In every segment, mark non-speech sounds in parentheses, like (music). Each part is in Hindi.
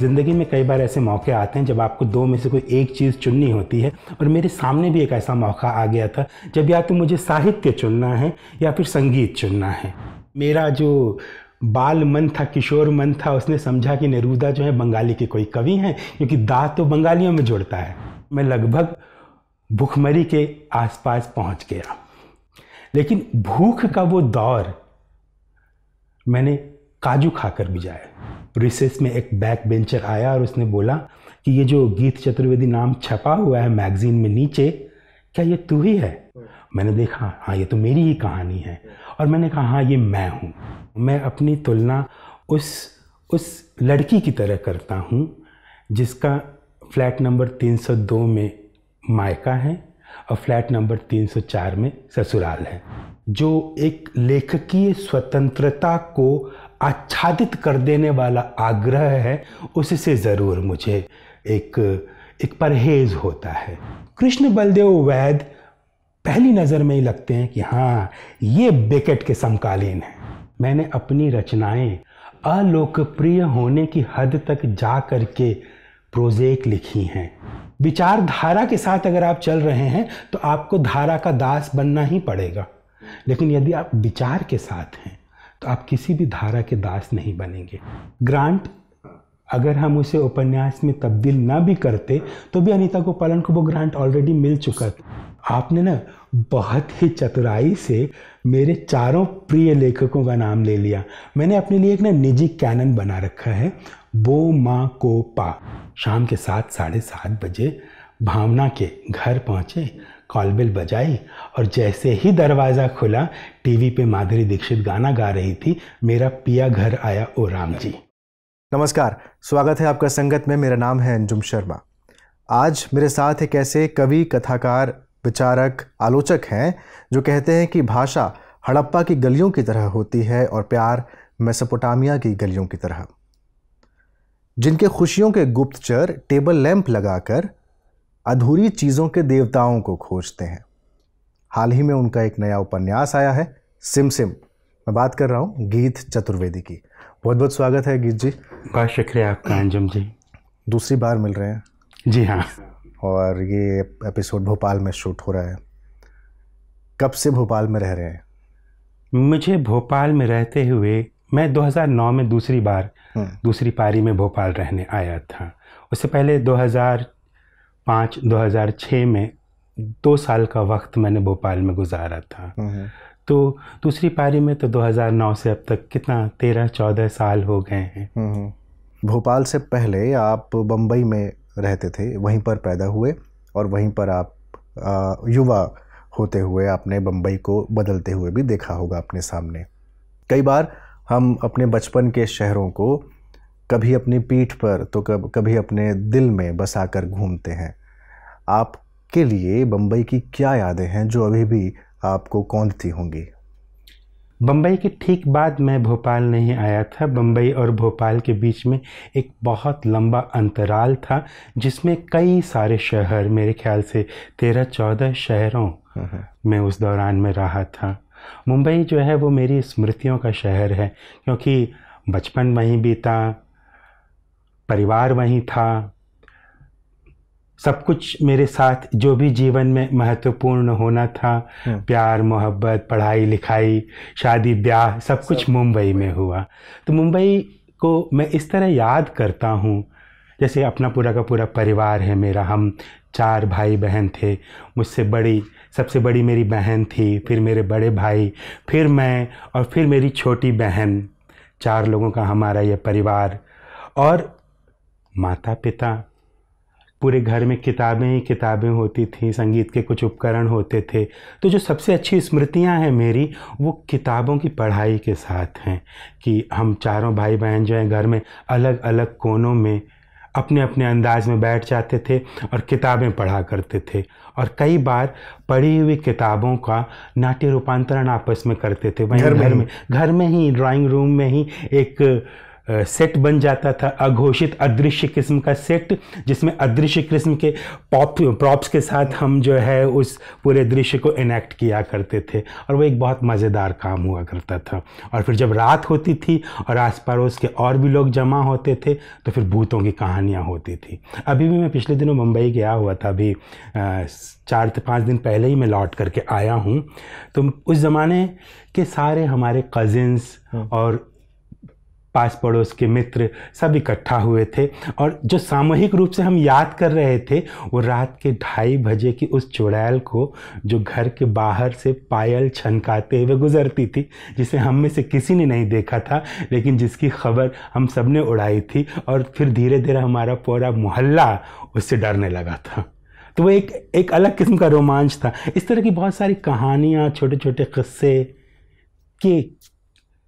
ज़िंदगी में कई बार ऐसे मौके आते हैं जब आपको दो में से कोई एक चीज़ चुननी होती है और मेरे सामने भी एक ऐसा मौका आ गया था जब या तो मुझे साहित्य चुनना है या फिर संगीत चुनना है। मेरा जो बाल मन था, किशोर मन था, उसने समझा कि नेरूदा जो है बंगाली के कोई कवि हैं, क्योंकि दा तो बंगालियों में जुड़ता है। मैं लगभग भूखमरी के आसपास पहुँच गया। लेकिन भूख का वो दौर मैंने काजू खाकर भी जाए। रिसेस में एक बैक बेंचर आया और उसने बोला कि ये जो गीत चतुर्वेदी नाम छपा हुआ है मैगजीन में नीचे, क्या ये तू ही है? मैंने देखा हाँ ये तो मेरी ही कहानी है। और मैंने कहा हाँ ये मैं हूँ। मैं अपनी तुलना उस उस लड़की की तरह करता हूँ, जिसका फ्लैट नंबर 302 में मायका है और फ्लैट नंबर 304 में ससुराल है, जो एक लेखकीय स्वतंत्रता को आच्छादित कर देने वाला आग्रह है, उससे ज़रूर मुझे एक एक परहेज होता है। कृष्ण बलदेव वैद पहली नज़र में ही लगते हैं कि हाँ ये बेकेट के समकालीन हैं। मैंने अपनी रचनाएँ अलोकप्रिय होने की हद तक जा करके प्रोजेक्ट लिखी हैं। विचारधारा के साथ अगर आप चल रहे हैं तो आपको धारा का दास बनना ही पड़ेगा। लेकिन यदि आप विचार के साथ हैं तो आप किसी भी धारा के दास नहीं बनेंगे। ग्रांट, अगर हम उसे उपन्यास में तब्दील ना भी करते तो भी अनीता गोपालन को वो ग्रांट ऑलरेडी मिल चुका था। आपने ना बहुत ही चतुराई से मेरे चारों प्रिय लेखकों का नाम ले लिया। मैंने अपने लिए एक ना निजी कैनन बना रखा है, बो मा को पा। शाम के सात, साढ़े सात बजे भावना के घर पहुँचे कॉलबिल बजाई और जैसे ही दरवाज़ा खुला, टीवी पे माधुरी दीक्षित गाना गा रही थी, मेरा पिया घर आया, ओ राम जी। नमस्कार, स्वागत है आपका संगत में, मेरा नाम है अंजुम शर्मा। आज मेरे साथ एक ऐसे कवि, कथाकार, विचारक, आलोचक हैं, जो कहते हैं कि भाषा हड़प्पा की गलियों की तरह होती है और प्यार मेसोपोटामिया की गलियों की तरह। जिनके खुशियों के गुप्तचर टेबल लैंप लगाकर अधूरी चीज़ों के देवताओं को खोजते हैं। हाल ही में उनका एक नया उपन्यास आया है सिम सिम। मैं बात कर रहा हूँ गीत चतुर्वेदी की। बहुत बहुत स्वागत है गीत जी। बहुत शुक्रिया आपका अंजुम जी। दूसरी बार मिल रहे हैं। जी हाँ। और ये एपिसोड भोपाल में शूट हो रहा है। कब से भोपाल में रह रहे हैं? मुझे भोपाल में रहते हुए मैं 2009 में दूसरी बार हम्म। दूसरी पारी में भोपाल रहने आया था। उससे पहले 2005 2006 में दो साल का वक्त मैंने भोपाल में गुजारा था हम्म। तो दूसरी पारी में तो 2009 से अब तक कितना तेरह चौदह साल हो गए हैं हम्म। भोपाल से पहले आप बम्बई में रहते थे वहीं पर पैदा हुए और वहीं पर आप आ, युवा होते हुए आपने बम्बई को बदलते हुए भी देखा होगा अपने सामने कई बार हम अपने बचपन के शहरों को कभी अपनी पीठ पर तो कब कभी अपने दिल में बसाकर घूमते हैं। आपके लिए बम्बई की क्या यादें हैं जो अभी भी आपको कौंधती होंगी? बम्बई के ठीक बाद मैं भोपाल नहीं आया था। बम्बई और भोपाल के बीच में एक बहुत लंबा अंतराल था जिसमें कई सारे शहर मेरे ख्याल से तेरह चौदह शहरों में उस दौरान में रहा था। मुंबई जो है वो मेरी स्मृतियों का शहर है क्योंकि बचपन वहीं बीता परिवार वहीं था। सब कुछ मेरे साथ जो भी जीवन में महत्वपूर्ण होना था। हम्म। प्यार मोहब्बत पढ़ाई लिखाई शादी ब्याह सब कुछ मुंबई में हुआ। तो मुंबई को मैं इस तरह याद करता हूँ। जैसे अपना पूरा का पूरा परिवार है मेरा हम चार भाई बहन थे। मुझसे बड़ी सबसे बड़ी मेरी बहन थी फिर मेरे बड़े भाई फिर मैं और फिर मेरी छोटी बहन। चार लोगों का हमारा यह परिवार। और माता पिता पूरे घर में किताबें ही किताबें होती थी संगीत के कुछ उपकरण होते थे। तो जो सबसे अच्छी स्मृतियाँ हैं मेरी वो किताबों की पढ़ाई के साथ हैं कि हम चारों भाई बहन जो हैं घर में अलग अलग कोनों में अपने अपने अंदाज में बैठ जाते थे और किताबें पढ़ा करते थे। और कई बार पढ़ी हुई किताबों का नाट्य रूपांतरण आपस में करते थे। वहीं घर में घर में ही ड्राइंग रूम में ही एक सेट बन जाता था अघोषित अदृश्य किस्म का सेट जिसमें अदृश्य किस्म के पॉप प्रॉप्स के साथ हम जो है उस पूरे दृश्य को इनेक्ट किया करते थे और वो एक बहुत मज़ेदार काम हुआ करता था। और फिर जब रात होती थी और आस पड़ोस के और भी लोग जमा होते थे तो फिर भूतों की कहानियाँ होती थी। अभी भी मैं पिछले दिनों मुंबई गया हुआ था अभी चार से पाँच दिन पहले ही मैं लौट करके आया हूँ। तो उस ज़माने के सारे हमारे कज़िन्स हाँ। और पास पड़ोस के मित्र सब इकट्ठा हुए थे और जो सामूहिक रूप से हम याद कर रहे थे, वो रात के ढाई बजे की उस चुड़ैल को जो घर के बाहर से पायल छनकाते हुए गुजरती थी, जिसे हम में से किसी ने नहीं देखा था, लेकिन जिसकी खबर हम सबने उड़ाई थी और फिर धीरे धीरे हमारा पूरा मोहल्ला उससे डरने लगा था। तो वो एक एक अलग किस्म का रोमांच था। इस तरह की बहुत सारी कहानियाँ छोटे छोटे किस्से के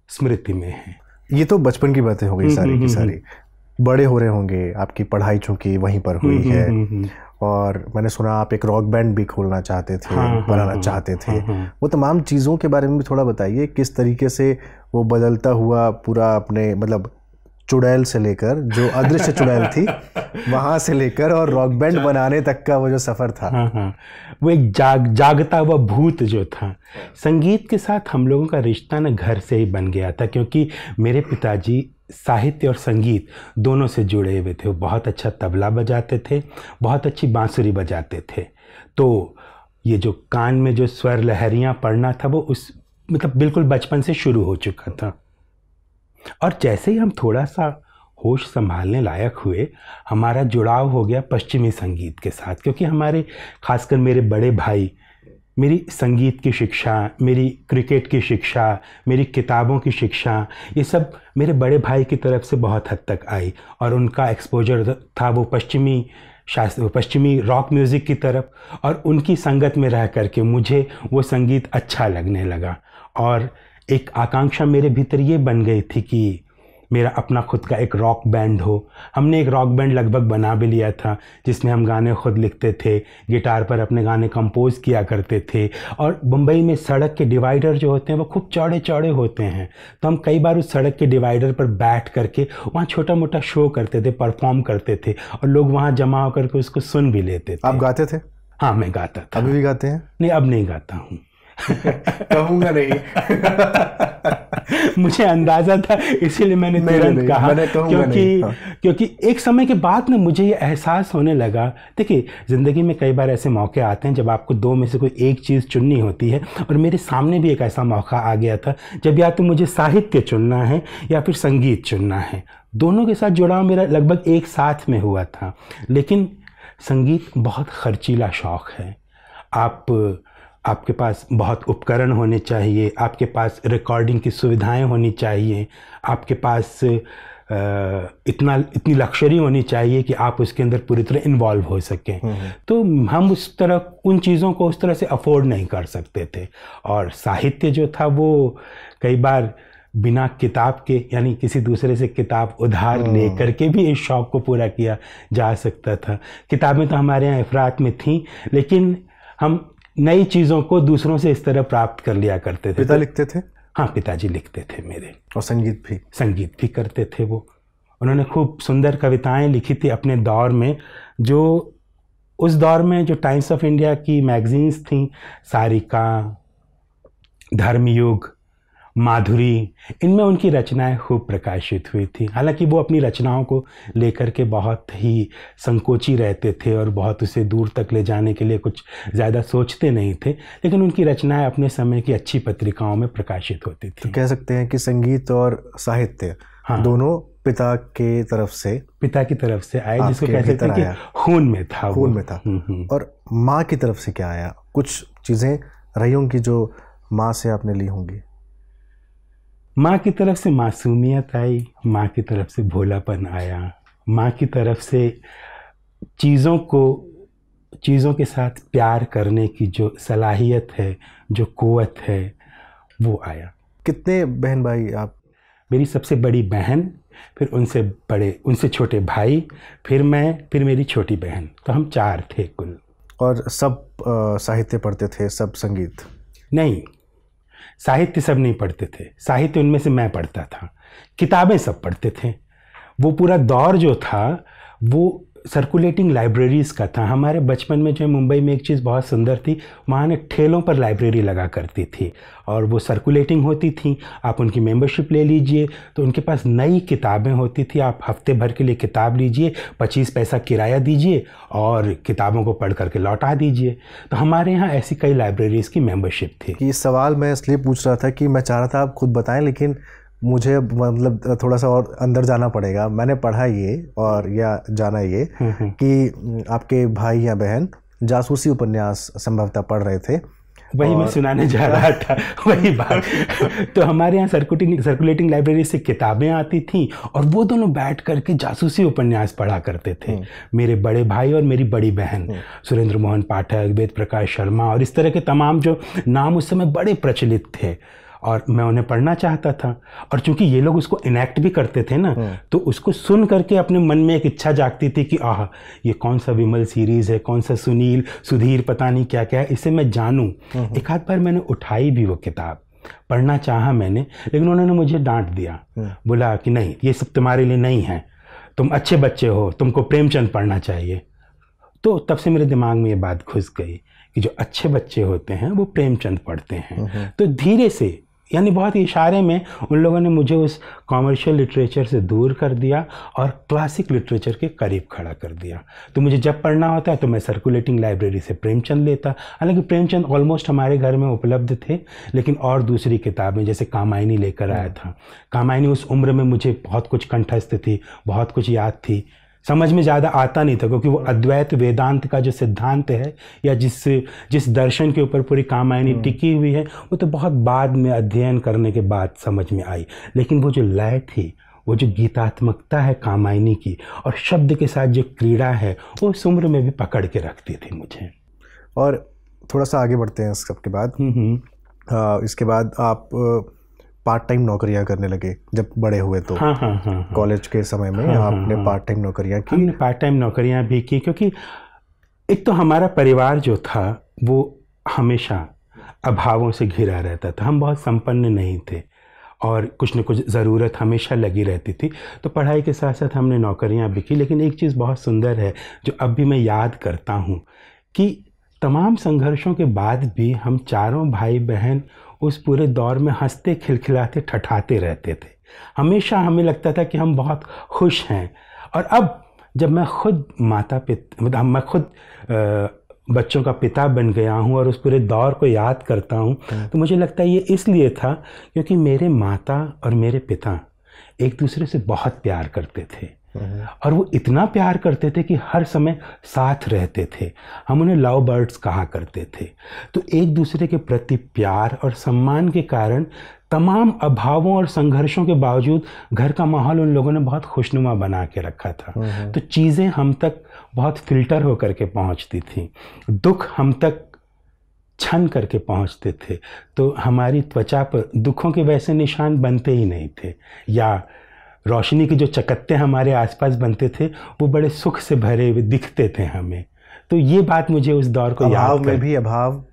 स्मृति में हैं। ये तो बचपन की बातें हो गई सारी की हम्म, हम्म, सारी। हम्म। बड़े हो रहे होंगे आपकी पढ़ाई चूँकि वहीं पर हुई है। और मैंने सुना आप एक रॉक बैंड भी खोलना चाहते थे हाँ, हाँ बनाना हाँ, चाहते थे। हाँ, हाँ, वो तमाम चीज़ों के बारे में भी थोड़ा बताइए किस तरीके से वो बदलता हुआ पूरा अपने मतलब चुड़ैल से लेकर जो अदृश्य चुड़ैल थी (laughs) वहाँ से लेकर और रॉक बैंड बनाने तक का वो जो सफ़र था। हाँ हाँ। वो एक जाग जागता हुआ भूत जो था। संगीत के साथ हम लोगों का रिश्ता ना घर से ही बन गया था क्योंकि मेरे पिताजी साहित्य और संगीत दोनों से जुड़े हुए थे। वो बहुत अच्छा तबला बजाते थे बहुत अच्छी बांसुरी बजाते थे। तो ये जो कान में जो स्वर लहरियाँ पढ़ना था वो उस मतलब बिल्कुल बचपन से शुरू हो चुका था। और जैसे ही हम थोड़ा सा होश संभालने लायक हुए, हमारा जुड़ाव हो गया पश्चिमी संगीत के साथ, क्योंकि हमारे, खासकर मेरे बड़े भाई, मेरी संगीत की शिक्षा, मेरी क्रिकेट की शिक्षा, मेरी किताबों की शिक्षा, ये सब मेरे बड़े भाई की तरफ़ से बहुत हद तक आई और उनका एक्सपोजर था वो पश्चिमी शास्त्र पश्चिमी रॉक म्यूज़िक की तरफ़ और उनकी संगत में रह करके मुझे वो संगीत अच्छा लगने लगा। और एक आकांक्षा मेरे भीतर ये बन गई थी कि मेरा अपना खुद का एक रॉक बैंड हो। हमने एक रॉक बैंड लगभग बना भी लिया था जिसमें हम गाने खुद लिखते थे गिटार पर अपने गाने कंपोज किया करते थे और मुंबई में सड़क के डिवाइडर जो होते हैं वो खूब चौड़े चौड़े होते हैं। तो हम कई बार उस सड़क के डिवाइडर पर बैठ करके वहाँ छोटा मोटा शो करते थे परफॉर्म करते थे और लोग वहाँ जमा होकर के उसको सुन भी लेते थे। आप गाते थे? हाँ मैं गाता था। अभी भी गाते हैं? नहीं अब नहीं गाता हूँ। (laughs) कहूँगा नहीं। (laughs) मुझे अंदाज़ा था इसीलिए मैंने तुरंत कहा। मैंने क्योंकि हाँ। क्योंकि एक समय के बाद ना मुझे ये एहसास होने लगा। देखिए ज़िंदगी में कई बार ऐसे मौके आते हैं जब आपको दो में से कोई एक चीज़ चुननी होती है और मेरे सामने भी एक ऐसा मौका आ गया था जब या तो मुझे साहित्य चुनना है या फिर संगीत चुनना है। दोनों के साथ जुड़ाव मेरा लगभग एक साथ में हुआ था। लेकिन संगीत बहुत खर्चीला शौक़ है। आप आपके पास बहुत उपकरण होने चाहिए आपके पास रिकॉर्डिंग की सुविधाएँ होनी चाहिए आपके पास इतना इतनी लक्शरी होनी चाहिए कि आप उसके अंदर पूरी तरह इन्वॉल्व हो सकें हम्म, हम्म। तो हम उस तरह उन चीज़ों को उस तरह से अफोर्ड नहीं कर सकते थे और साहित्य जो था वो कई बार बिना किताब के यानी किसी दूसरे से किताब उधार ले हम्म। करके भी इस शौक़ को पूरा किया जा सकता था किताबें तो हमारे यहाँ अफरात में थी लेकिन हम नई चीज़ों को दूसरों से इस तरह प्राप्त कर लिया करते थे। पिता लिखते थे? हाँ पिताजी लिखते थे मेरे। और संगीत भी? संगीत भी करते थे वो। उन्होंने खूब सुंदर कविताएँ लिखी थी अपने दौर में जो उस दौर में जो टाइम्स ऑफ़ इंडिया की मैगजीन्स थी सारिका धर्मयुग माधुरी इनमें उनकी रचनाएँ खूब प्रकाशित हुई थी। हालाँकि वो अपनी रचनाओं को लेकर के बहुत ही संकोची रहते थे और बहुत उसे दूर तक ले जाने के लिए कुछ ज़्यादा सोचते नहीं थे लेकिन उनकी रचनाएँ अपने समय की अच्छी पत्रिकाओं में प्रकाशित होती थी। तो कह सकते हैं कि संगीत और साहित्य हाँ। दोनों पिता के तरफ़ से पिता की तरफ़ से आए जिसको कह सकते हैं कि खून में था खून में था। हम्म, हम्म। और माँ की तरफ़ से क्या आया? कुछ चीज़ें रही होंगी जो माँ से आपने ली होंगी। माँ की तरफ़ से मासूमियत आई माँ की तरफ़ से भोलापन आया। माँ की तरफ़ से चीज़ों को चीज़ों के साथ प्यार करने की जो सलाहियत है जो कुवत है वो आया। कितने बहन भाई आप? मेरी सबसे बड़ी बहन फिर उनसे बड़े उनसे छोटे भाई फिर मैं फिर मेरी छोटी बहन। तो हम चार थे कुल। और सब साहित्य पढ़ते थे सब संगीत? नहीं साहित्य सब नहीं पढ़ते थे। साहित्य उनमें से मैं पढ़ता था। किताबें सब पढ़ते थे। वो पूरा दौर जो था, वो सर्कुलेटिंग लाइब्रेरीज़ का था। हमारे बचपन में जो है, मुंबई में एक चीज़ बहुत सुंदर थी, वहाँ ने ठेलों पर लाइब्रेरी लगा करती थी और वो सर्कुलेटिंग होती थी। आप उनकी मेंबरशिप ले लीजिए तो उनके पास नई किताबें होती थी। आप हफ़्ते भर के लिए किताब लीजिए, पच्चीस पैसा किराया दीजिए और किताबों को पढ़ करके लौटा दीजिए। तो हमारे यहाँ ऐसी कई लाइब्रेरीज़ की मेम्बरशिप थी। ये सवाल मैं इसलिए पूछ रहा था कि मैं चाह रहा था आप खुद बताएँ, लेकिन मुझे मतलब थोड़ा सा और अंदर जाना पड़ेगा। मैंने पढ़ा ये और या जाना ये हम्म, हम्म। कि आपके भाई या बहन जासूसी उपन्यास संभवतः पढ़ रहे थे वही मैं सुनाने जा रहा (laughs) था। वही बात। तो हमारे यहाँ सर्कुलेटिंग सर्कुलेटिंग लाइब्रेरी से किताबें आती थी और वो दोनों बैठ करके जासूसी उपन्यास पढ़ा करते थे। हम्म। मेरे बड़े भाई और मेरी बड़ी बहन सुरेंद्र मोहन पाठक वेद प्रकाश शर्मा और इस तरह के तमाम जो नाम उस समय बड़े प्रचलित थे। और मैं उन्हें पढ़ना चाहता था। और चूँकि ये लोग उसको इनेक्ट भी करते थे ना तो उसको सुन करके अपने मन में एक इच्छा जागती थी कि आह ये कौन सा विमल सीरीज़ है कौन सा सुनील सुधीर पता नहीं क्या क्या है इसे मैं जानूँ? एक आध बार मैंने उठाई भी वो किताब। पढ़ना चाहा मैंने लेकिन उन्होंने मुझे डांट दिया। बोला कि नहीं ये सब तुम्हारे लिए नहीं है। तुम अच्छे बच्चे हो तुमको प्रेमचंद पढ़ना चाहिए। तो तब से मेरे दिमाग में ये बात घुस गई कि जो अच्छे बच्चे होते हैं वो प्रेमचंद पढ़ते हैं। तो धीरे से यानी बहुत इशारे में उन लोगों ने मुझे उस कॉमर्शियल लिटरेचर से दूर कर दिया और क्लासिक लिटरेचर के करीब खड़ा कर दिया। तो मुझे जब पढ़ना होता है तो मैं सर्कुलेटिंग लाइब्रेरी से प्रेमचंद लेता। हालाँकि प्रेमचंद ऑलमोस्ट हमारे घर में उपलब्ध थे, लेकिन और दूसरी किताबें, जैसे कामायनी लेकर आया था। कामायनी उस उम्र में मुझे बहुत कुछ कंठस्थ थी, बहुत कुछ याद थी। समझ में ज़्यादा आता नहीं था क्योंकि वो अद्वैत वेदांत का जो सिद्धांत है या जिस जिस दर्शन के ऊपर पूरी कामायनी टिकी हुई है वो तो बहुत बाद में अध्ययन करने के बाद समझ में आई। लेकिन वो जो लय थी वो जो गीतात्मकता है कामायनी की और शब्द के साथ जो क्रीड़ा है वो उस उम्र में भी पकड़ के रखती थी मुझे। और थोड़ा सा आगे बढ़ते हैं इस सब के बाद। आ, इसके बाद आप पार्ट टाइम नौकरियाँ करने लगे जब बड़े हुए तो। हाँ हाँ हाँ हाँ। कॉलेज के समय में हाँ, हाँ, आपने हाँ। पार्ट टाइम नौकरियाँ की। हमने पार्ट टाइम नौकरियाँ भी की क्योंकि एक तो हमारा परिवार जो था वो हमेशा अभावों से घिरा रहता था। हम बहुत संपन्न नहीं थे और कुछ न कुछ ज़रूरत हमेशा लगी रहती थी। तो पढ़ाई के साथ साथ हमने नौकरियाँ भी की लेकिन एक चीज़ बहुत सुंदर है जो अब भी मैं याद करता हूँ कि तमाम संघर्षों के बाद भी हम चारों भाई बहन उस पूरे दौर में हँसते खिलखिलाते ठठाते रहते थे। हमेशा हमें लगता था कि हम बहुत खुश हैं। और अब जब मैं खुद माता पिता मतलब मैं खुद बच्चों का पिता बन गया हूँ और उस पूरे दौर को याद करता हूँ। तो मुझे लगता है ये इसलिए था क्योंकि मेरे माता और मेरे पिता एक दूसरे से बहुत प्यार करते थे। और वो इतना प्यार करते थे कि हर समय साथ रहते थे। हम उन्हें लव बर्ड्स कहा करते थे। तो एक दूसरे के प्रति प्यार और सम्मान के कारण तमाम अभावों और संघर्षों के बावजूद घर का माहौल उन लोगों ने बहुत खुशनुमा बना के रखा था। तो चीज़ें हम तक बहुत फ़िल्टर होकर के पहुँचती थी। दुख हम तक छन करके पहुँचते थे। तो हमारी त्वचा पर दुखों के वैसे निशान बनते ही नहीं थे। या रोशनी के जो चकत्ते हमारे आसपास बनते थे वो बड़े सुख से भरे हुए दिखते थे हमें। तो ये बात मुझे उस दौर को अभाव याद में भी अभाव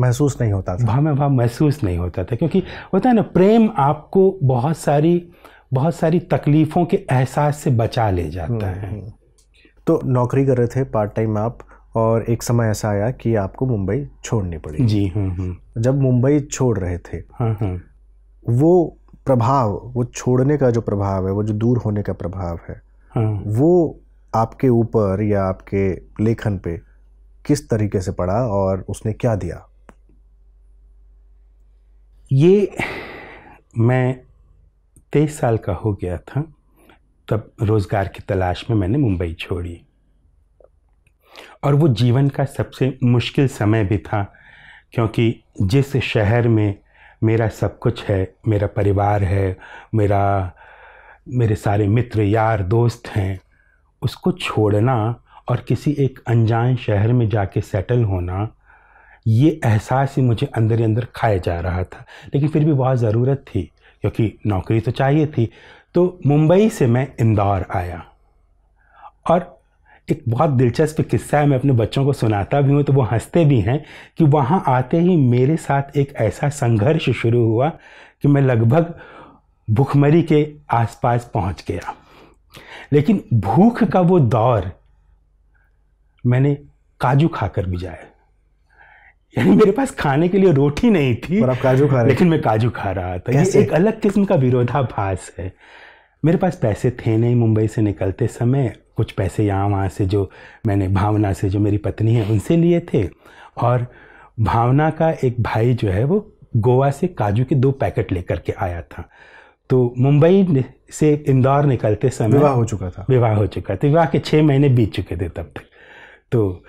महसूस नहीं होता था। भाव में भाव महसूस नहीं होता था क्योंकि होता है ना प्रेम आपको बहुत सारी बहुत सारी तकलीफ़ों के एहसास से बचा ले जाता है। तो नौकरी कर रहे थे पार्ट टाइम आप और एक समय ऐसा आया कि आपको मुंबई छोड़नी पड़ी। जी हम्म हम्म। जब मुंबई छोड़ रहे थे हाँ हाँ। वो प्रभाव वो छोड़ने का जो प्रभाव है वो जो दूर होने का प्रभाव है हाँ। वो आपके ऊपर या आपके लेखन पे किस तरीके से पड़ा और उसने क्या दिया? ये मैं तेईस साल का हो गया था तब रोज़गार की तलाश में मैंने मुंबई छोड़ी। और वो जीवन का सबसे मुश्किल समय भी था क्योंकि जिस शहर में मेरा सब कुछ है, मेरा परिवार है, मेरा, मेरे सारे मित्र, यार, दोस्त हैं। उसको छोड़ना और किसी एक अनजान शहर में जाके सेटल होना, ये एहसास ही मुझे अंदर ही अंदर खाया जा रहा था। लेकिन फिर भी बहुत ज़रूरत थी, क्योंकि नौकरी तो चाहिए थी। तो मुंबई से मैं इंदौर आया और एक बहुत दिलचस्प किस्सा है मैं अपने बच्चों को सुनाता भी हूँ तो वो हँसते भी हैं कि वहाँ आते ही मेरे साथ एक ऐसा संघर्ष शुरू हुआ कि मैं लगभग भूखमरी के आसपास पहुँच गया। लेकिन भूख का वो दौर मैंने काजू खाकर भी जाए यानी मेरे पास खाने के लिए रोटी नहीं थी और आप काजू खा रहे लेकिन मैं काजू खा रहा था। ये एक अलग किस्म का विरोधाभास है। मेरे पास पैसे थे नहीं मुंबई से निकलते समय कुछ पैसे यहाँ वहाँ से जो मैंने भावना से जो मेरी पत्नी है उनसे लिए थे। और भावना का एक भाई जो है वो गोवा से काजू के दो पैकेट लेकर के आया था। तो मुंबई से इंदौर निकलते समय विवाह हो चुका था। विवाह हो चुका था। विवाह के छः महीने बीत चुके थे तब तक। तो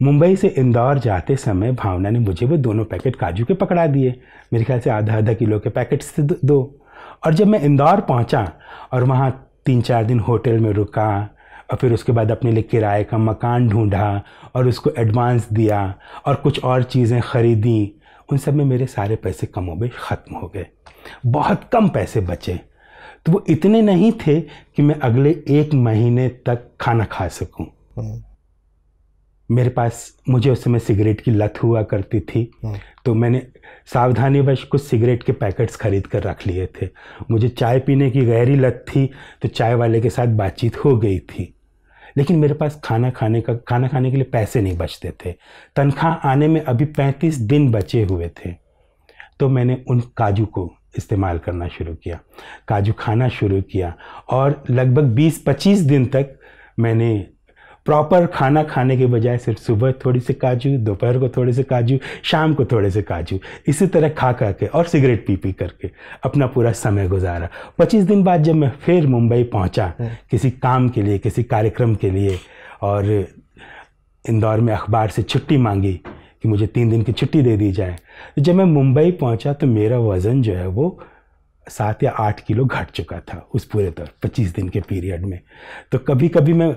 मुंबई से इंदौर जाते समय भावना ने मुझे वो दोनों पैकेट काजू के पकड़ा दिए। मेरे ख्याल से आधा आधा किलो के पैकेट थे दो। और जब मैं इंदौर पहुँचा और वहाँ तीन चार दिन होटल में रुका और फिर उसके बाद अपने लिए किराए का मकान ढूंढा और उसको एडवांस दिया और कुछ और चीज़ें ख़रीदी। उन सब में मेरे सारे पैसे कम हो गए ख़त्म हो गए। बहुत कम पैसे बचे। तो वो इतने नहीं थे कि मैं अगले एक महीने तक खाना खा सकूँ। हम्म। मेरे पास मुझे उस समय सिगरेट की लत हुआ करती थी। हम्म। तो मैंने सावधानी वश कुछ सिगरेट के पैकेट्स खरीद कर रख लिए थे। मुझे चाय पीने की गहरी लत थी तो चाय वाले के साथ बातचीत हो गई थी। लेकिन मेरे पास खाना खाने का, खाना खाने के लिए पैसे नहीं बचते थे। तनख्वाह आने में अभी पैंतीस दिन बचे हुए थे। तो मैंने उन काजू को इस्तेमाल करना शुरू किया, काजू खाना शुरू किया और लगभग 20-25 दिन तक मैंने प्रॉपर खाना खाने के बजाय सिर्फ़ सुबह थोड़ी सी काजू दोपहर को थोड़े से काजू शाम को थोड़े से काजू इसी तरह खा खा के और सिगरेट पी पी करके अपना पूरा समय गुजारा पच्चीस दिन बाद जब मैं फिर मुंबई पहुँचा हाँ। किसी काम के लिए किसी कार्यक्रम के लिए और इंदौर में अखबार से छुट्टी मांगी कि मुझे तीन दिन की छुट्टी दे दी जाए तो जब मैं मुंबई पहुँचा तो मेरा वज़न जो है वो सात या आठ किलो घट चुका था उस पूरे तौर पच्चीस दिन के पीरियड में तो कभी कभी मैं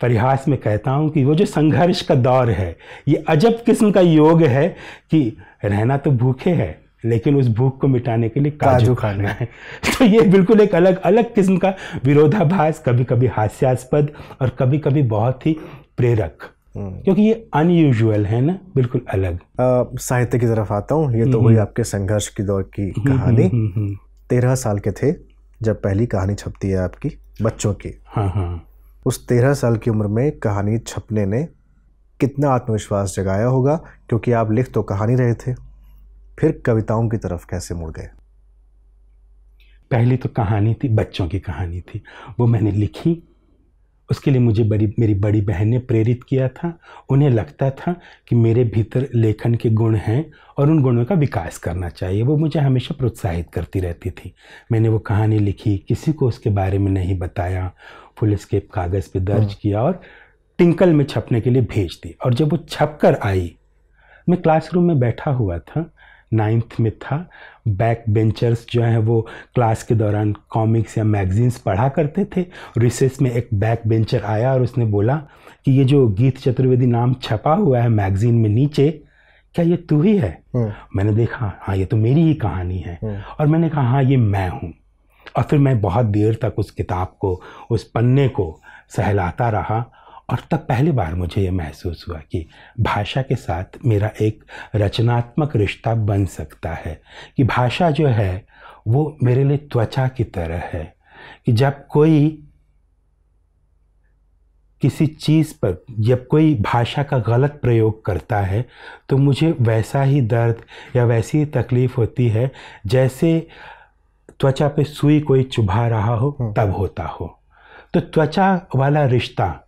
परिहास में कहता हूँ कि वो जो संघर्ष का दौर है ये अजब किस्म का योग है कि रहना तो भूखे है लेकिन उस भूख को मिटाने के लिए काजू खाना है। (laughs) तो ये बिल्कुल एक अलग अलग किस्म का विरोधाभास कभी कभी हास्यास्पद और कभी कभी बहुत ही प्रेरक। हम्म। क्योंकि ये अनयूजुअल है ना बिल्कुल अलग। साहित्य की तरफ़ आता हूँ ये तो हुई। आपके संघर्ष की दौर की कहानी। तेरह साल के थे जब पहली कहानी छपती है आपकी बच्चों की। हाँ हाँ। उस तेरह साल की उम्र में कहानी छपने ने कितना आत्मविश्वास जगाया होगा? क्योंकि आप लिख तो कहानी रहे थे। फिर कविताओं की तरफ़ कैसे मुड़ गए? पहली तो कहानी थी, बच्चों की कहानी थी। वो मैंने लिखी। उसके लिए मुझे बड़ी, मेरी बड़ी बहन ने प्रेरित किया था। उन्हें लगता था कि मेरे भीतर लेखन के गुण हैं और उन गुणों का विकास करना चाहिए। वो मुझे हमेशा प्रोत्साहित करती रहती थी। मैंने वो कहानी लिखी, किसी को उसके बारे में नहीं बताया। फुल स्केप कागज़ पे दर्ज हाँ। किया और टिंकल में छपने के लिए भेज दी और जब वो छप कर आई मैं क्लासरूम में बैठा हुआ था नाइन्थ में था बैक बेंचर्स जो हैं वो क्लास के दौरान कॉमिक्स या मैगजीन्स पढ़ा करते थे रिसेस में एक बैक बेंचर आया और उसने बोला कि ये जो गीत चतुर्वेदी नाम छपा हुआ है मैगजीन में नीचे क्या ये तू ही है हाँ। मैंने देखा हाँ ये तो मेरी ही कहानी है हाँ। और मैंने कहा हाँ ये मैं हूँ और फिर मैं बहुत देर तक उस किताब को, उस पन्ने को सहलाता रहा और तब पहली बार मुझे ये महसूस हुआ कि भाषा के साथ मेरा एक रचनात्मक रिश्ता बन सकता है, कि भाषा जो है वो मेरे लिए त्वचा की तरह है, कि जब कोई किसी चीज़ पर, जब कोई भाषा का गलत प्रयोग करता है तो मुझे वैसा ही दर्द या वैसी ही तकलीफ़ होती है, जैसे त्वचा पे सुई कोई चुभा रहा हो हम्म। तब होता हो। तो त्वचा वाला रिश्ता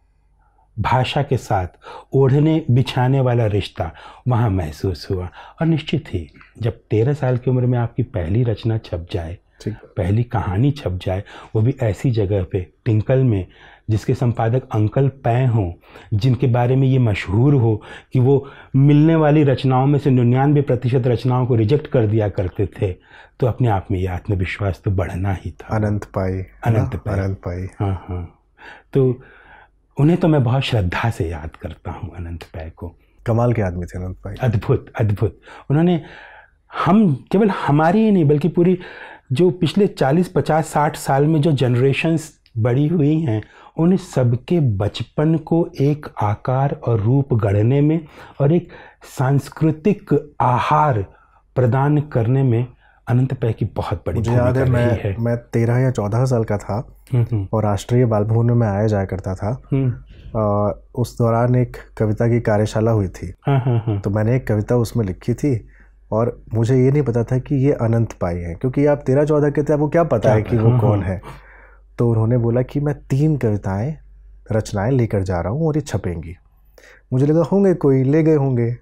भाषा के साथ ओढ़ने बिछाने वाला रिश्ता वहाँ महसूस हुआ। और निश्चित ही जब तेरह साल की उम्र में आपकी पहली रचना छप जाए पहली कहानी छप जाए वो भी ऐसी जगह पे टिंकल में जिसके संपादक अंकल पै हों जिनके बारे में ये मशहूर हो कि वो मिलने वाली रचनाओं में से निन्यानवे प्रतिशत रचनाओं को रिजेक्ट कर दिया करते थे तो अपने आप में ये आत्मविश्वास तो बढ़ना ही था। अनंत पाई अनंत पाई अनंत पाई हाँ हाँ। तो उन्हें तो मैं बहुत श्रद्धा से याद करता हूँ अनंत पाई को। कमाल के आदमी थे अनंत पाई अद्भुत अद्भुत। उन्होंने हम केवल हमारी ही नहीं बल्कि पूरी जो पिछले 40 50 60 साल में जो जनरेशन्स बड़ी हुई हैं उन सबके बचपन को एक आकार और रूप गढ़ने में और एक सांस्कृतिक आहार प्रदान करने में अनंत पै की बहुत बड़ी मुझे याद है मैं है। मैं तेरह या चौदह साल का था हम्म, हम्म, और राष्ट्रीय बाल भवन में आया जाया करता था। हम्म, और उस दौरान एक कविता की कार्यशाला हुई थी। हाँ हाँ हाँ। तो मैंने एक कविता उसमें लिखी थी और मुझे ये नहीं पता था कि ये अनंत पाई है क्योंकि आप तेरह चौदह के थे आपको क्या पता क्या है कि वो कौन हाँ। तो उन्होंने बोला कि मैं तीन कविताएँ रचनाएँ लेकर जा रहा हूँ और ये छपेंगी। मुझे लगा होंगे कोई ले गए होंगे।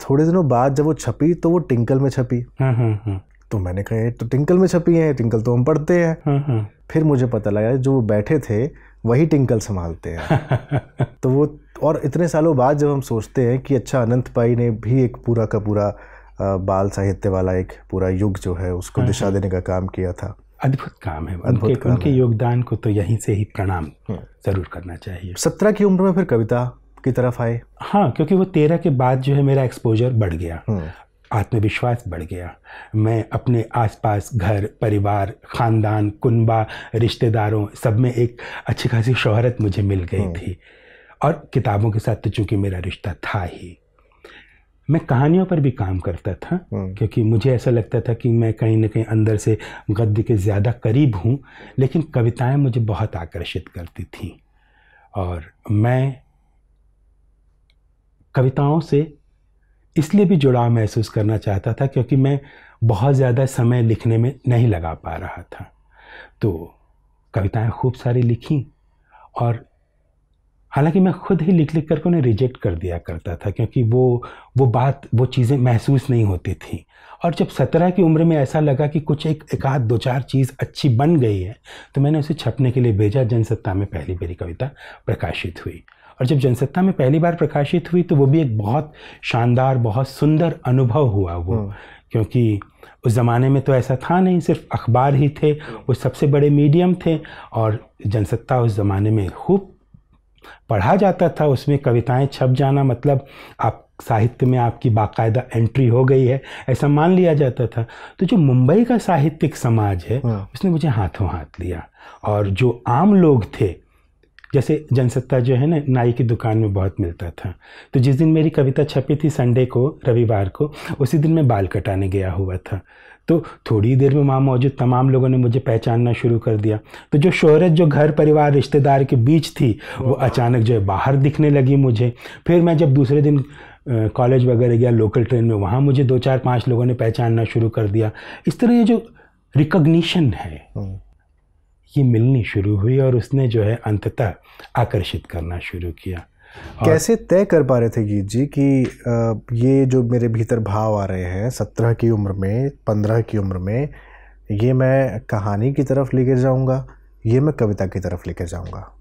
थोड़े दिनों बाद जब वो छपी तो वो टिंकल में छपी। हाँ हाँ हाँ तो मैंने कहा तो टिंकल में छपी है टिंकल तो हम पढ़ते हैं। फिर मुझे पता लगा जो बैठे थे वही टिंकल संभालते हैं। (laughs) तो वो और इतने सालों बाद जब हम सोचते हैं कि अच्छा अनंत पाई ने भी एक पूरा का पूरा बाल साहित्य वाला एक पूरा युग जो है उसको दिशा देने का काम किया था। अद्भुत काम है। अद्भुत उनके काम उनके है। योगदान को तो यहीं से ही प्रणाम हम्म। ज़रूर करना चाहिए। सत्रह की उम्र में फिर कविता की तरफ़ आए। हाँ क्योंकि वो तेरह के बाद जो है मेरा एक्सपोजर बढ़ गया। हम्म, आत्मविश्वास बढ़ गया। मैं अपने आसपास घर परिवार खानदान कुनबा रिश्तेदारों सब में एक अच्छी खासी शोहरत मुझे मिल गई थी। और किताबों के साथ तो चूँकि मेरा रिश्ता था ही। मैं कहानियों पर भी काम करता था हम्म। क्योंकि मुझे ऐसा लगता था कि मैं कहीं ना कहीं अंदर से गद्य के ज़्यादा करीब हूँ लेकिन कविताएँ मुझे बहुत आकर्षित करती थीं और मैं कविताओं से इसलिए भी जुड़ाव महसूस करना चाहता था क्योंकि मैं बहुत ज़्यादा समय लिखने में नहीं लगा पा रहा था तो कविताएँ खूब सारी लिखी और हालाँकि मैं खुद ही लिख लिख करके उन्हें रिजेक्ट कर दिया करता था क्योंकि वो वो बात वो चीज़ें महसूस नहीं होती थी। और जब सत्रह की उम्र में ऐसा लगा कि कुछ एक एक आध दो चार चीज़ अच्छी बन गई है तो मैंने उसे छपने के लिए भेजा जनसत्ता में पहली मेरी कविता प्रकाशित हुई। और जब जनसत्ता में पहली बार प्रकाशित हुई तो वो भी एक बहुत शानदार बहुत सुंदर अनुभव हुआ वो क्योंकि उस ज़माने में तो ऐसा था नहीं सिर्फ़ अखबार ही थे वो सबसे बड़े मीडियम थे और जनसत्ता उस ज़माने में खूब पढ़ा जाता था उसमें कविताएँ छप जाना मतलब आप साहित्य में आपकी बाकायदा एंट्री हो गई है ऐसा मान लिया जाता था। तो जो मुंबई का साहित्यिक समाज है हाँ। उसने मुझे हाथों हाथ लिया। और जो आम लोग थे जैसे जनसत्ता जो है ना नाई की दुकान में बहुत मिलता था। तो जिस दिन मेरी कविता छपी थी संडे को रविवार को उसी दिन मैं बाल कटाने गया हुआ था। तो थोड़ी देर में वहाँ मौजूद तमाम लोगों ने मुझे पहचानना शुरू कर दिया। तो जो शोहरत जो घर परिवार रिश्तेदार के बीच थी वो अचानक जो है बाहर दिखने लगी मुझे। फिर मैं जब दूसरे दिन कॉलेज वगैरह गया लोकल ट्रेन में वहाँ मुझे दो चार पाँच लोगों ने पहचानना शुरू कर दिया। इस तरह ये जो रिकग्निशन है हम्म। ये मिलनी शुरू हुई और उसने जो है अंततः आकर्षित करना शुरू किया। कैसे तय कर पा रहे थे गीत जी कि ये जो मेरे भीतर भाव आ रहे हैं सत्रह की उम्र में पंद्रह की उम्र में ये मैं कहानी की तरफ़ लेकर जाऊँगा ये मैं कविता की तरफ़ लेकर जाऊँगा?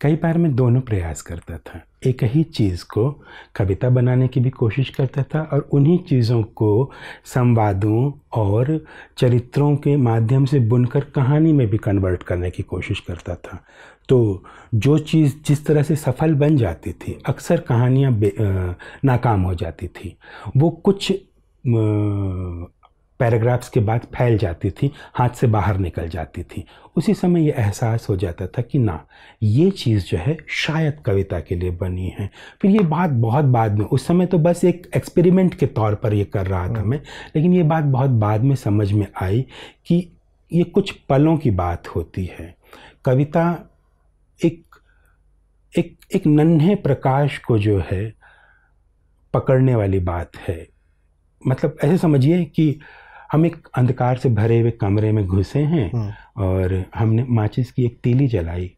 कई बार मैं दोनों प्रयास करता था। एक ही चीज़ को कविता बनाने की भी कोशिश करता था और उन्हीं चीज़ों को संवादों और चरित्रों के माध्यम से बुनकर कहानी में भी कन्वर्ट करने की कोशिश करता था। तो जो चीज़ जिस तरह से सफल बन जाती थी अक्सर कहानियाँ नाकाम हो जाती थी। वो कुछ पैराग्राफ्स के बाद फैल जाती थी हाथ से बाहर निकल जाती थी। उसी समय ये एहसास हो जाता था कि ना ये चीज़ जो है शायद कविता के लिए बनी है। फिर ये बात बहुत बाद में उस समय तो बस एक एक्सपेरिमेंट के तौर पर ये कर रहा था मैं लेकिन ये बात बहुत बाद में समझ में आई कि ये कुछ पलों की बात होती है। कविता एक एक एक नन्हे प्रकाश को जो है पकड़ने वाली बात है। मतलब ऐसे समझिए कि हम एक अंधकार से भरे हुए कमरे में घुसे हैं हम्म। और हमने माचिस की एक तीली जलाई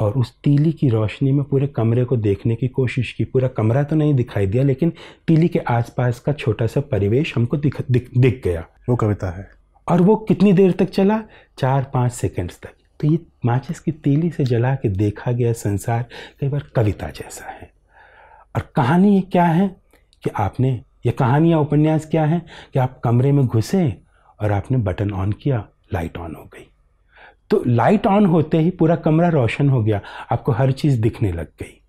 और उस तीली की रोशनी में पूरे कमरे को देखने की कोशिश की। पूरा कमरा तो नहीं दिखाई दिया लेकिन तीली के आसपास का छोटा सा परिवेश हमको दिख दिख, दिख गया। वो कविता है। और वो कितनी देर तक चला? चार पाँच सेकंड्स तक। तो ये माचिस की तीली से जला के देखा गया संसार कई बार कविता जैसा है। और कहानी ये क्या है कि आपने ये कहानी या उपन्यास क्या है कि आप कमरे में घुसे और आपने बटन ऑन किया लाइट ऑन हो गई। तो लाइट ऑन होते ही पूरा कमरा रोशन हो गया आपको हर चीज़ दिखने लग गई।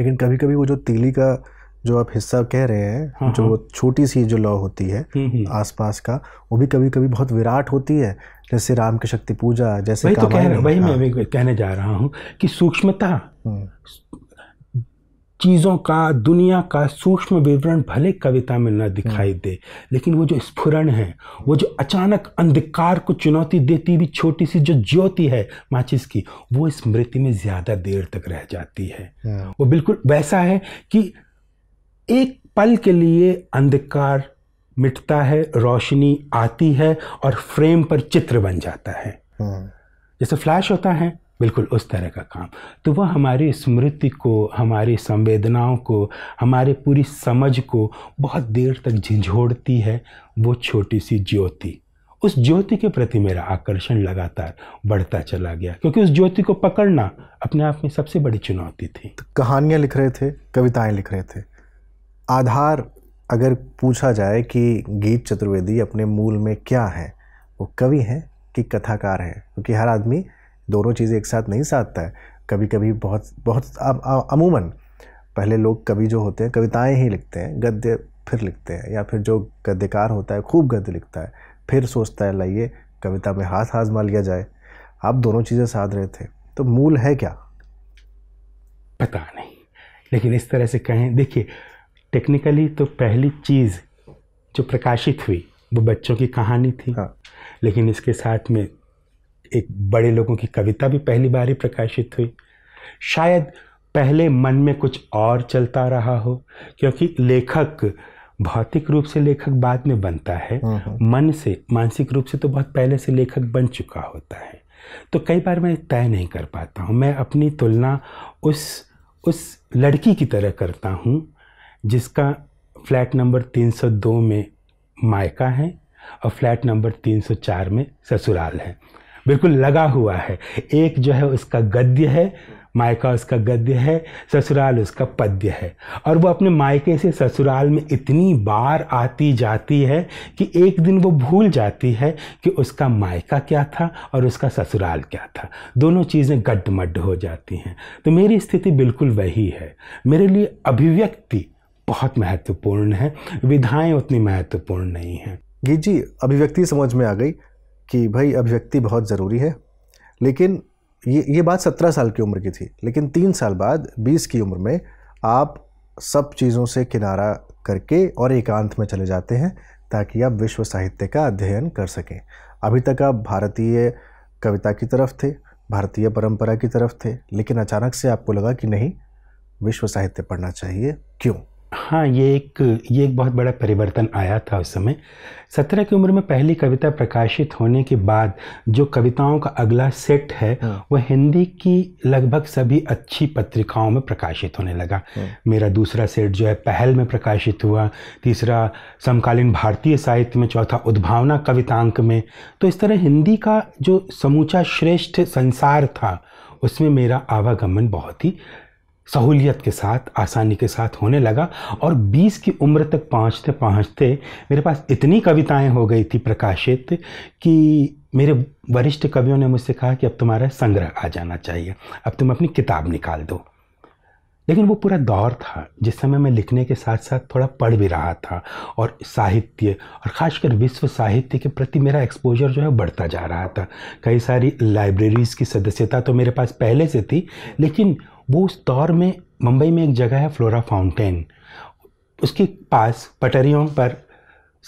लेकिन कभी कभी वो जो तीली का जो आप हिस्सा कह रहे हैं हाँ, जो छोटी सी जो लौ होती है हम्म, हम्म। आसपास का वो भी कभी कभी बहुत विराट होती है। जैसे राम की शक्ति पूजा जैसे वही तो कह। रहा वही हाँ, मैं भी कहने जा रहा हूँ कि सूक्ष्मता हम्म, चीज़ों का दुनिया का सूक्ष्म विवरण भले कविता में न दिखाई दे लेकिन वो जो स्फुरन है वो जो अचानक अंधकार को चुनौती देती हुई छोटी सी जो ज्योति है माचिस की वो स्मृति में ज़्यादा देर तक रह जाती है। वो बिल्कुल वैसा है कि एक पल के लिए अंधकार मिटता है रोशनी आती है और फ्रेम पर चित्र बन जाता है। हम्म, जैसे फ्लैश होता है बिल्कुल उस तरह का काम। तो वह हमारी स्मृति को हमारी संवेदनाओं को हमारे पूरी समझ को बहुत देर तक झिझोड़ती है वो छोटी सी ज्योति। उस ज्योति के प्रति मेरा आकर्षण लगातार बढ़ता चला गया क्योंकि उस ज्योति को पकड़ना अपने आप में सबसे बड़ी चुनौती थी। तो कहानियाँ लिख रहे थे कविताएँ लिख रहे थे। आधार अगर पूछा जाए कि गीत चतुर्वेदी अपने मूल में क्या है, वो कवि हैं कि कथाकार हैं? क्योंकि हर आदमी दोनों चीज़ें एक साथ नहीं साधता है। कभी कभी बहुत बहुत अमूमन पहले लोग कवि जो होते हैं, कविताएँ ही लिखते हैं, गद्य फिर लिखते हैं, या फिर जो गद्यकार होता है, खूब गद्य लिखता है, फिर सोचता है, लाइए कविता में हाथ आजमा लिया जाए। आप दोनों चीज़ें साध रहे थे तो मूल है क्या? पता नहीं, लेकिन इस तरह से कहें, देखिए टेक्निकली तो पहली चीज़ जो प्रकाशित हुई वो बच्चों की कहानी थी। हाँ। लेकिन इसके साथ में एक बड़े लोगों की कविता भी पहली बार ही प्रकाशित हुई। शायद पहले मन में कुछ और चलता रहा हो क्योंकि लेखक भौतिक रूप से लेखक बाद में बनता है। मन से मानसिक रूप से तो बहुत पहले से लेखक बन चुका होता है। तो कई बार मैं तय नहीं कर पाता हूँ। मैं अपनी तुलना उस उस लड़की की तरह करता हूँ जिसका फ्लैट नंबर 302 में मायका है और फ्लैट नंबर 304 में ससुराल है। बिल्कुल लगा हुआ है। एक जो है उसका गद्य है, मायका उसका गद्य है, ससुराल उसका पद्य है। और वो अपने मायके से ससुराल में इतनी बार आती जाती है कि एक दिन वो भूल जाती है कि उसका मायका क्या था और उसका ससुराल क्या था। दोनों चीज़ें गड्ढमड्ढ हो जाती हैं। तो मेरी स्थिति बिल्कुल वही है। मेरे लिए अभिव्यक्ति बहुत महत्वपूर्ण है। विधाएँ उतनी महत्वपूर्ण नहीं हैं। गीत जी, अभिव्यक्ति समझ में आ गई कि भाई अभिव्यक्ति बहुत ज़रूरी है। लेकिन ये ये बात सत्रह साल की उम्र की थी। लेकिन तीन साल बाद, बीस की उम्र में, आप सब चीज़ों से किनारा करके और एकांत में चले जाते हैं ताकि आप विश्व साहित्य का अध्ययन कर सकें। अभी तक आप भारतीय कविता की तरफ़ थे, भारतीय परंपरा की तरफ़ थे, लेकिन अचानक से आपको लगा कि नहीं, विश्व साहित्य पढ़ना चाहिए। क्यों? हाँ ये एक ये एक बहुत बड़ा परिवर्तन आया था उस समय। सत्रह की उम्र में पहली कविता प्रकाशित होने के बाद जो कविताओं का अगला सेट है वह हिंदी की लगभग सभी अच्छी पत्रिकाओं में प्रकाशित होने लगा। मेरा दूसरा सेट जो है पहल में प्रकाशित हुआ तीसरा समकालीन भारतीय साहित्य में चौथा उद्भावना कवितांक में। तो इस तरह हिंदी का जो समूचा श्रेष्ठ संसार था उसमें मेरा आवागमन बहुत ही सहूलियत के साथ, आसानी के साथ होने लगा और 20 की उम्र तक पहुँचते पहुँचते मेरे पास इतनी कविताएँ हो गई थी प्रकाशित कि मेरे वरिष्ठ कवियों ने मुझसे कहा कि अब तुम्हारा संग्रह आ जाना चाहिए, अब तुम अपनी किताब निकाल दो। लेकिन वो पूरा दौर था, जिस समय मैं लिखने के साथ साथ थोड़ा पढ़ भी रहा था और साहित्य और ख़ासकर विश्व साहित्य के प्रति मेरा एक्सपोजर जो है बढ़ता जा रहा था। कई सारी लाइब्रेरीज़ की सदस्यता तो मेरे पास पहले से थी, लेकिन वो उस दौर में मुंबई में एक जगह है, फ्लोरा फाउंटेन। उसके पास पटरियों पर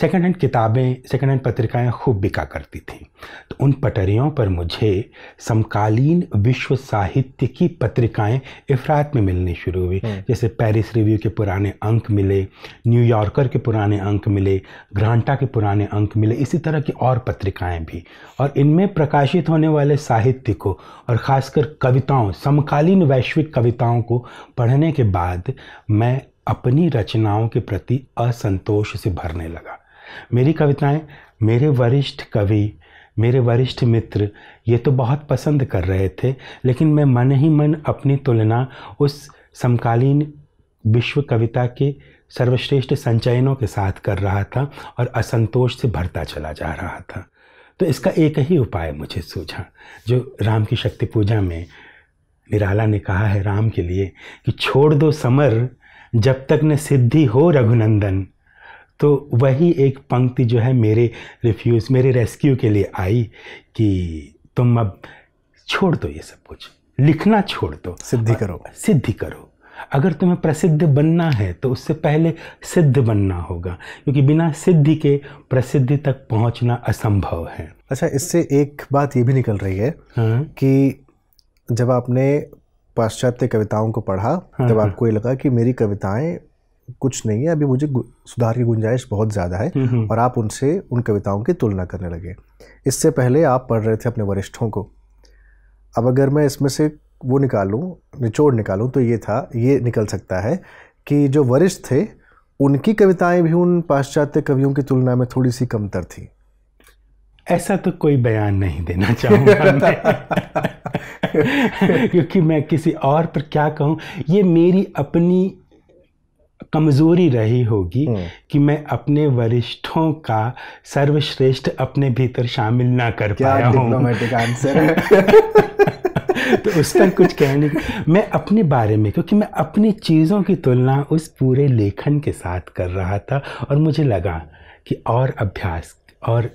सेकेंड हैंड किताबें सेकेंड हैंड पत्रिकाएँ खूब बिका करती थीं। तो उन पटरियों पर मुझे समकालीन विश्व साहित्य की पत्रिकाएँ इफरात में मिलनी शुरू हुई। जैसे पेरिस रिव्यू के पुराने अंक मिले न्यूयॉर्कर के पुराने अंक मिले ग्रांटा के पुराने अंक मिले इसी तरह की और पत्रिकाएँ भी। और इनमें प्रकाशित होने वाले साहित्य को और ख़ासकर कविताओं समकालीन वैश्विक कविताओं को पढ़ने के बाद मैं अपनी रचनाओं के प्रति असंतोष से भरने लगा। मेरी कविताएँ, मेरे वरिष्ठ कवि, मेरे वरिष्ठ मित्र, ये तो बहुत पसंद कर रहे थे, लेकिन मैं मन ही मन अपनी तुलना उस समकालीन विश्व कविता के सर्वश्रेष्ठ संचयनों के साथ कर रहा था और असंतोष से भरता चला जा रहा था। तो इसका एक ही उपाय मुझे सूझा, जो राम की शक्ति पूजा में निराला ने कहा है राम के लिए कि छोड़ दो समर, जब तक न सिद्धि हो रघुनंदन। तो वही एक पंक्ति जो है मेरे रिफ्यूज़ मेरे रेस्क्यू के लिए आई कि तुम अब छोड़ दो ये सब कुछ। लिखना छोड़ दो। सिद्धि करो। सिद्धि करो। अगर तुम्हें प्रसिद्ध बनना है तो उससे पहले सिद्ध बनना होगा क्योंकि बिना सिद्धि के प्रसिद्धि तक पहुँचना असंभव है। अच्छा इससे एक बात ये भी निकल रही है हाँ। कि जब आपने पाश्चात्य कविताओं को पढ़ा हाँ, तब आपको ये लगा कि मेरी कविताएँ कुछ नहीं है। अभी मुझे सुधार की गुंजाइश बहुत ज़्यादा है हम्म, और आप उनसे उन कविताओं की तुलना करने लगे। इससे पहले आप पढ़ रहे थे अपने वरिष्ठों को। अब अगर मैं इसमें से वो निकालूं निचोड़ निकालूं तो ये था ये निकल सकता है कि जो वरिष्ठ थे उनकी कविताएँ भी उन पाश्चात्य कवियों की तुलना में थोड़ी सी कमतर थी। ऐसा तो कोई बयान नहीं देना चाहूँगा मैं। (laughs) क्योंकि मैं किसी और पर क्या कहूँ ये मेरी अपनी कमज़ोरी रही होगी कि मैं अपने वरिष्ठों का सर्वश्रेष्ठ अपने भीतर शामिल ना कर क्या पाया हूँ। आंसर है। (laughs) तो उस पर कुछ कहने की मैं अपने बारे में क्योंकि मैं अपनी चीज़ों की तुलना उस पूरे लेखन के साथ कर रहा था और मुझे लगा कि और अभ्यास और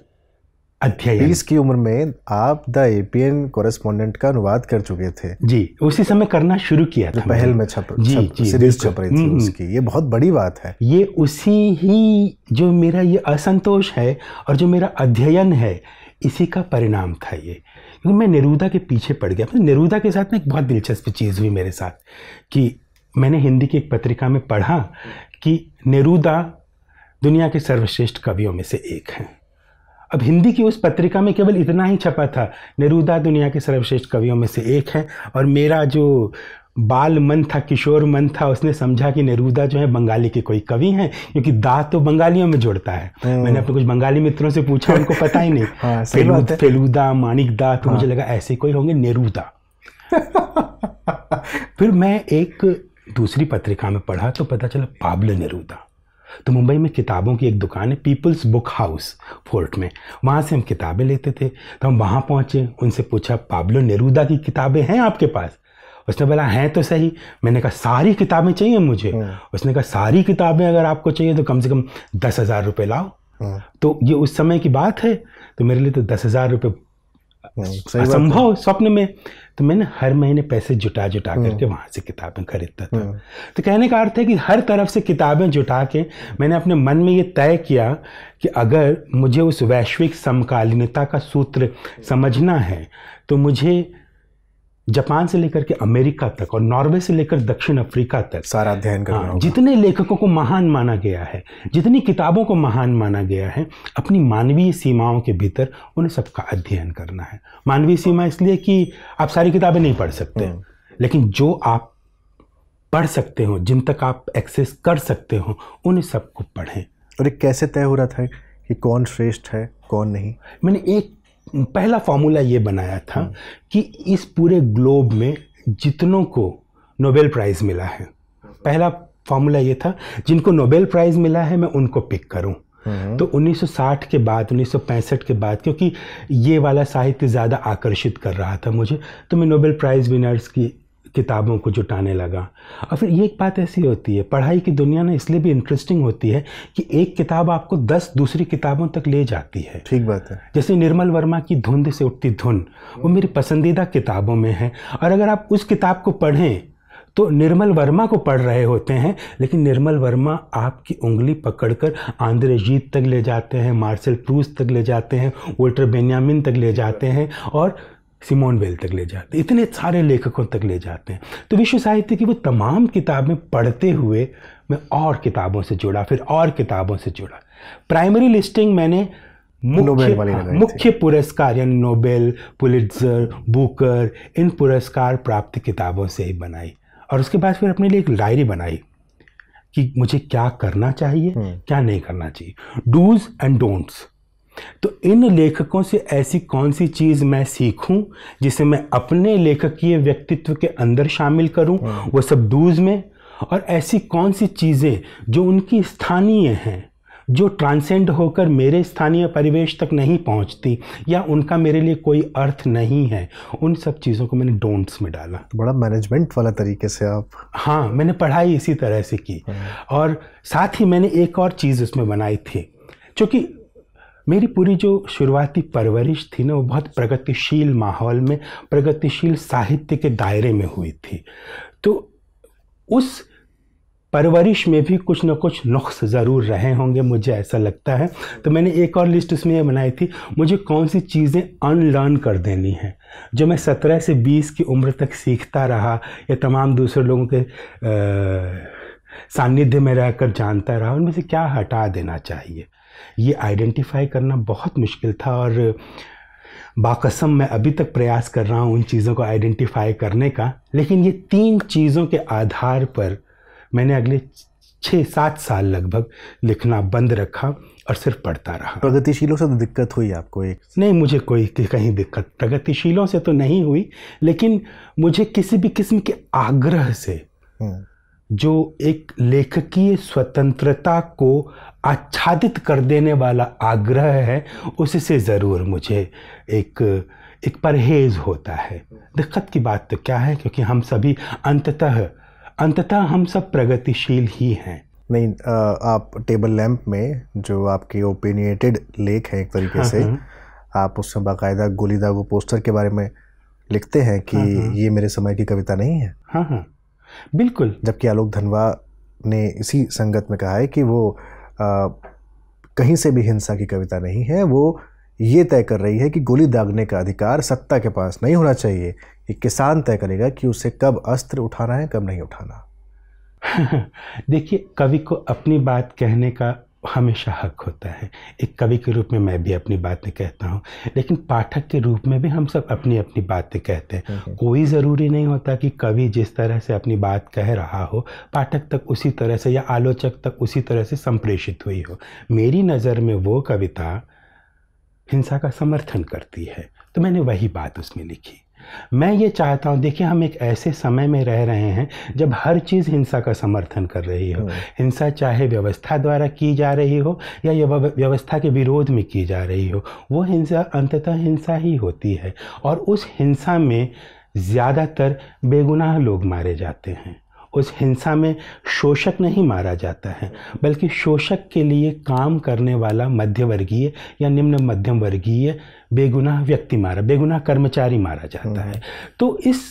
बीस की उम्र में आप द एपीएन कोरेस्पोंडेंट का अनुवाद कर चुके थे। जी उसी समय करना शुरू किया था पहल में छप, जी, छप जी, सीरीज़ छप रही थी हम्म, उसकी। ये बहुत बड़ी बात है। ये उसी ही जो मेरा ये असंतोष है और जो मेरा अध्ययन है इसी का परिणाम था ये। क्योंकि मैं नेरूदा के पीछे पड़ गया। मतलब नेरूदा के साथ में एक बहुत दिलचस्प चीज़ हुई मेरे साथ कि मैंने हिंदी की एक पत्रिका में पढ़ा कि नेरूदा दुनिया के सर्वश्रेष्ठ कवियों में से एक हैं। अब हिंदी की उस पत्रिका में केवल इतना ही छपा था नेरूदा दुनिया के सर्वश्रेष्ठ कवियों में से एक है। और मेरा जो बाल मन था किशोर मन था उसने समझा कि नेरूदा जो है बंगाली के कोई कवि हैं क्योंकि दा तो बंगालियों में जोड़ता है। मैंने अपने कुछ बंगाली मित्रों से पूछा उनको पता ही नहीं। (laughs) हाँ, फेलू- फेलूदा मानिक दा तो मुझे लगा ऐसे कोई होंगे नेरूदा। (laughs) फिर मैं एक दूसरी पत्रिका में पढ़ा तो पता चला पाब्लो नेरूदा। तो मुंबई में किताबों की एक दुकान है पीपल्स बुक हाउस फोर्ट में। वहाँ से हम किताबें लेते थे। तो हम वहाँ पहुँचे उनसे पूछा पाब्लो नेरूदा की किताबें हैं आपके पास? उसने बोला हैं तो सही। मैंने कहा सारी किताबें चाहिए मुझे? उसने कहा सारी किताबें अगर आपको चाहिए तो कम से कम दस हज़ार रुपये लाओ। हम्म, तो ये उस समय की बात है। तो मेरे लिए तो दस हज़ार रुपये है। असंभव स्वप्न में। तो मैंने हर महीने पैसे जुटा जुटा करके वहाँ से किताबें खरीदता था। तो कहने का अर्थ है कि हर तरफ़ से किताबें जुटा के मैंने अपने मन में ये तय किया कि अगर मुझे उस वैश्विक समकालीनता का सूत्र समझना है तो मुझे जापान से लेकर के अमेरिका तक और नॉर्वे से लेकर दक्षिण अफ्रीका तक। सारा अध्ययन कर हाँ, जितने लेखकों को महान माना गया है जितनी किताबों को महान माना गया है अपनी मानवीय सीमाओं के भीतर उन सबका अध्ययन करना है। मानवीय सीमा इसलिए कि आप सारी किताबें नहीं पढ़ सकते लेकिन जो आप पढ़ सकते हो जिन तक आप एक्सेस कर सकते हो उन सबको पढ़ें। और एक कैसे तय हो रहा था कि कौन श्रेष्ठ है कौन नहीं? मैंने एक पहला फार्मूला ये बनाया था कि इस पूरे ग्लोब में जितनों को नोबेल प्राइज़ मिला है। पहला फार्मूला ये था जिनको नोबेल प्राइज़ मिला है मैं उनको पिक करूँ। तो 1960 के बाद 1965 के बाद क्योंकि ये वाला साहित्य ज़्यादा आकर्षित कर रहा था मुझे तो मैं नोबेल प्राइज़ विनर्स की किताबों को जुटाने लगा। और फिर ये एक बात ऐसी होती है पढ़ाई की दुनिया ना इसलिए भी इंटरेस्टिंग होती है कि एक किताब आपको दस दूसरी किताबों तक ले जाती है। ठीक बात है। जैसे निर्मल वर्मा की धुंध से उठती धुन वो मेरी पसंदीदा किताबों में है। और अगर आप उस किताब को पढ़ें तो निर्मल वर्मा को पढ़ रहे होते हैं लेकिन निर्मल वर्मा आपकी उंगली पकड़कर आंद्रे जीत तक ले जाते हैं मार्शल प्रूस तक ले जाते हैं वोल्टर बेन्यामिन तक ले जाते हैं और सिमोन वेल तक ले जाते हैं। इतने सारे लेखकों तक ले जाते हैं। तो विश्व साहित्य की वो तमाम किताबें पढ़ते हुए मैं और किताबों से जुड़ा फिर और किताबों से जुड़ा। प्राइमरी लिस्टिंग मैंने मुख्य हाँ। मुख्य पुरस्कार यानी नोबेल पुलिट्जर बुकर इन पुरस्कार प्राप्त किताबों से ही बनाई। और उसके बाद फिर अपने लिए एक डायरी बनाई कि मुझे क्या करना चाहिए क्या नहीं करना चाहिए। डूज एंड डोंट्स तो इन लेखकों से ऐसी कौन सी चीज़ मैं सीखूं जिसे मैं अपने लेखकीय व्यक्तित्व के अंदर शामिल करूँ? वो सब दूज में? और ऐसी कौन सी चीज़ें जो उनकी स्थानीय हैं जो ट्रांसेंड होकर मेरे स्थानीय परिवेश तक नहीं पहुँचती या उनका मेरे लिए कोई अर्थ नहीं है? उन सब चीज़ों को मैंने डोंट्स में डाला। तो बड़ा मैनेजमेंट वाला तरीके से आप हाँ मैंने पढ़ाई इसी तरह से की। हाँ। और साथ ही मैंने एक और चीज़ उसमें बनाई थी क्योंकि मेरी पूरी जो शुरुआती परवरिश थी ना, वो बहुत प्रगतिशील माहौल में, प्रगतिशील साहित्य के दायरे में हुई थी। तो उस परवरिश में भी कुछ ना कुछ नुख्स ज़रूर रहे होंगे, मुझे ऐसा लगता है। तो मैंने एक और लिस्ट उसमें ये बनाई थी, मुझे कौन सी चीज़ें अनलर्न कर देनी है? जो मैं सत्रह से बीस की उम्र तक सीखता रहा, या तमाम दूसरे लोगों के सानिध्य में रहकर जानता रहा, उनमें से क्या हटा देना चाहिए? ये आइडेंटिफाई करना बहुत मुश्किल था और बाकसम मैं अभी तक प्रयास कर रहा हूँ उन चीज़ों को आइडेंटिफाई करने का। लेकिन ये तीन चीज़ों के आधार पर मैंने अगले छः सात साल लगभग लिखना बंद रखा और सिर्फ़ पढ़ता रहा। प्रगतिशीलों से तो दिक्कत हुई आपको एक? नहीं मुझे कोई कहीं दिक्कत प्रगतिशीलों से तो नहीं हुई लेकिन मुझे किसी भी किस्म के आग्रह से हम्म। जो एक लेखकीय स्वतंत्रता को आच्छादित कर देने वाला आग्रह है उससे ज़रूर मुझे एक एक परहेज होता है। दिक्कत की बात तो क्या है? क्योंकि हम सभी अंततः अंततः हम सब प्रगतिशील ही हैं। नहीं आप टेबल लैंप में जो आपके ओपिनिएटेड लेख हैं एक तरीके हाँ, से हाँ। आप उसमें बाकायदा गोली दागो पोस्टर के बारे में लिखते हैं कि हाँ, हाँ। ये मेरे समय की कविता नहीं है? हाँ हाँ। बिल्कुल। जबकि आलोक धनवा ने इसी संगत में कहा है कि वो आ, कहीं से भी हिंसा की कविता नहीं है वो ये तय कर रही है कि गोली दागने का अधिकार सत्ता के पास नहीं होना चाहिए। एक किसान तय करेगा कि उसे कब अस्त्र उठाना है कब नहीं उठाना। (laughs) देखिए कवि को अपनी बात कहने का हमेशा हक होता है। एक कवि के रूप में मैं भी अपनी बातें कहता हूँ लेकिन पाठक के रूप में भी हम सब अपनी अपनी बातें कहते हैं। कोई ज़रूरी नहीं होता कि कवि जिस तरह से अपनी बात कह रहा हो पाठक तक उसी तरह से या आलोचक तक उसी तरह से संप्रेषित हुई हो। मेरी नज़र में वो कविता हिंसा का समर्थन करती है। तो मैंने वही बात उसमें लिखी। मैं ये चाहता हूँ देखिए हम एक ऐसे समय में रह रहे हैं जब हर चीज़ हिंसा का समर्थन कर रही हो हम्म। हिंसा चाहे व्यवस्था द्वारा की जा रही हो या व्यवस्था के विरोध में की जा रही हो वो हिंसा अंततः हिंसा ही होती है और उस हिंसा में ज़्यादातर बेगुनाह लोग मारे जाते हैं उस हिंसा में शोषक नहीं मारा जाता है बल्कि शोषक के लिए काम करने वाला मध्यवर्गीय या निम्न मध्यम वर्गीय बेगुनाह व्यक्ति मारा बेगुनाह कर्मचारी मारा जाता हम्म। है तो इस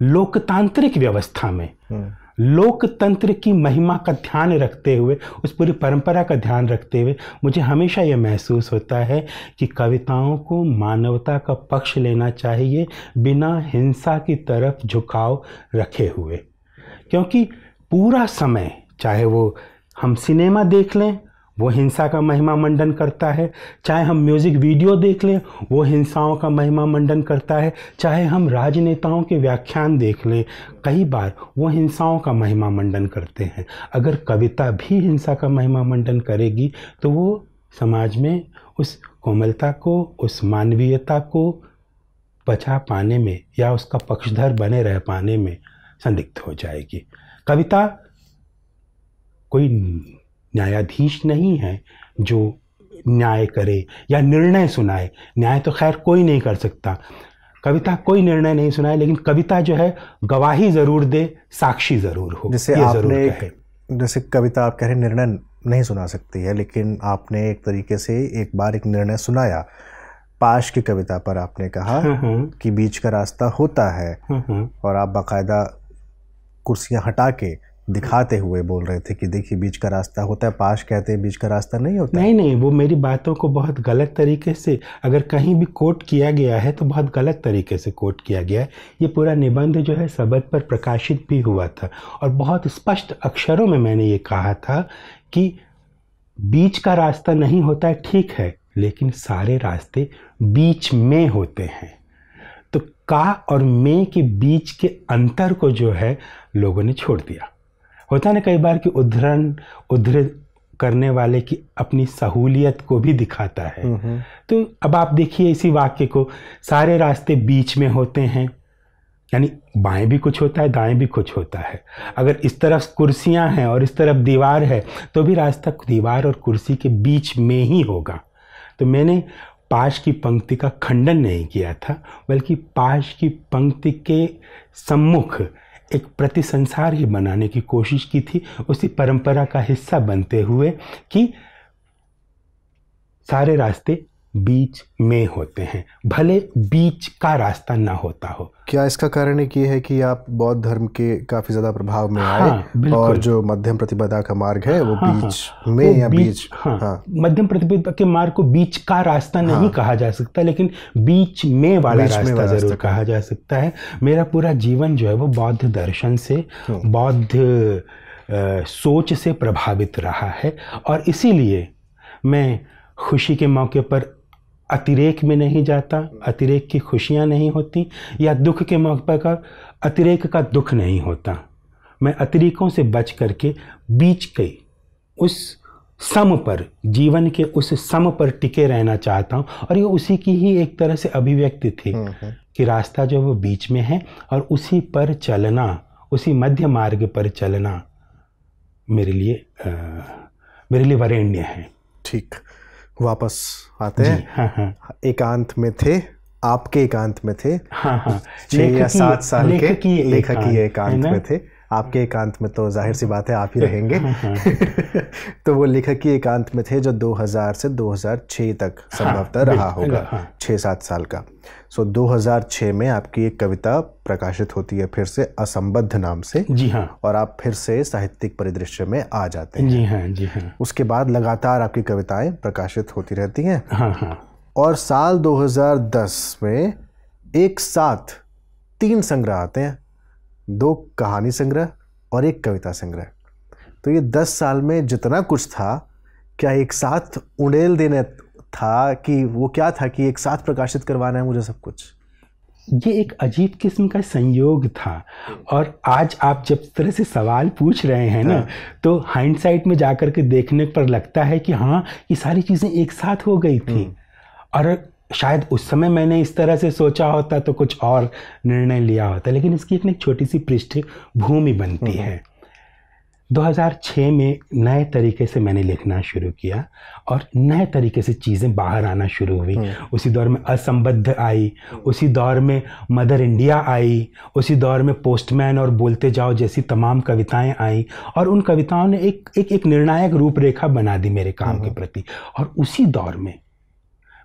लोकतांत्रिक व्यवस्था में हम्म। लोकतंत्र की महिमा का ध्यान रखते हुए उस पूरी परंपरा का ध्यान रखते हुए मुझे हमेशा यह महसूस होता है कि कविताओं को मानवता का पक्ष लेना चाहिए बिना हिंसा की तरफ़ झुकाव रखे हुए क्योंकि पूरा समय चाहे वो हम सिनेमा देख लें वो हिंसा का महिमा मंडन करता है। चाहे हम म्यूज़िक वीडियो देख लें, वो हिंसाओं का महिमा मंडन करता है। चाहे हम राजनेताओं के व्याख्यान देख लें, कई बार वो हिंसाओं का महिमा मंडन करते हैं। अगर कविता भी हिंसा का महिमा मंडन करेगी तो वो समाज में उस कोमलता को, उस मानवीयता को बचा पाने में या उसका पक्षधर बने रह पाने में संदिग्ध हो जाएगी। कविता कोई न्यायाधीश नहीं है जो न्याय करे या निर्णय सुनाए। न्याय तो खैर कोई नहीं कर सकता। कविता कोई निर्णय नहीं सुनाए लेकिन कविता जो है गवाही ज़रूर दे साक्षी ज़रूर हो। जैसे आपने एक, जैसे कविता आप कह रहे निर्णय नहीं सुना सकती है लेकिन आपने एक तरीके से एक बार एक निर्णय सुनाया। पाश की कविता पर आपने कहा हाँ, हाँ। कि बीच का रास्ता होता है हाँ, और आप बाकायदा कुर्सियाँ हटा के दिखाते हुए बोल रहे थे कि देखिए, बीच का रास्ता होता है पाश कहते हैं, बीच का रास्ता नहीं होता। नहीं नहीं, वो मेरी बातों को बहुत गलत तरीके से, अगर कहीं भी कोट किया गया है तो बहुत गलत तरीके से कोट किया गया है। ये पूरा निबंध जो है सबद पर प्रकाशित भी हुआ था। और बहुत स्पष्ट अक्षरों में मैंने ये कहा था कि बीच का रास्ता नहीं होता है, ठीक है, लेकिन सारे रास्ते बीच में होते हैं। तो का और मे के बीच के अंतर को जो है, लोगों ने छोड़ दिया। होता ना कई बार कि उद्धरण उद्धृत करने वाले की अपनी सहूलियत को भी दिखाता है। हम्म, हम्म। तो अब आप देखिए इसी वाक्य को सारे रास्ते बीच में होते हैं यानी बाएँ भी कुछ होता है दाएँ भी कुछ होता है। अगर इस तरफ़ कुर्सियाँ हैं और इस तरफ़ दीवार है तो भी रास्ता दीवार और कुर्सी के बीच में ही होगा। तो मैंने पाश की पंक्ति का खंडन नहीं किया था बल्कि पाश की पंक्ति के सम्मुख एक प्रति संसार ही बनाने की कोशिश की थी। उसी परंपरा का हिस्सा बनते हुए कि सारे रास्ते बीच में होते हैं। भले बीच का रास्ता ना होता हो। क्या इसका कारण एक ये है कि आप बौद्ध धर्म के काफ़ी ज़्यादा प्रभाव में आए? हाँ, और जो मध्यम प्रतिपदा का मार्ग है वो हाँ, बीच हाँ, में या बीच, बीच हाँ, हाँ, मध्यम प्रतिपदा के मार्ग को बीच का रास्ता नहीं हाँ, कहा जा सकता लेकिन बीच में वाला बीच रास्ता में ज़रूर कहा जा सकता है। मेरा पूरा जीवन जो है वो बौद्ध दर्शन से हाँ। बौद्ध सोच से प्रभावित रहा है। और इसीलिए मैं खुशी के मौके पर अतिरेक में नहीं जाता अतिरेक की खुशियाँ नहीं होती या दुख के मौके पर अतिरेक का दुख नहीं होता। मैं अतिरेकों से बच करके बीच के उस सम पर जीवन के उस सम पर टिके रहना चाहता हूँ। और ये उसी की ही एक तरह से अभिव्यक्ति थी हम्म, हम्म। कि रास्ता जो वो बीच में है और उसी पर चलना उसी मध्य मार्ग पर चलना मेरे लिए आ, मेरे लिए वरेण्य है। ठीक। वापस आते हैं। हाँ हाँ। एकांत में थे आपके एकांत में थे। हाँ हाँ। छह या सात साल के लेखक ही एकांत में थे। आपके एकांत में तो ज़ाहिर सी बात है आप ही रहेंगे। (laughs) हाँ, हाँ। (laughs) तो वो लेखक ही एकांत में थे जो 2000 से 2006 तक संभवतः रहा होगा छः सात साल का। सो 2006 में आपकी एक कविता प्रकाशित होती है फिर से असंबद्ध नाम से जी हाँ। और आप फिर से साहित्यिक परिदृश्य में आ जाते हैं। जी हाँ जी हाँ। उसके बाद लगातार आपकी कविताएँ प्रकाशित होती रहती हैं। हाँ हाँ। और साल 2010 में एक साथ तीन संग्रह आते हैं। दो कहानी संग्रह और एक कविता संग्रह तो ये दस साल में जितना कुछ था क्या एक साथ उड़ेल देने था कि वो क्या था कि एक साथ प्रकाशित करवाना है मुझे सब कुछ ये एक अजीब किस्म का संयोग था और आज आप जब तरह से सवाल पूछ रहे हैं ना हाँ। तो हाइंडसाइट में जाकर के देखने पर लगता है कि हाँ ये सारी चीज़ें एक साथ हो गई थी हम्म। और शायद उस समय मैंने इस तरह से सोचा होता तो कुछ और निर्णय लिया होता लेकिन इसकी एक छोटी सी पृष्ठभूमि बनती हम्म। है 2006 में नए तरीके से मैंने लिखना शुरू किया और नए तरीके से चीज़ें बाहर आना शुरू हुई हम्म। उसी दौर में असंबद्ध आई उसी दौर में मदर इंडिया आई उसी दौर में पोस्टमैन और बोलते जाओ जैसी तमाम कविताएँ आई और उन कविताओं ने एक एक एक निर्णायक रूपरेखा बना दी मेरे काम के हम्म। प्रति और उसी दौर में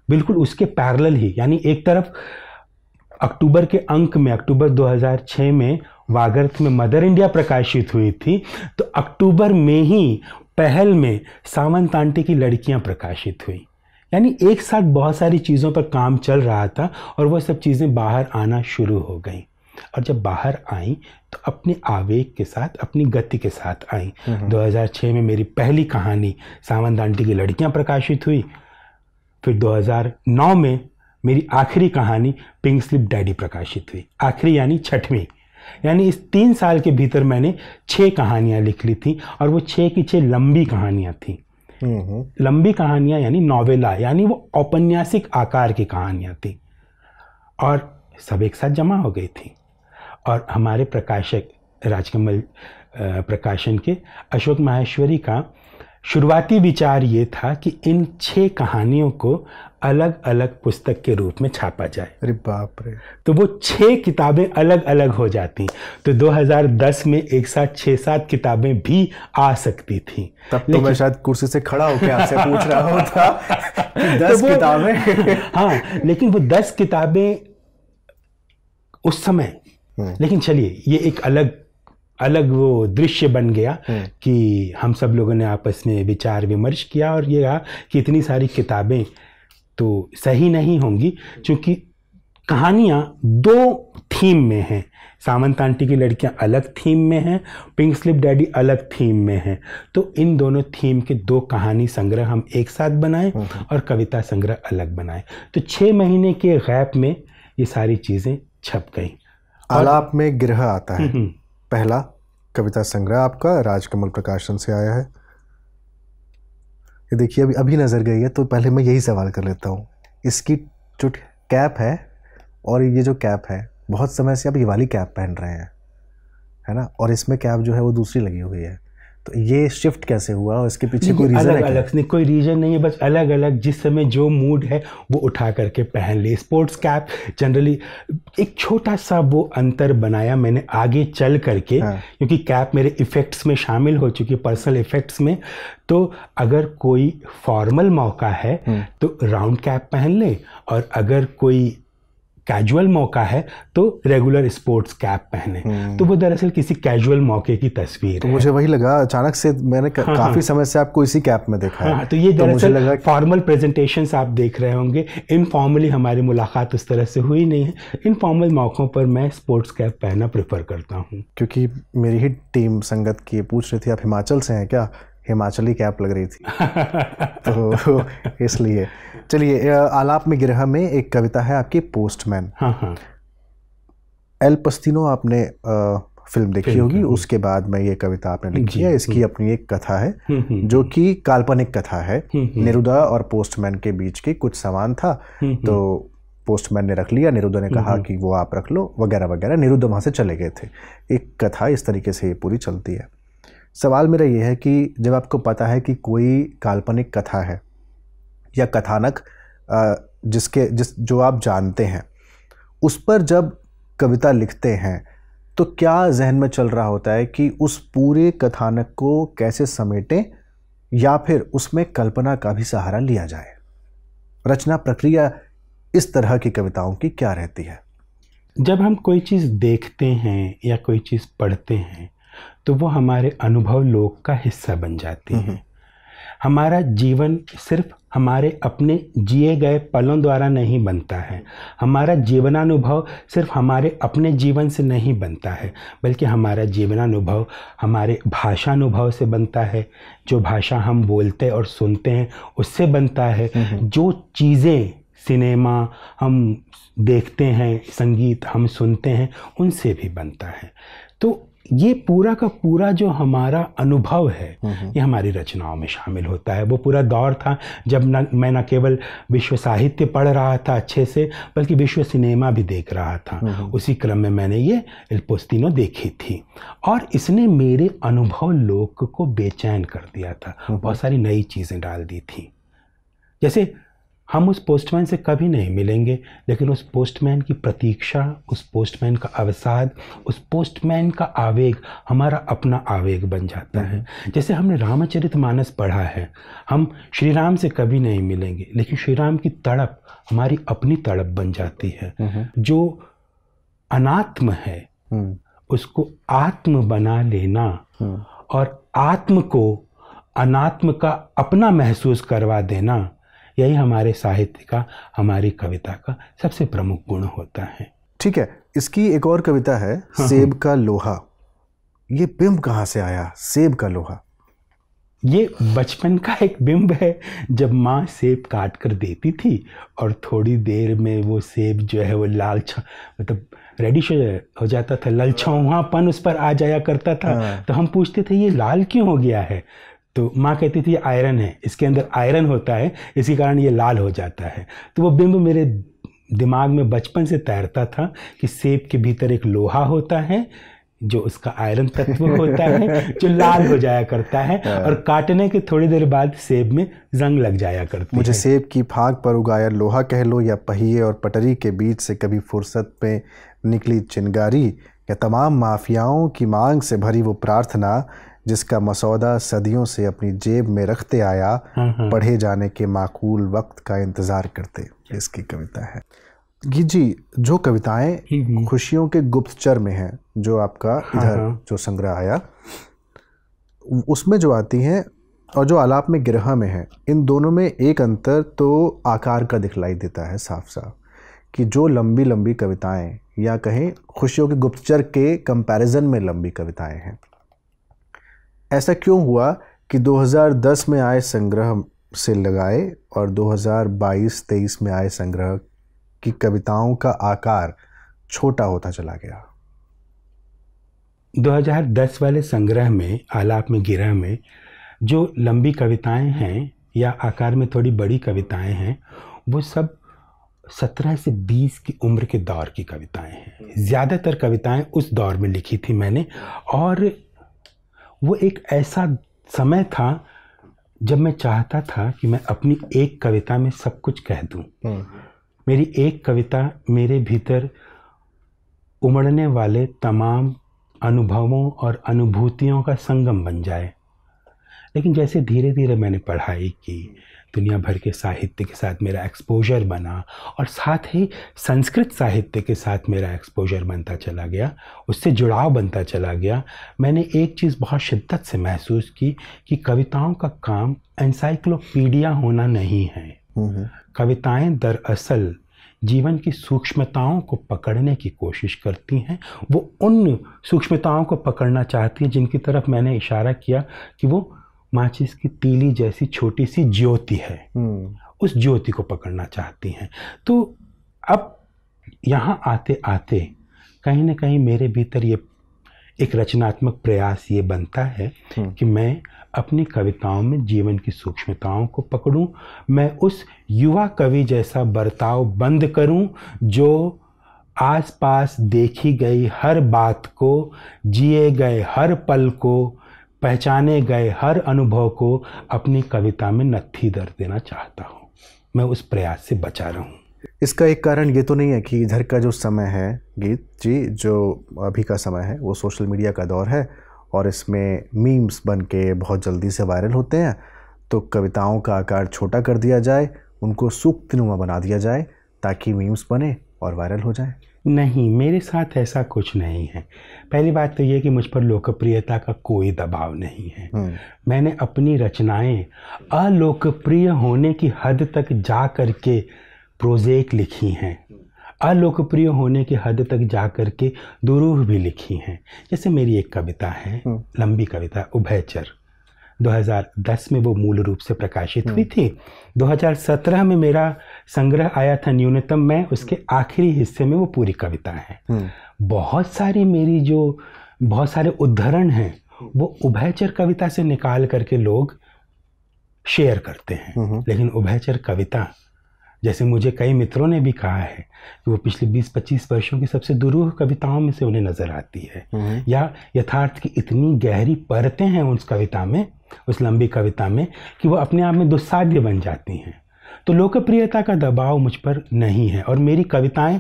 बिल्कुल उसके पैरेलल ही यानी एक तरफ़ अक्टूबर के अंक में अक्टूबर 2006 में वागर्थ में मदर इंडिया प्रकाशित हुई थी तो अक्टूबर में ही पहल में सावंत आंटी की लड़कियाँ प्रकाशित हुई। यानी एक साथ बहुत सारी चीज़ों पर काम चल रहा था और वह सब चीज़ें बाहर आना शुरू हो गई। और जब बाहर आई तो अपने आवेग के साथ अपनी गति के साथ आई। 2006 में मेरी पहली कहानी सावंत आंटी की लड़कियाँ प्रकाशित हुई फिर 2009 में मेरी आखिरी कहानी पिंक स्लिप डैडी प्रकाशित हुई। आखिरी यानी छठवीं। यानी इस तीन साल के भीतर मैंने छः कहानियाँ लिख ली थी और वो छः की छः लंबी कहानियाँ थी। लंबी कहानियाँ यानी नॉवेला यानी वो औपन्यासिक आकार की कहानियाँ थी और सब एक साथ जमा हो गई थी। और हमारे प्रकाशक राजकमल प्रकाशन के अशोक माहेश्वरी का शुरुआती विचार ये था कि इन छह कहानियों को अलग अलग पुस्तक के रूप में छापा जाए। अरे बाप रे। तो वो छह किताबें अलग अलग हो जाती। तो 2010 में एक साथ छह सात किताबें भी आ सकती थी। तब तो मैं शायद कुर्सी से खड़ा होकर आपसे पूछ रहा होता (laughs) दस तो किताबें। (laughs) हाँ लेकिन वो दस किताबें उस समय हम्म। लेकिन चलिए ये एक अलग अलग वो दृश्य बन गया हम्म। कि हम सब लोगों ने आपस में विचार विमर्श किया और ये कहा कि इतनी सारी किताबें तो सही नहीं होंगी क्योंकि कहानियाँ दो थीम में हैं। सामंत आंटी की लड़कियाँ अलग थीम में हैं पिंक स्लिप डैडी अलग थीम में हैं। तो इन दोनों थीम के दो कहानी संग्रह हम एक साथ बनाए हम्म। और कविता संग्रह अलग बनाए। तो छः महीने के गैप में ये सारी चीज़ें छप गई। आलाप में ग्रह आता है। हम्म, पहला कविता संग्रह आपका, राजकमल प्रकाशन से आया है। ये देखिए, अभी अभी नज़र गई है तो पहले मैं यही सवाल कर लेता हूँ। इसकी जो कैप है, और ये जो कैप है, बहुत समय से आप ये वाली कैप पहन रहे हैं, है ना? और इसमें कैप जो है, वो दूसरी लगी हुई है। तो ये शिफ्ट कैसे हुआ और इसके पीछे कोई रीज़न अलग है अलग नहीं कोई रीजन नहीं है बस अलग अलग जिस समय जो मूड है वो उठा करके पहन ले स्पोर्ट्स कैप जनरली एक छोटा सा वो अंतर बनाया मैंने आगे चल करके हाँ। क्योंकि कैप मेरे इफ़ेक्ट्स में शामिल हो चुकी है पर्सनल इफ़ेक्ट्स में तो अगर कोई फॉर्मल मौका है हम्म। तो राउंड कैप पहन ले और अगर कोई कैजुअल मौका है तो रेगुलर स्पोर्ट्स कैप पहने। तो वो दरअसल किसी कैजुअल मौके की तस्वीर हम्म। तो है। मुझे वही लगा अचानक से मैंने क- हाँ, काफ़ी समय से आपको इसी कैप में देखा हाँ, है तो ये तो मुझे दरअसल लगा फॉर्मल प्रेजेंटेशन आप देख रहे होंगे। इनफॉर्मली हमारी मुलाकात उस तरह से हुई नहीं है। इनफॉर्मल मौक़ों पर मैं स्पोर्ट्स कैप पहनना प्रेफर करता हूँ। क्योंकि मेरी ही टीम संगत की पूछ रही थी आप हिमाचल से हैं क्या? हिमाचली कैप लग रही थी। (laughs) तो इसलिए। चलिए आलाप में गिरह में एक कविता है आपकी पोस्टमैन। हाँ हाँ। एल पस्तिनो आपने फ़िल्म देखी होगी उसके बाद में ये कविता आपने लिखी है। इसकी अपनी एक कथा है हम्म, हम्म, जो कि काल्पनिक कथा है। हम्म, निरुदा और पोस्टमैन के बीच की कुछ समान था। हम्म, तो पोस्टमैन ने रख लिया निरुदा ने कहा कि वो आप रख लो वगैरह वगैरह। निरुदा वहाँ से चले गए थे। एक कथा इस तरीके से ये पूरी चलती है। सवाल मेरा ये है कि जब आपको पता है कि कोई काल्पनिक कथा है या कथानक जिसके जिस जो आप जानते हैं उस पर जब कविता लिखते हैं तो क्या जहन में चल रहा होता है कि उस पूरे कथानक को कैसे समेटें या फिर उसमें कल्पना का भी सहारा लिया जाए? रचना प्रक्रिया इस तरह की कविताओं की क्या रहती है? जब हम कोई चीज़ देखते हैं या कोई चीज़ पढ़ते हैं तो वो हमारे अनुभव लोक का हिस्सा बन जाती है। हमारा जीवन सिर्फ़ हमारे अपने जिए गए पलों द्वारा नहीं बनता है। हमारा जीवनानुभव सिर्फ़ हमारे अपने जीवन से नहीं बनता है बल्कि हमारा जीवनानुभव हमारे भाषानुभव से बनता है। जो भाषा हम बोलते और सुनते हैं उससे बनता है। जो चीज़ें सिनेमा हम देखते हैं संगीत हम सुनते हैं उनसे भी बनता है। तो ये पूरा का पूरा जो हमारा अनुभव है ये हमारी रचनाओं में शामिल होता है। वो पूरा दौर था जब न मैं न केवल विश्व साहित्य पढ़ रहा था अच्छे से बल्कि विश्व सिनेमा भी देख रहा था। उसी क्रम में मैंने ये इल्पोस्तिनो देखी थी। और इसने मेरे अनुभव लोक को बेचैन कर दिया था। बहुत सारी नई चीज़ें डाल दी थी। जैसे हम उस पोस्टमैन से कभी नहीं मिलेंगे लेकिन उस पोस्टमैन की प्रतीक्षा उस पोस्टमैन का अवसाद उस पोस्टमैन का आवेग हमारा अपना आवेग बन जाता है। जैसे हमने रामचरित मानस पढ़ा है हम श्री राम से कभी नहीं मिलेंगे लेकिन श्री राम की तड़प हमारी अपनी तड़प बन जाती है। जो अनात्म है हम्म, उसको आत्म बना लेना और आत्म को अनात्म का अपना महसूस करवा देना यही हमारे साहित्य का हमारी कविता का सबसे प्रमुख गुण होता है। ठीक है इसकी एक और कविता है हाँ। सेब का लोहा। ये बिंब कहाँ से आया? सेब का लोहा। ये बचपन का एक बिंब है जब माँ सेब काट कर देती थी और थोड़ी देर में वो सेब जो है वो लाल छा मतलब रेडिश हो जाता था ललछाऊहापन उस पर आ जाया करता था। तो हम पूछते थे ये लाल क्यों हो गया है? तो माँ कहती थी आयरन है। इसके अंदर आयरन होता है इसी कारण ये लाल हो जाता है। तो वो बिंब मेरे दिमाग में बचपन से तैरता था कि सेब के भीतर एक लोहा होता है जो उसका आयरन तत्व होता है जो लाल हो जाया करता है और काटने के थोड़ी देर बाद सेब में जंग लग जाया करती मुझे है। सेब की फाक पर उगाया लोहा कह लो या पहिए और पटरी के बीच से कभी फुर्सत में निकली चिनगारी या तमाम माफियाओं की मांग से भरी वो प्रार्थना जिसका मसौदा सदियों से अपनी जेब में रखते आया हाँ, पढ़े जाने के माकूल वक्त का इंतज़ार करते इसकी कविता है। गीत जी जो कविताएँ खुशियों के गुप्तचर में हैं जो आपका इधर जो संग्रह आया उसमें जो आती हैं और जो आलाप में गिरहा में है इन दोनों में एक अंतर तो आकार का दिखलाई देता है साफ़ साफ़ कि जो लंबी लंबी कविताएँ या कहें खुशियों के गुप्तचर के कंपैरिजन में लंबी कविताएँ हैं। ऐसा क्यों हुआ कि 2010 में आए संग्रह से लगाए और 2022-23 में आए संग्रह की कविताओं का आकार छोटा होता चला गया? 2010 वाले संग्रह में आलाप में गिरह में जो लंबी कविताएँ हैं या आकार में थोड़ी बड़ी कविताएँ हैं वो सब सत्रह से बीस की उम्र के दौर की कविताएँ हैं। ज़्यादातर कविताएँ उस दौर में लिखी थी मैंने और वो एक ऐसा समय था जब मैं चाहता था कि मैं अपनी एक कविता में सब कुछ कह दूँ। मेरी एक कविता मेरे भीतर उमड़ने वाले तमाम अनुभवों और अनुभूतियों का संगम बन जाए। लेकिन जैसे धीरे धीरे मैंने पढ़ाई की दुनिया भर के साहित्य के साथ मेरा एक्सपोजर बना और साथ ही संस्कृत साहित्य के साथ मेरा एक्सपोजर बनता चला गया उससे जुड़ाव बनता चला गया। मैंने एक चीज़ बहुत शिद्दत से महसूस की कि कविताओं का काम एनसाइक्लोपीडिया होना नहीं है। कविताएँ दरअसल जीवन की सूक्ष्मताओं को पकड़ने की कोशिश करती हैं। वो उन सूक्ष्मताओं को पकड़ना चाहती हैं जिनकी तरफ़ मैंने इशारा किया कि वो माचिस की तीली जैसी छोटी सी ज्योति है हम्म। उस ज्योति को पकड़ना चाहती हैं तो अब यहाँ आते आते कहीं ना कहीं मेरे भीतर ये एक रचनात्मक प्रयास ये बनता है हम्म। कि मैं अपनी कविताओं में जीवन की सूक्ष्मताओं को पकड़ूं मैं उस युवा कवि जैसा बर्ताव बंद करूँ जो आसपास देखी गई हर बात को जिए गए हर पल को पहचाने गए हर अनुभव को अपनी कविता में नत्थी दर देना चाहता हूँ। मैं उस प्रयास से बचा रहा। हूँ इसका एक कारण ये तो नहीं है कि इधर का जो समय है, गीत जी, जो अभी का समय है, वो सोशल मीडिया का दौर है और इसमें मीम्स बन के बहुत जल्दी से वायरल होते हैं तो कविताओं का आकार छोटा कर दिया जाए, उनको सूक्तनुमा बना दिया जाए, ताकि मीम्स बने और वायरल हो जाए। नहीं मेरे साथ ऐसा कुछ नहीं है। पहली बात तो ये कि मुझ पर लोकप्रियता का कोई दबाव नहीं है। हम्म। मैंने अपनी रचनाएँ अलोकप्रिय होने की हद तक जा कर के प्रोजेक्ट लिखी हैं। अलोकप्रिय होने की हद तक जा कर के दुरूह भी लिखी हैं। जैसे मेरी एक कविता है हम्म। लंबी कविता उभयचर। 2010 में वो मूल रूप से प्रकाशित हुई हम्म। थी 2017 में मेरा संग्रह आया था न्यूनतम में उसके आखिरी हिस्से में वो पूरी कविता है हम्म। बहुत सारी मेरी जो बहुत सारे उद्धरण हैं वो उभयचर कविता से निकाल करके लोग शेयर करते हैं हम्म। लेकिन उभयचर कविता जैसे मुझे कई मित्रों ने भी कहा है कि वो पिछले 20-25 वर्षों की सबसे दुरूह कविताओं में से उन्हें नज़र आती है या यथार्थ की इतनी गहरी परतें हैं उस कविता में उस लंबी कविता में कि वो अपने आप में दुस्साध्य बन जाती हैं तो लोकप्रियता का दबाव मुझ पर नहीं है और मेरी कविताएँ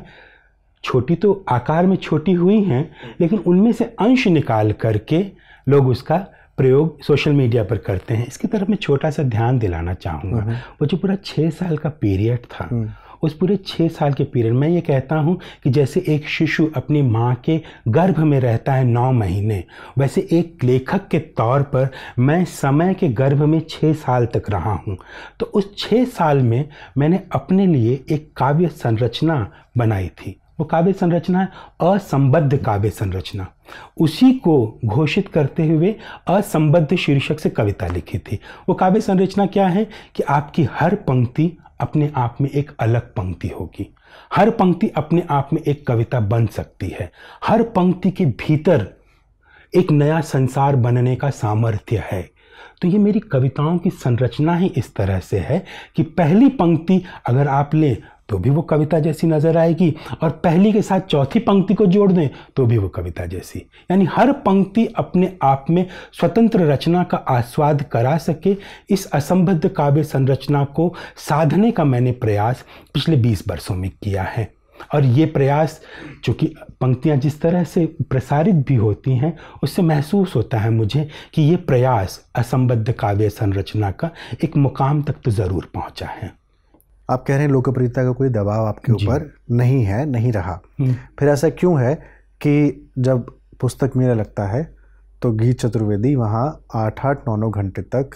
छोटी तो आकार में छोटी हुई हैं लेकिन उनमें से अंश निकाल करके लोग उसका प्रयोग सोशल मीडिया पर करते हैं इसकी तरफ़ मैं छोटा सा ध्यान दिलाना चाहूँगा हम्म। वो जो पूरा छः साल का पीरियड था हम्म। उस पूरे छः साल के पीरियड में ये कहता हूँ कि जैसे एक शिशु अपनी माँ के गर्भ में रहता है नौ महीने, वैसे एक लेखक के तौर पर मैं समय के गर्भ में छः साल तक रहा हूँ। तो उस छः साल में मैंने अपने लिए एक काव्य संरचना बनाई थी। वो काव्य संरचना है, असंबद्ध काव्य संरचना। उसी को घोषित करते हुए असंबद्ध शीर्षक से कविता लिखी थी। वो काव्य संरचना क्या है कि आपकी हर पंक्ति अपने आप में एक अलग पंक्ति होगी। हर पंक्ति अपने आप में एक कविता बन सकती है। हर पंक्ति के भीतर एक नया संसार बनने का सामर्थ्य है। तो ये मेरी कविताओं की संरचना ही इस तरह से है कि पहली पंक्ति अगर आप लें तो भी वो कविता जैसी नज़र आएगी। और पहली के साथ चौथी पंक्ति को जोड़ दें तो भी वो कविता जैसी। यानी हर पंक्ति अपने आप में स्वतंत्र रचना का आस्वाद करा सके। इस असंबद्ध काव्य संरचना को साधने का मैंने प्रयास पिछले बीस वर्षों में किया है। और ये प्रयास, चूँकि पंक्तियाँ जिस तरह से प्रसारित भी होती हैं, उससे महसूस होता है मुझे कि ये प्रयास असंबद्ध काव्य संरचना का एक मुकाम तक तो ज़रूर पहुँचा है। आप कह रहे हैं लोकप्रियता का कोई दबाव आपके ऊपर नहीं है नहीं रहा। हम्म। फिर ऐसा क्यों है कि जब पुस्तक मेला लगता है तो गीत चतुर्वेदी वहाँ आठ आठ नौ नौ घंटे तक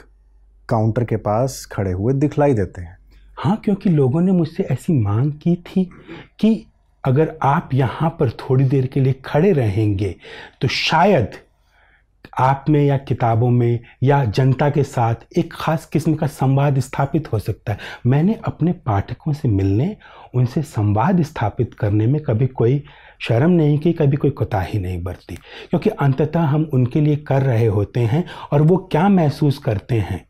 काउंटर के पास खड़े हुए दिखलाई देते हैं। हाँ क्योंकि लोगों ने मुझसे ऐसी मांग की थी कि अगर आप यहाँ पर थोड़ी देर के लिए खड़े रहेंगे तो शायद आप में या किताबों में या जनता के साथ एक ख़ास किस्म का संवाद स्थापित हो सकता है। मैंने अपने पाठकों से मिलने, उनसे संवाद स्थापित करने में कभी कोई शर्म नहीं की, कभी कोई कोताही नहीं बरती। क्योंकि अंततः हम उनके लिए कर रहे होते हैं और वो क्या महसूस करते हैं,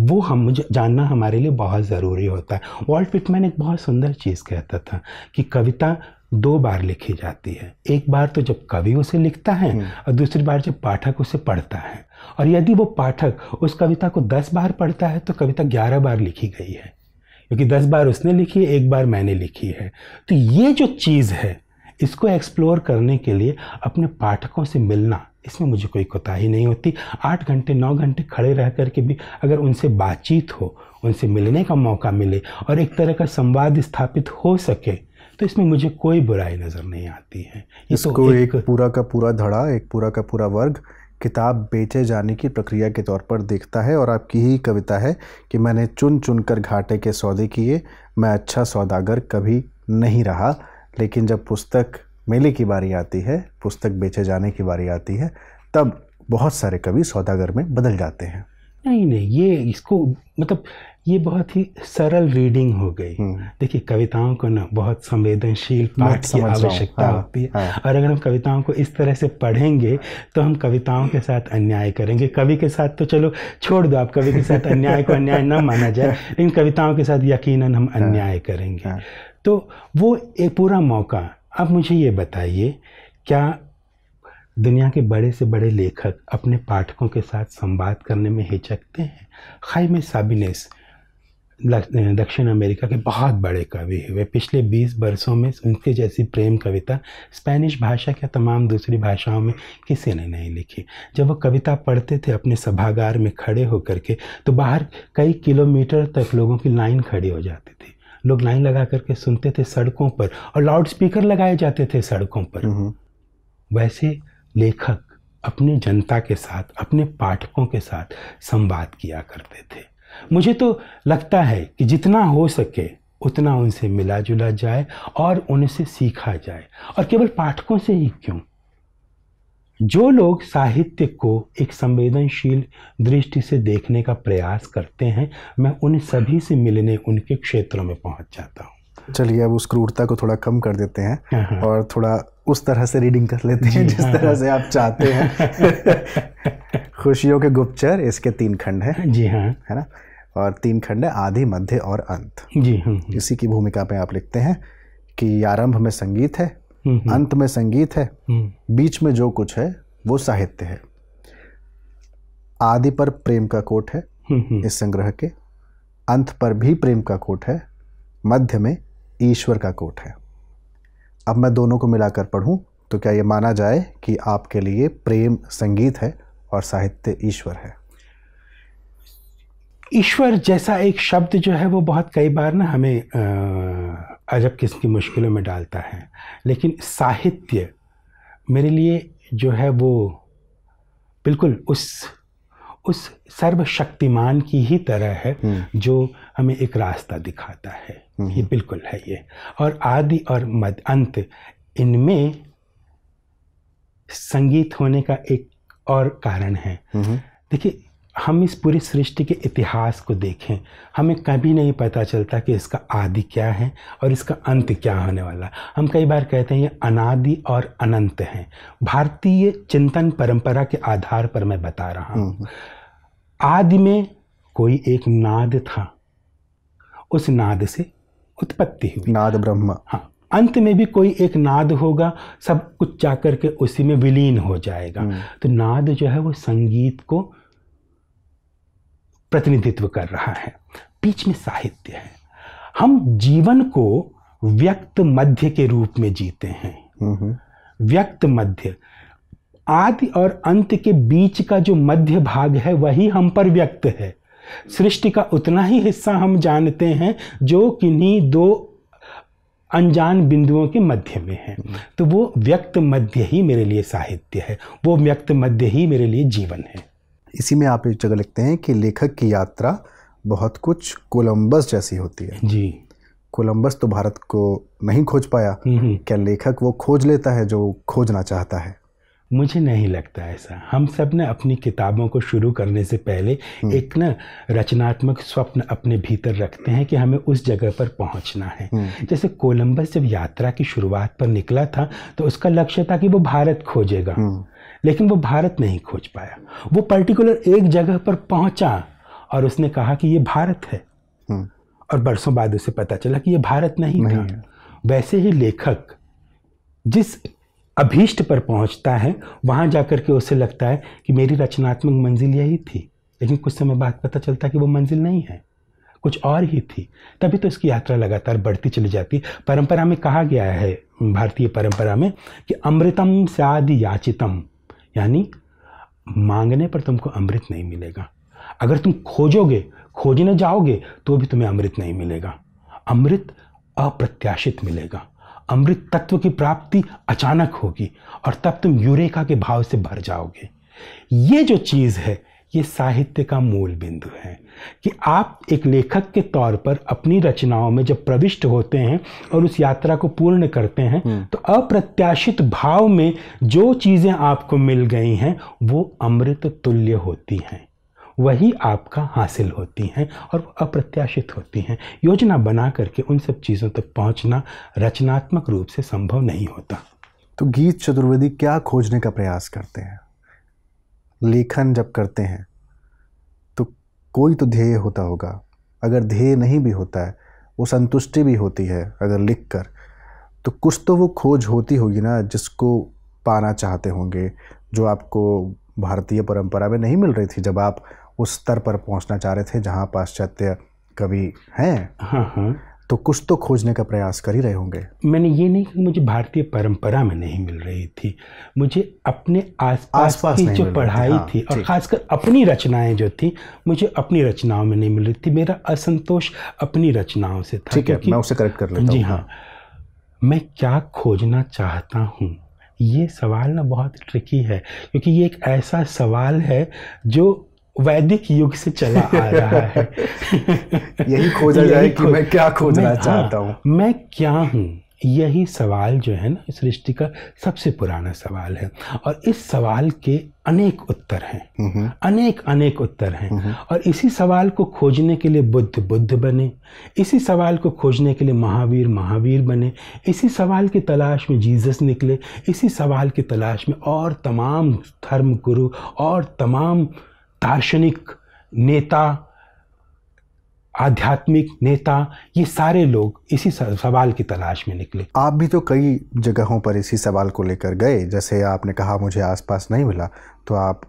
वो हम मुझे जानना हमारे लिए बहुत ज़रूरी होता है। वॉल्ट पिटमैन एक बहुत सुंदर चीज़ कहता था कि कविता दो बार लिखी जाती है। एक बार तो जब कवि उसे लिखता है हम्म। और दूसरी बार जब पाठक उसे पढ़ता है। और यदि वो पाठक उस कविता को दस बार पढ़ता है तो कविता ग्यारह बार लिखी गई है। क्योंकि दस बार उसने लिखी है एक बार मैंने लिखी है। तो ये जो चीज़ है इसको एक्सप्लोर करने के लिए अपने पाठकों से मिलना इसमें मुझे कोई कोताही नहीं होती। आठ घंटे नौ घंटे खड़े रह करके भी अगर उनसे बातचीत हो उनसे मिलने का मौका मिले और एक तरह का संवाद स्थापित हो सके तो इसमें मुझे कोई बुराई नज़र नहीं आती है। ये इसको तो एक, एक पूरा का पूरा धड़ा एक पूरा का पूरा वर्ग किताब बेचे जाने की प्रक्रिया के तौर पर देखता है और आपकी ही कविता है कि मैंने चुन चुन कर घाटे के सौदे किए मैं अच्छा सौदागर कभी नहीं रहा। लेकिन जब पुस्तक मेले की बारी आती है पुस्तक बेचे जाने की बारी आती है तब बहुत सारे कवि सौदागर में बदल जाते हैं। नहीं नहीं ये इसको मतलब ये बहुत ही सरल रीडिंग हो गई। हम्म। देखिए कविताओं को ना बहुत संवेदनशील पाठ की आवश्यकता हाँ, होती है। हाँ। और अगर हम कविताओं को इस तरह से पढ़ेंगे तो हम कविताओं के साथ अन्याय करेंगे। कवि के साथ तो चलो छोड़ दो आप कवि के साथ अन्याय को अन्याय ना माना जाए (laughs) लेकिन कविताओं के साथ यकीनन हम हाँ। अन्याय करेंगे। तो वो एक पूरा मौका। अब मुझे ये बताइए क्या दुनिया के बड़े से बड़े लेखक अपने पाठकों के साथ संवाद करने में हिचकते हैं? खैम साबिनेस। दक्षिण अमेरिका के बहुत बड़े कवि हुए पिछले 20 वर्षों में उनके जैसी प्रेम कविता स्पेनिश भाषा के तमाम दूसरी भाषाओं में किसी ने नहीं लिखी। जब वो कविता पढ़ते थे अपने सभागार में खड़े होकर के तो बाहर कई किलोमीटर तक लोगों की लाइन खड़ी हो जाती थी। लोग लाइन लगा करके सुनते थे सड़कों पर और लाउड स्पीकर लगाए जाते थे सड़कों पर। वैसे लेखक अपनी जनता के साथ अपने पाठकों के साथ संवाद किया करते थे। मुझे तो लगता है कि जितना हो सके उतना उनसे मिला जुला जाए और उनसे सीखा जाए। और केवल पाठकों से ही क्यों? जो लोग साहित्य को एक संवेदनशील दृष्टि से देखने का प्रयास करते हैं, मैं उन सभी से मिलने उनके क्षेत्रों में पहुँच जाता हूँ। चलिए अब उस क्रूरता को थोड़ा कम कर देते हैं हाँ, हाँ। और थोड़ा उस तरह से रीडिंग कर लेते हैं जिस हाँ, तरह से आप चाहते हैं। (laughs) खुशियों के गुप्तचर इसके तीन खंड हैं जी हाँ। है ना? और तीन खंड है आधि मध्य और अंत। जी हाँ इसी की भूमिका पे आप लिखते हैं कि आरंभ में संगीत है अंत में संगीत है बीच में जो कुछ है वो साहित्य है। आदि पर प्रेम का कोट है इस संग्रह के अंत पर भी प्रेम का कोट है मध्य में ईश्वर का कोट है। अब मैं दोनों को मिलाकर पढ़ूं तो क्या ये माना जाए कि आपके लिए प्रेम संगीत है और साहित्य ईश्वर है? ईश्वर जैसा एक शब्द जो है वो बहुत कई बार ना हमें अजब किस्म की मुश्किलों में डालता है। लेकिन साहित्य मेरे लिए जो है वो बिल्कुल उस उस सर्वशक्तिमान की ही तरह है हम्म। जो हमें एक रास्ता दिखाता है हम्म। ये बिल्कुल है ये और आदि और मद अंत इनमें संगीत होने का एक और कारण है हम्म। देखिए हम इस पूरी सृष्टि के इतिहास को देखें हमें कभी नहीं पता चलता कि इसका आदि क्या है और इसका अंत क्या होने वाला। हम कई बार कहते हैं ये अनादि और अनंत हैं। भारतीय चिंतन परंपरा के आधार पर मैं बता रहा हूँ। हम्म। आदि में कोई एक नाद था। उस नाद से उत्पत्ति हुई। नाद ब्रह्म। हाँ अंत में भी कोई एक नाद होगा सब कुछ जाकर के उसी में विलीन हो जाएगा। हम्म। तो नाद जो है वो संगीत को प्रतिनिधित्व कर रहा है। बीच में साहित्य है। हम जीवन को व्यक्त मध्य के रूप में जीते हैं। व्यक्त मध्य। आदि और अंत के बीच का जो मध्य भाग है वही हम पर व्यक्त है। सृष्टि का उतना ही हिस्सा हम जानते हैं जो किन्हीं दो अनजान बिंदुओं के मध्य में है। तो वो व्यक्त मध्य ही मेरे लिए साहित्य है। वो व्यक्त मध्य ही मेरे लिए जीवन है। इसी में आप एक जगह लिखते हैं कि लेखक की यात्रा बहुत कुछ कोलंबस जैसी होती है। जी। कोलंबस तो भारत को नहीं खोज पाया। हम्म, हम्म। क्या लेखक वो खोज लेता है जो खोजना चाहता है? मुझे नहीं लगता ऐसा। हम सबने अपनी किताबों को शुरू करने से पहले हम्म। एक ना रचनात्मक स्वप्न अपने भीतर रखते हैं कि हमें उस जगह पर पहुँचना है। जैसे कोलंबस जब यात्रा की शुरुआत पर निकला था तो उसका लक्ष्य था कि वो भारत खोजेगा। लेकिन वो भारत नहीं खोज पाया। वो पर्टिकुलर एक जगह पर पहुँचा और उसने कहा कि ये भारत है। हम्म, और बरसों बाद उसे पता चला कि ये भारत नहीं, नहीं था है। वैसे ही लेखक जिस अभीष्ट पर पहुँचता है वहाँ जाकर के उसे लगता है कि मेरी रचनात्मक मंजिल यही थी। लेकिन कुछ समय बाद पता चलता कि वो मंजिल नहीं है। कुछ और ही थी। तभी तो इसकी यात्रा लगातार बढ़ती चली जाती। परंपरा में कहा गया है भारतीय परंपरा में कि अमृतम स्यादि याचितम। यानी मांगने पर तुमको अमृत नहीं मिलेगा। अगर तुम खोजोगे, खोजने जाओगे तो भी तुम्हें अमृत नहीं मिलेगा। अमृत अप्रत्याशित मिलेगा। अमृत तत्व की प्राप्ति अचानक होगी और तब तुम यूरेका के भाव से भर जाओगे। ये जो चीज़ है ये साहित्य का मूल बिंदु है कि आप एक लेखक के तौर पर अपनी रचनाओं में जब प्रविष्ट होते हैं और उस यात्रा को पूर्ण करते हैं तो अप्रत्याशित भाव में जो चीज़ें आपको मिल गई हैं वो अमृत तुल्य होती हैं। वही आपका हासिल होती हैं और वो अप्रत्याशित होती हैं। योजना बना करके उन सब चीज़ों तक पहुँचना रचनात्मक रूप से संभव नहीं होता। तो गीत चतुर्वेदी क्या खोजने का प्रयास करते हैं? लेखन जब करते हैं तो कोई तो ध्येय होता होगा। अगर ध्येय नहीं भी होता है, वो संतुष्टि भी होती है अगर लिख कर तो कुछ तो वो खोज होती होगी ना जिसको पाना चाहते होंगे, जो आपको भारतीय परंपरा में नहीं मिल रही थी जब आप उस स्तर पर पहुँचना चाह रहे थे जहाँ पाश्चात्य कवि हैं। हाँ हाँ। तो कुछ तो खोजने का प्रयास कर ही रहे होंगे। मैंने ये नहीं कि मुझे भारतीय परंपरा में नहीं मिल रही थी। मुझे अपने आसपास आसपास की जो रही थी, पढ़ाई हाँ, थी और खासकर अपनी रचनाएँ जो थी मुझे अपनी रचनाओं में नहीं मिल रही थी। मेरा असंतोष अपनी रचनाओं से था ठीक है मैं उसे करेक्ट कर लेता जी हाँ। मैं क्या खोजना चाहता हूँ? ये सवाल ना बहुत ट्रिकी है क्योंकि ये एक ऐसा सवाल है जो वैदिक युग से चला आ (laughs) रहा है। यही खोजा जाए कि मैं क्या खोजना मैं- चाहता हाँ, हूँ मैं क्या हूँ? यही सवाल जो है ना सृष्टि का सबसे पुराना सवाल है। और इस सवाल के अनेक उत्तर हैं। अनेक अनेक उत्तर हैं। और इसी सवाल को खोजने के लिए बुद्ध बुद्ध बने। इसी सवाल को खोजने के लिए महावीर महावीर बने। इसी सवाल की तलाश में जीसस निकले। इसी सवाल की तलाश में और तमाम धर्म गुरु और तमाम दार्शनिक नेता आध्यात्मिक नेता ये सारे लोग इसी सवाल की तलाश में निकले। आप भी तो कई जगहों पर इसी सवाल को लेकर गए। जैसे आपने कहा मुझे आसपास नहीं मिला तो आप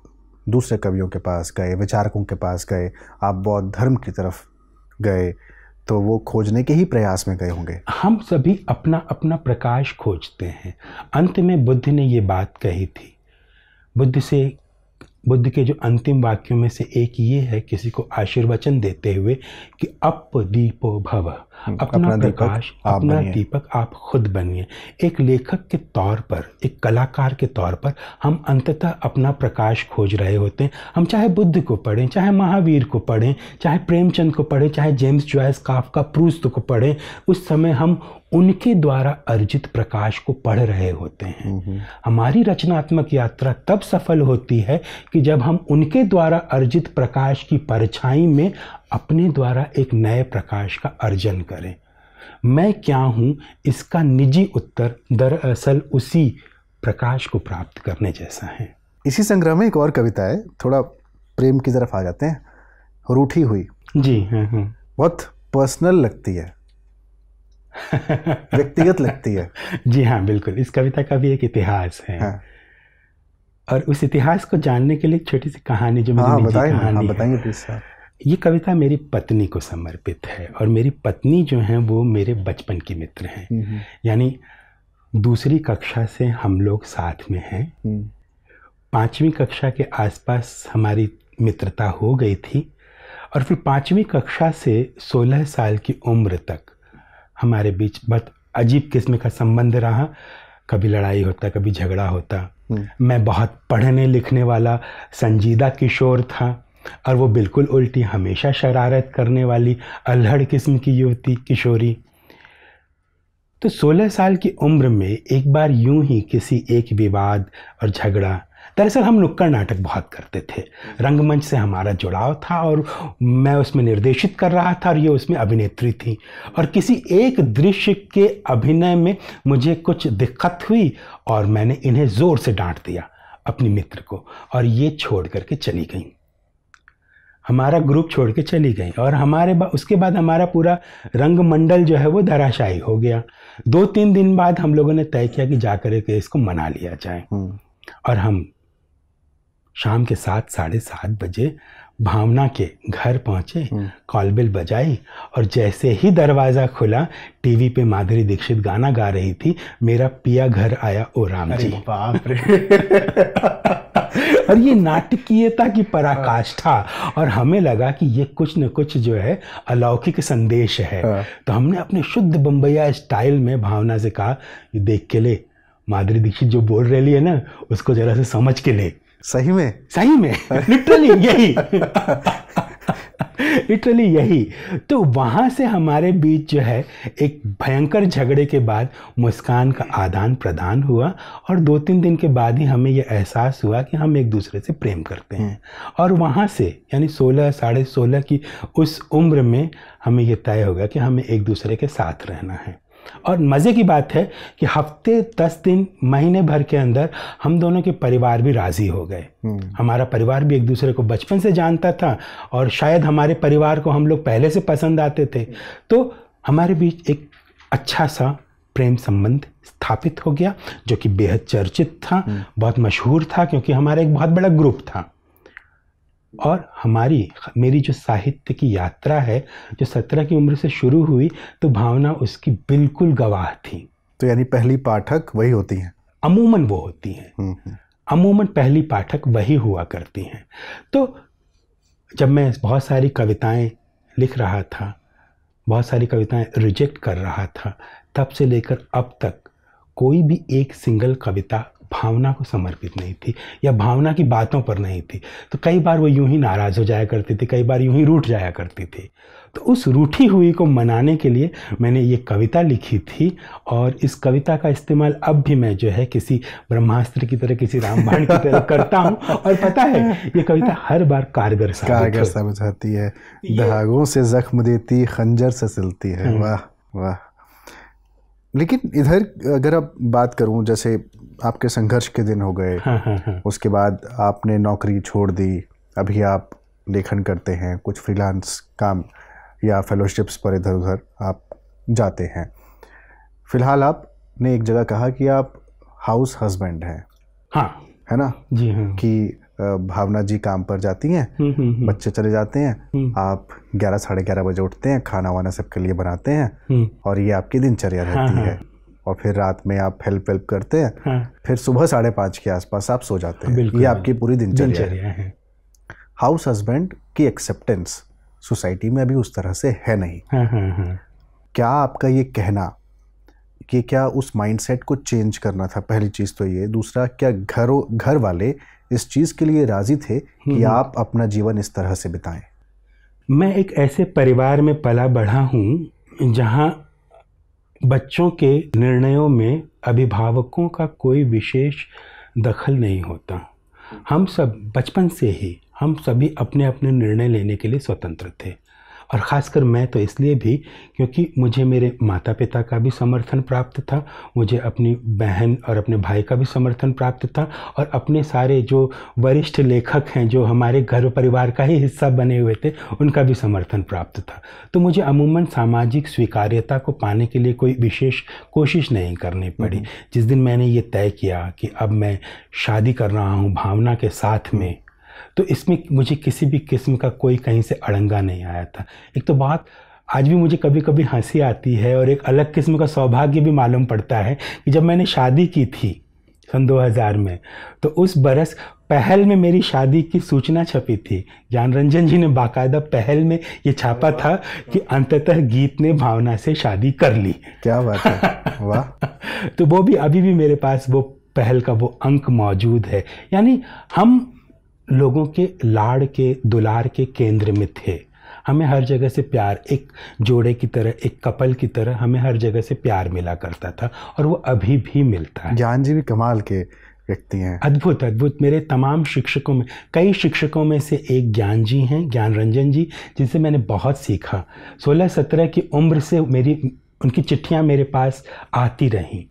दूसरे कवियों के पास गए विचारकों के पास गए आप बौद्ध धर्म की तरफ़ गए तो वो खोजने के ही प्रयास में गए होंगे। हम सभी अपना अपना प्रकाश खोजते हैं। अंत में बुद्ध ने ये बात कही थी। बुद्ध से बुद्ध के जो अंतिम वाक्यों में से एक ये है, किसी को आशीर्वचन देते हुए कि अप दीपो भव। अपना प्रकाश आप अपना दीपक आप खुद बनिए। एक लेखक के तौर पर एक कलाकार के तौर पर हम अंततः अपना प्रकाश खोज रहे होते हैं। हम चाहे बुद्ध को पढ़ें चाहे महावीर को पढ़ें चाहे प्रेमचंद को पढ़ें चाहे जेम्स जॉयस काफका प्रूस्त को पढ़ें उस समय हम उनके द्वारा अर्जित प्रकाश को पढ़ रहे होते हैं। हमारी रचनात्मक यात्रा तब सफल होती है कि जब हम उनके द्वारा अर्जित प्रकाश की परछाई में अपने द्वारा एक नए प्रकाश का अर्जन करें। मैं क्या हूँ? इसका निजी उत्तर दरअसल उसी प्रकाश को प्राप्त करने जैसा है। इसी संग्रह में एक और कविता है थोड़ा प्रेम की तरफ़ आ जाते हैं। रूठी हुई। जी हाँ हाँ। बहुत पर्सनल लगती है। (laughs) व्यक्तिगत लगती है। जी हाँ बिल्कुल। इस कविता का भी एक इतिहास है। हाँ। और उस इतिहास को जानने के लिए एक छोटी सी कहानी जो मेरी हाँ बताइए ना, कहानी हाँ। है। बताइए प्लीज़ ये कविता मेरी पत्नी को समर्पित है और मेरी पत्नी जो है वो मेरे बचपन की मित्र हैं। यानी दूसरी कक्षा से हम लोग साथ में हैं। हम्म, पाँचवीं कक्षा के आसपास हमारी मित्रता हो गई थी और फिर पाँचवीं कक्षा से सोलह साल की उम्र तक हमारे बीच बहुत अजीब किस्म का संबंध रहा। कभी लड़ाई होता कभी झगड़ा होता। हम्म। मैं बहुत पढ़ने लिखने वाला संजीदा किशोर था। और वो बिल्कुल उल्टी, हमेशा शरारत करने वाली अल्हड़ किस्म की युवती किशोरी। तो 16 साल की उम्र में एक बार यूँ ही किसी एक विवाद और झगड़ा, दरअसल हम नुक्कड़ नाटक बहुत करते थे। रंगमंच से हमारा जुड़ाव था और मैं उसमें निर्देशित कर रहा था और ये उसमें अभिनेत्री थी। और किसी एक दृश्य के अभिनय में मुझे कुछ दिक्कत हुई और मैंने इन्हें ज़ोर से डांट दिया अपनी मित्र को और ये छोड़ करके चली गई। हमारा ग्रुप छोड़ के चली गई और हमारे बा, उसके बाद हमारा पूरा रंग मंडल जो है वो धराशायी हो गया। दो तीन दिन बाद हम लोगों ने तय किया कि जाकर के इसको मना लिया जाए। हम्म, और हम शाम के सात साढ़े सात बजे भावना के घर पहुँचे हम्म। कॉल बेल बजाई और जैसे ही दरवाज़ा खुला टीवी पे माधुरी दीक्षित गाना गा रही थी मेरा पिया घर आया ओ राम जी। बाप रे। (laughs) और ये नाटकीयता की पराकाष्ठा। और हमें लगा कि ये कुछ न कुछ जो है अलौकिक संदेश है। हाँ। तो हमने अपने शुद्ध बम्बैया स्टाइल में भावना से कहा देख के ले माधुरी दीक्षित जो बोल रही है ना उसको जरा से समझ के ले। सही में? सही में। लिटरली यही। (laughs) लिटरली यही। तो वहाँ से हमारे बीच जो है, एक भयंकर झगड़े के बाद मुस्कान का आदान प्रदान हुआ और दो तीन दिन के बाद ही हमें यह एहसास हुआ कि हम एक दूसरे से प्रेम करते हैं। और वहाँ से, यानी सोलह, साढ़े सोलह की उस उम्र में हमें यह तय हो गया कि हमें एक दूसरे के साथ रहना है। और मज़े की बात है कि हफ़्ते दस दिन महीने भर के अंदर हम दोनों के परिवार भी राज़ी हो गए। हमारा परिवार भी एक दूसरे को बचपन से जानता था और शायद हमारे परिवार को हम लोग पहले से पसंद आते थे। तो हमारे बीच एक अच्छा सा प्रेम संबंध स्थापित हो गया जो कि बेहद चर्चित था बहुत मशहूर था क्योंकि हमारा एक बहुत बड़ा ग्रुप था। और हमारी मेरी जो साहित्य की यात्रा है जो सत्रह की उम्र से शुरू हुई तो भावना उसकी बिल्कुल गवाह थी। तो यानी पहली पाठक वही होती हैं? अमूमन वो होती हैं। हम्म, हम्म, अमूमन पहली पाठक वही हुआ करती हैं। तो जब मैं बहुत सारी कविताएँ लिख रहा था बहुत सारी कविताएँ रिजेक्ट कर रहा था तब से लेकर अब तक कोई भी एक सिंगल कविता भावना को समर्पित नहीं थी या भावना की बातों पर नहीं थी। तो कई बार वो यूँ ही नाराज़ हो जाया करती थी कई बार यूँ ही रूठ जाया करती थी। तो उस रूठी हुई को मनाने के लिए मैंने ये कविता लिखी थी और इस कविता का इस्तेमाल अब भी मैं जो है किसी ब्रह्मास्त्र की तरह किसी रामबाण की तरह करता हूँ। और पता है ये कविता हर बार कारगर कारगर साबित होती है। धागों से जख्म देती खंजर से सिलती है। वाह वाह। लेकिन इधर अगर अब बात करूँ जैसे आपके संघर्ष के दिन हो गए। हाँ हाँ हाँ। उसके बाद आपने नौकरी छोड़ दी। अभी आप लेखन करते हैं कुछ फ्रीलांस काम या फेलोशिप्स पर इधर उधर आप जाते हैं। फ़िलहाल आपने एक जगह कहा कि आप हाउस हस्बैंड हैं। हाँ। है ना? जी हाँ। कि भावना जी काम पर जाती हैं हम्म, हम्म, हम्म, बच्चे चले जाते हैं। आप ग्यारह साढ़े ग्यारह बजे उठते हैं खाना वाना सबके लिए बनाते हैं और ये आपकी दिनचर्या रहती हाँ, है। और फिर रात में आप हेल्प वेल्प करते हैं हाँ। फिर सुबह साढ़े पाँच के आसपास आप सो जाते हैं। ये आपकी पूरी दिनचर्या है। है। हाउस हस्बैंड की एक्सेप्टेंस सोसाइटी में अभी उस तरह से है नहीं। हाँ हाँ हाँ। क्या आपका ये कहना कि क्या उस माइंडसेट को चेंज करना था? पहली चीज़ तो ये। दूसरा क्या घरों घर वाले इस चीज़ के लिए राज़ी थे कि आप अपना जीवन इस तरह से बिताएँ? मैं एक ऐसे परिवार में पला बढ़ा हूँ जहाँ बच्चों के निर्णयों में अभिभावकों का कोई विशेष दखल नहीं होता। हम सब बचपन से ही, हम सभी अपने अपने निर्णय लेने के लिए स्वतंत्र थे। और ख़ासकर मैं तो इसलिए भी क्योंकि मुझे मेरे माता पिता का भी समर्थन प्राप्त था मुझे अपनी बहन और अपने भाई का भी समर्थन प्राप्त था और अपने सारे जो वरिष्ठ लेखक हैं जो हमारे घर परिवार का ही हिस्सा बने हुए थे उनका भी समर्थन प्राप्त था। तो मुझे अमूमन सामाजिक स्वीकार्यता को पाने के लिए कोई विशेष कोशिश नहीं करनी पड़ी। जिस दिन मैंने ये तय किया कि अब मैं शादी कर रहा हूँ भावना के साथ में तो इसमें मुझे किसी भी किस्म का कोई कहीं से अड़ंगा नहीं आया था। एक तो बात आज भी मुझे कभी कभी हँसी आती है और एक अलग किस्म का सौभाग्य भी मालूम पड़ता है कि जब मैंने शादी की थी सन 2000 में तो उस बरस पहल में मेरी शादी की सूचना छपी थी। ज्ञान रंजन जी ने बाकायदा पहल में ये छापा था कि अंततः गीत ने भावना से शादी कर ली। क्या बात है। वाह। (laughs) तो वो भी अभी भी मेरे पास वो पहल का वो अंक मौजूद है। यानी हम लोगों के लाड़ के दुलार के केंद्र में थे। हमें हर जगह से प्यार एक जोड़े की तरह एक कपल की तरह हमें हर जगह से प्यार मिला करता था और वो अभी भी मिलता है। ज्ञान जी भी कमाल के व्यक्ति हैं। अद्भुत अद्भुत। मेरे तमाम शिक्षकों में कई शिक्षकों में से एक ज्ञान जी हैं ज्ञान रंजन जी जिनसे मैंने बहुत सीखा। सोलह सत्रह की उम्र से मेरी उनकी चिट्ठियाँ मेरे पास आती रहीं।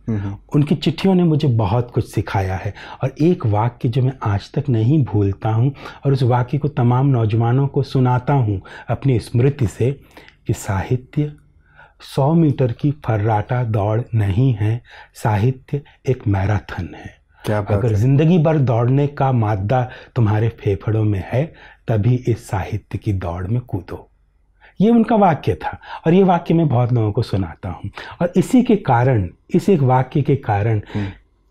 उनकी चिट्ठियों ने मुझे बहुत कुछ सिखाया है और एक वाक्य जो मैं आज तक नहीं भूलता हूँ और उस वाक्य को तमाम नौजवानों को सुनाता हूँ अपनी स्मृति से कि साहित्य सौ मीटर की फर्राटा दौड़ नहीं है साहित्य एक मैराथन है। क्या अगर ज़िंदगी भर दौड़ने का मादा तुम्हारे फेफड़ों में है तभी इस साहित्य की दौड़ में कूदो। ये उनका वाक्य था और ये वाक्य मैं बहुत लोगों को सुनाता हूँ। और इसी के कारण इस एक वाक्य के कारण हम्म।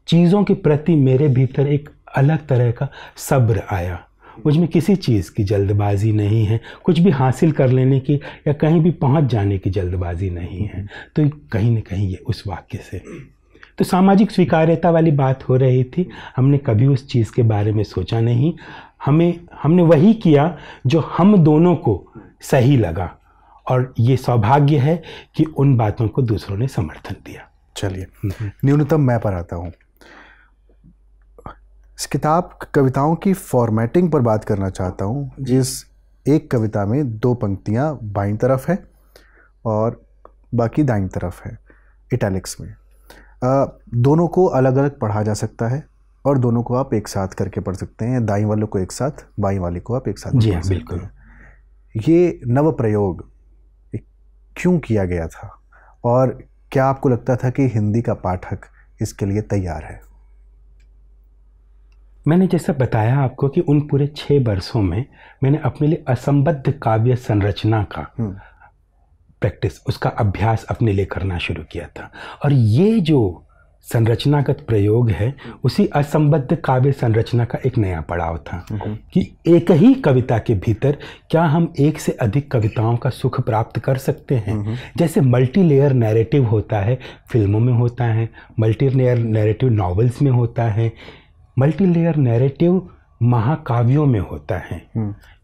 चीज़ों के प्रति मेरे भीतर एक अलग तरह का सब्र आया। मुझमें किसी चीज़ की जल्दबाजी नहीं है। कुछ भी हासिल कर लेने की या कहीं भी पहुँच जाने की जल्दबाजी नहीं है। तो कहीं ना कहीं ये उस वाक्य से। तो सामाजिक स्वीकार्यता वाली बात हो रही थी। हमने कभी उस चीज़ के बारे में सोचा नहीं। हमें हमने वही किया जो हम दोनों को सही लगा। और ये सौभाग्य है कि उन बातों को दूसरों ने समर्थन दिया। चलिए हम्म। न्यूनतम मैं पर आता हूँ। इस किताब कविताओं की फॉर्मेटिंग पर बात करना चाहता हूँ जिस एक कविता में दो पंक्तियाँ बाई तरफ़ है और बाकी दाई तरफ़ है इटैलिक्स में। आ, दोनों को अलग अलग पढ़ा जा सकता है और दोनों को आप एक साथ करके पढ़ सकते हैं। दाई वालों को एक साथ बाई वाले को आप एक साथ जी हाँ बिल्कुल। ये नव प्रयोग क्यों किया गया था? और क्या आपको लगता था कि हिंदी का पाठक इसके लिए तैयार है? मैंने जैसा बताया आपको कि उन पूरे छः वर्षों में मैंने अपने लिए असंबद्ध काव्य संरचना का हम्म। प्रैक्टिस उसका अभ्यास अपने लिए करना शुरू किया था। और ये जो संरचनागत प्रयोग है उसी असंबद्ध काव्य संरचना का एक नया पड़ाव था कि एक ही कविता के भीतर क्या हम एक से अधिक कविताओं का सुख प्राप्त कर सकते हैं? जैसे मल्टी लेयर नैरेटिव होता है फ़िल्मों में होता है मल्टी लेयर नैरेटिव नॉवेल्स में होता है मल्टी लेयर नैरेटिव महाकाव्यों में होता है।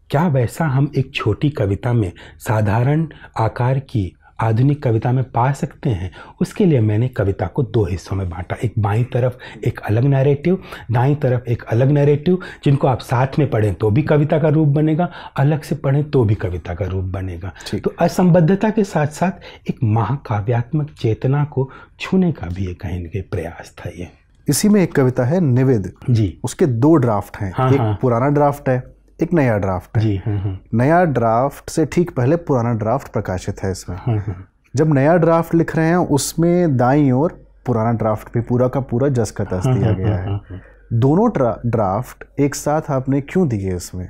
क्या वैसा हम एक छोटी कविता में साधारण आकार की आधुनिक कविता में पा सकते हैं। उसके लिए मैंने कविता को दो हिस्सों में बांटा। एक बाई तरफ़ एक अलग नैरेटिव दाई तरफ़ एक अलग नैरेटिव जिनको आप साथ में पढ़ें तो भी कविता का रूप बनेगा अलग से पढ़ें तो भी कविता का रूप बनेगा। तो असंबद्धता के साथ साथ एक महाकाव्यात्मक चेतना को छूने का भी एक कहीं कहीं प्रयास था ये। इसी में एक कविता है निवेद। जी। उसके दो ड्राफ्ट हैं। हाँ, एक हाँ। पुराना ड्राफ्ट है एक नया ड्राफ्ट है। जी हाँ हाँ। नया ड्राफ्ट से ठीक पहले पुराना ड्राफ्ट प्रकाशित है इसमें। हाँ हाँ। जब नया ड्राफ्ट लिख रहे हैं उसमें दाई और पुराना ड्राफ्ट भी पूरा का पूरा जस का तस दिया गया हाँ, दोनों ड्राफ्ट एक साथ आपने क्यों दिए इसमें?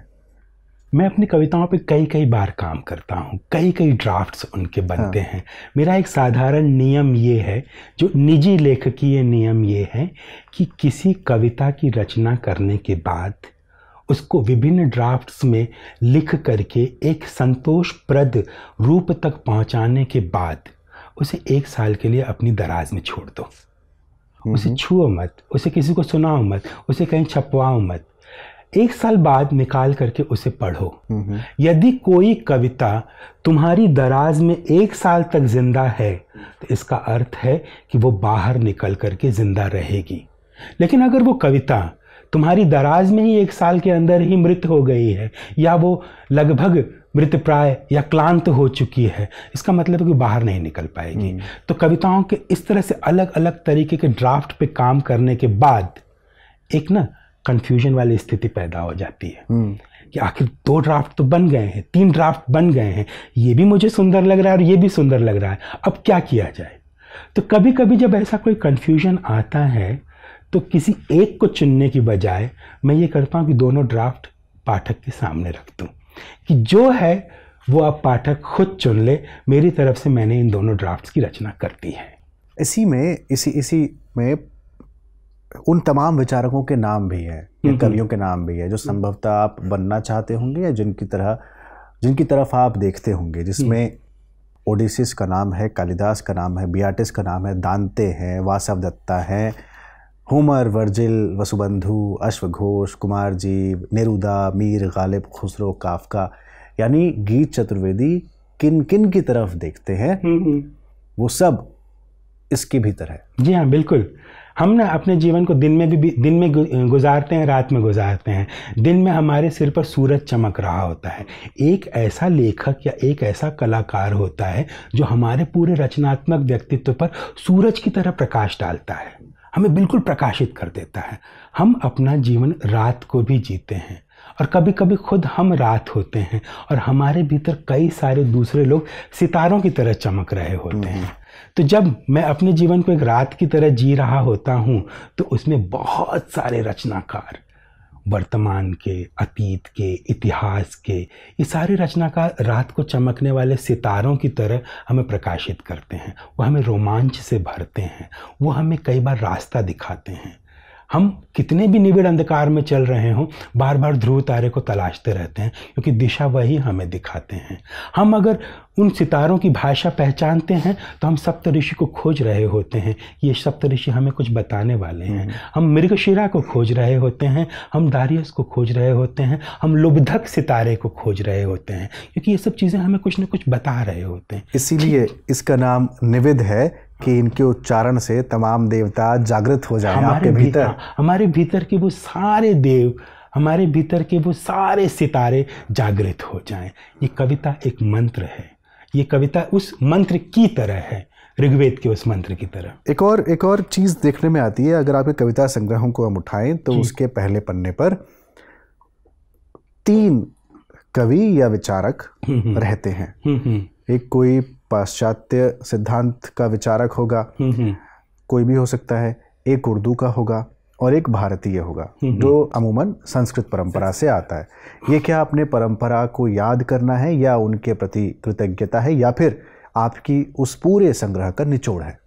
मैं अपनी कविताओं पे कई कई बार काम करता हूँ। कई कई ड्राफ्ट्स उनके बनते हाँ। हैं। मेरा एक साधारण नियम ये है जो निजी लेखकीय नियम ये है कि किसी कविता की रचना करने के बाद उसको विभिन्न ड्राफ्ट्स में लिख करके एक संतोषप्रद रूप तक पहुँचाने के बाद उसे एक साल के लिए अपनी दराज में छोड़ दो। उसे छुओ मत उसे किसी को सुनाओ मत उसे कहीं छपवाओ मत। एक साल बाद निकाल करके उसे पढ़ो। यदि कोई कविता तुम्हारी दराज में एक साल तक ज़िंदा है तो इसका अर्थ है कि वो बाहर निकल करके ज़िंदा रहेगी। लेकिन अगर वो कविता तुम्हारी दराज में ही एक साल के अंदर ही मृत हो गई है या वो लगभग मृत प्राय या क्लांत हो चुकी है। इसका मतलब है कि बाहर नहीं निकल पाएगी। हम्म। तो कविताओं के इस तरह से अलग अलग तरीके के ड्राफ्ट पे काम करने के बाद एक ना कंफ्यूजन वाली स्थिति पैदा हो जाती है। हम्म। कि आखिर दो ड्राफ्ट तो बन गए हैं तीन ड्राफ्ट बन गए हैं ये भी मुझे सुंदर लग रहा है और ये भी सुंदर लग रहा है। अब क्या किया जाए? तो कभी कभी जब ऐसा कोई कन्फ्यूज़न आता है तो किसी एक को चुनने की बजाय मैं ये करता हूँ कि दोनों ड्राफ्ट पाठक के सामने रख दूँ कि जो है वो आप पाठक खुद चुन ले। मेरी तरफ़ से मैंने इन दोनों ड्राफ्ट्स की रचना कर दी है। इसी में इसी इसी में उन तमाम विचारकों के नाम भी हैं या कवियों के नाम भी हैं जो संभवतः आप बनना चाहते होंगे या जिनकी तरह जिनकी तरफ़ आप देखते होंगे जिसमें ओडिसिस का नाम है कालिदास का नाम है बियाटिस का नाम है दांते हैं वासव दत्ता हैं होमर वर्जिल वसुबंधु अश्वघोष कुमार जी नेरुदा मीर गालिब खुसरो काफका यानी गीत चतुर्वेदी किन किन की तरफ़ देखते हैं हम्म, हम्म। वो सब इसके भीतर है। जी हाँ बिल्कुल। हम ना अपने जीवन को दिन में भी दिन में गुजारते हैं रात में गुजारते हैं। दिन में हमारे सिर पर सूरज चमक रहा होता है। एक ऐसा लेखक या एक ऐसा कलाकार होता है जो हमारे पूरे रचनात्मक व्यक्तित्व पर सूरज की तरह प्रकाश डालता है। हमें बिल्कुल प्रकाशित कर देता है। हम अपना जीवन रात को भी जीते हैं और कभी कभी खुद हम रात होते हैं और हमारे भीतर कई सारे दूसरे लोग सितारों की तरह चमक रहे होते हैं। तो जब मैं अपने जीवन को एक रात की तरह जी रहा होता हूँ तो उसमें बहुत सारे रचनाकार वर्तमान के, अतीत के, इतिहास के, ये सारे रचनाकार रात को चमकने वाले सितारों की तरह हमें प्रकाशित करते हैं। वो हमें रोमांच से भरते हैं। वो हमें कई बार रास्ता दिखाते हैं। हम कितने भी निबिड़ अंधकार में चल रहे हों बार बार ध्रुव तारे को तलाशते रहते हैं क्योंकि दिशा वही हमें दिखाते हैं। हम अगर उन सितारों की भाषा पहचानते हैं तो हम सप्तऋषि को खोज रहे होते हैं। ये सप्तऋषि हमें कुछ बताने वाले हैं। हम्म। हम मृगशिरा को खोज रहे होते हैं हम दारियस को खोज रहे होते हैं हम लुब्धक सितारे को खोज रहे होते हैं क्योंकि ये सब चीज़ें हमें कुछ ना कुछ बता रहे होते हैं। इसीलिए इसका नाम निविद है कि इनके उच्चारण से तमाम देवता जागृत हो जाए आपके भीतर। हमारे भीतर के वो सारे देव हमारे भीतर के वो सारे सितारे जागृत हो जाएँ। ये कविता एक मंत्र है। ये कविता उस मंत्र की तरह है। ऋग्वेद के उस मंत्र की तरह। एक और एक और चीज़ देखने में आती है। अगर आपके कविता संग्रहों को हम उठाएँ तो उसके पहले पन्ने पर तीन कवि या विचारक हम्म, हम्म। रहते हैं। हम्म, एक कोई पाश्चात्य सिद्धांत का विचारक होगा। कोई भी हो सकता है। एक उर्दू का होगा और एक भारतीय होगा। जो अमूमन संस्कृत परंपरा से आता है। ये क्या अपने परंपरा को याद करना है या उनके प्रति कृतज्ञता है या फिर आपकी उस पूरे संग्रह का निचोड़ है?